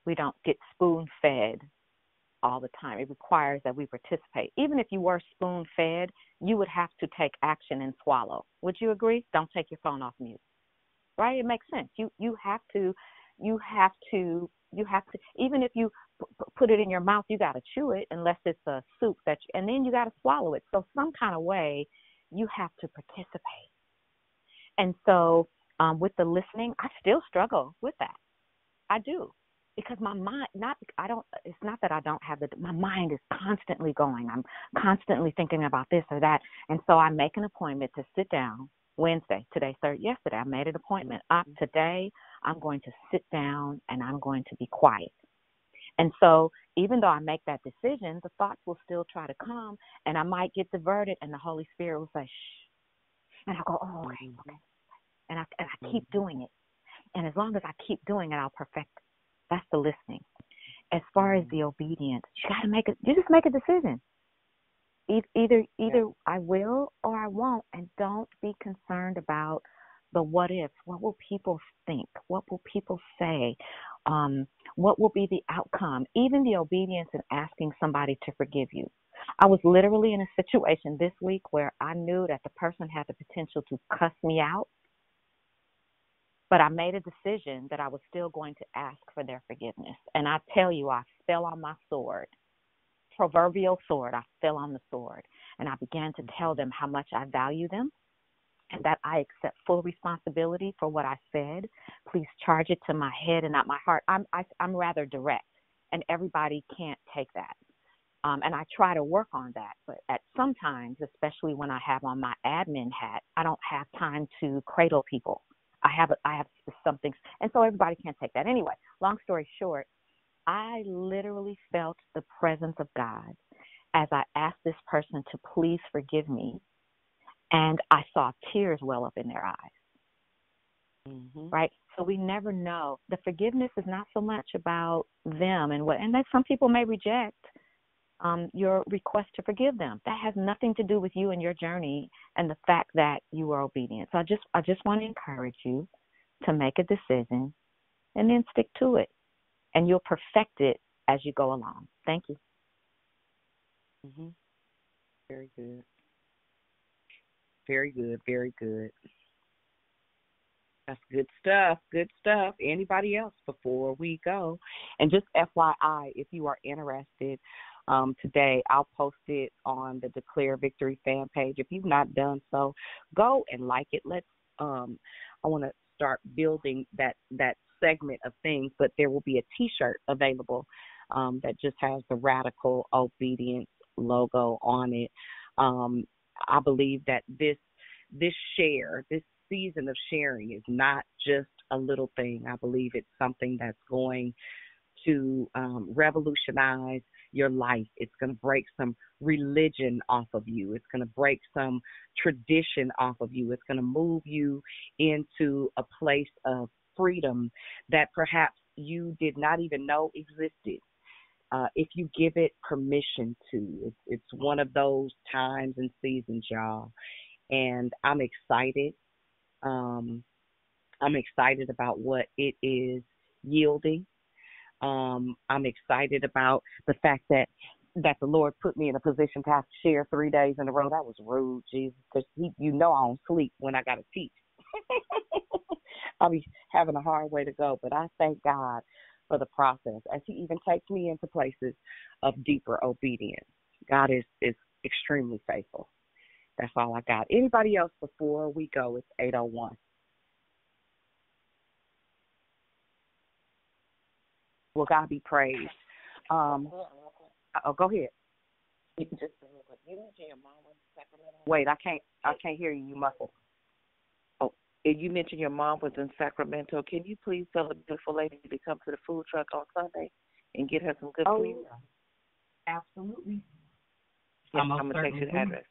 We don't get spoon fed all the time. It requires that we participate. Even if you were spoon fed, you would have to take action and swallow. Would you agree? Don't take your phone off mute. Right? It makes sense. You you have to you have to you have to even if you p- put it in your mouth, you got to chew it unless it's a soup that you, and then you got to swallow it. So some kind of way you have to participate. And so um, with the listening, I still struggle with that. I do because my mind not I don't it's not that I don't have the my mind is constantly going. I'm constantly thinking about this or that. And so I make an appointment to sit down Wednesday. Today third yesterday I made an appointment. Up today I'm going to sit down and I'm going to be quiet. And so even though I make that decision, the thoughts will still try to come and I might get diverted and the Holy Spirit will say, shh. And I go, oh, okay, mm-hmm. okay. And I, and I keep doing it. And as long as I keep doing it, I'll perfect it. That's the listening. As far as the obedience, you got to make it. You just make a decision. Either either I will or I won't, and don't be concerned about the what ifs. What will people think? What will people say? Um, what will be the outcome? Even the obedience and asking somebody to forgive you. I was literally in a situation this week where I knew that the person had the potential to cuss me out but I made a decision that I was still going to ask for their forgiveness. And I tell you, I fell on my sword, proverbial sword. I fell on the sword. And I began to tell them how much I value them and that I accept full responsibility for what I said. Please charge it to my head and not my heart. I'm, I, am i am rather direct, and everybody can't take that. Um, and I try to work on that. But at sometimes, especially when I have on my admin hat, I don't have time to cradle people. I have I have something, and so everybody can't take that. Anyway, long story short, I literally felt the presence of God as I asked this person to please forgive me, and I saw tears well up in their eyes. Mm-hmm. Right? So we never know. The forgiveness is not so much about them and what, and that some people may reject um, your request to forgive them. That has nothing to do with you and your journey and the fact that you are obedient. So I just I just want to encourage you to make a decision and then stick to it. And you'll perfect it as you go along. Thank you.
Mm-hmm. Very good. Very good. Very good. That's good stuff. Good stuff. Anybody else before we go? And just FYI, if you are interested um, today. I'll post it on the Declare Victory fan page. If you've not done so, go and like it. Let's. Um, I want to start building that that segment of things, but there will be a T-shirt available um, that just has the Radical Obedience logo on it. Um, I believe that this this share, this season of sharing, is not just a little thing. I believe it's something that's going to um, revolutionize your life. It's going to break some religion off of you. It's going to break some tradition off of you. It's going to move you into a place of freedom that perhaps you did not even know existed. Uh, if you give it permission to, it's, it's one of those times and seasons, y'all. And I'm excited. Um, I'm excited about what it is yielding. Um, I'm excited about the fact that that the Lord put me in a position to have to share three days in a row. That was rude, Jesus, because you know I don't sleep when I got to teach. I'll be having a hard way to go, but I thank God for the process as He even takes me into places of deeper obedience. God is is extremely faithful. That's all I got. Anybody else before we go? It's eight oh one. Will God be praised? Um, oh, go ahead. You mentioned your mom was in Sacramento. Wait, I can't. I can't hear you. You muffled.
Oh, you mentioned your mom was in Sacramento. Can you please tell the beautiful lady to come to the food truck on Sunday and get her some good
oh,
food?
Absolutely.
Yes, I'm, I'm gonna take you the address.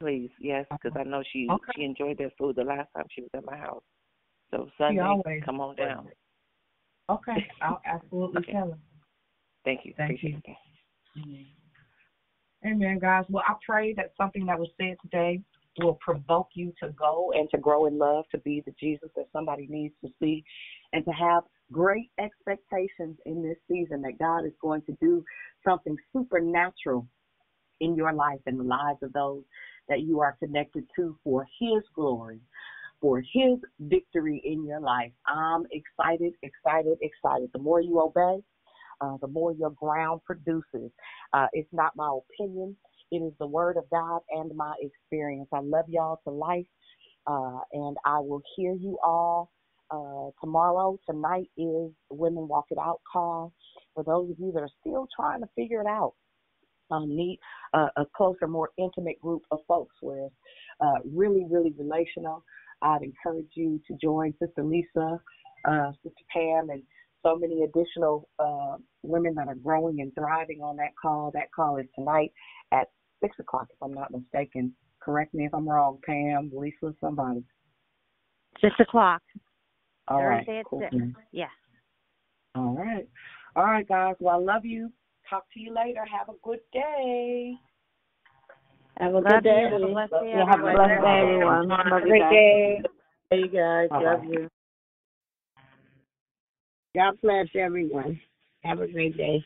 Please, yes, because I know she
okay.
she enjoyed that food the last time she was at my house. So Sunday, come on down.
Okay, I'll absolutely
okay.
tell her.
Thank you.
Thank
Appreciate
you.
That.
Amen, guys. Well, I pray that something that was said today will provoke you to go and to grow in love, to be the Jesus that somebody needs to see, and to have great expectations in this season that God is going to do something supernatural in your life and the lives of those that you are connected to for His glory for his victory in your life. I'm excited, excited, excited. The more you obey, uh, the more your ground produces. Uh, it's not my opinion, it is the word of God and my experience. I love y'all to life, uh, and I will hear you all uh, tomorrow. Tonight is Women Walk It Out call. For those of you that are still trying to figure it out, um, need uh, a closer, more intimate group of folks where it's uh, really, really relational. I'd encourage you to join Sister Lisa, uh, Sister Pam, and so many additional uh, women that are growing and thriving on that call. That call is tonight at 6 o'clock, if I'm not mistaken. Correct me if I'm wrong, Pam, Lisa, somebody.
6 o'clock.
All right.
Thursday at
cool.
6. Yes.
All right. All right, guys. Well, I love you. Talk to you later. Have a good day.
Have a good day.
you. Have a blessed day,
have a
everyone.
blessed day, everyone.
Have a
Love you
great
guys.
day.
Hey, you guys.
Bye-bye.
Love you. God bless everyone. Have a great day.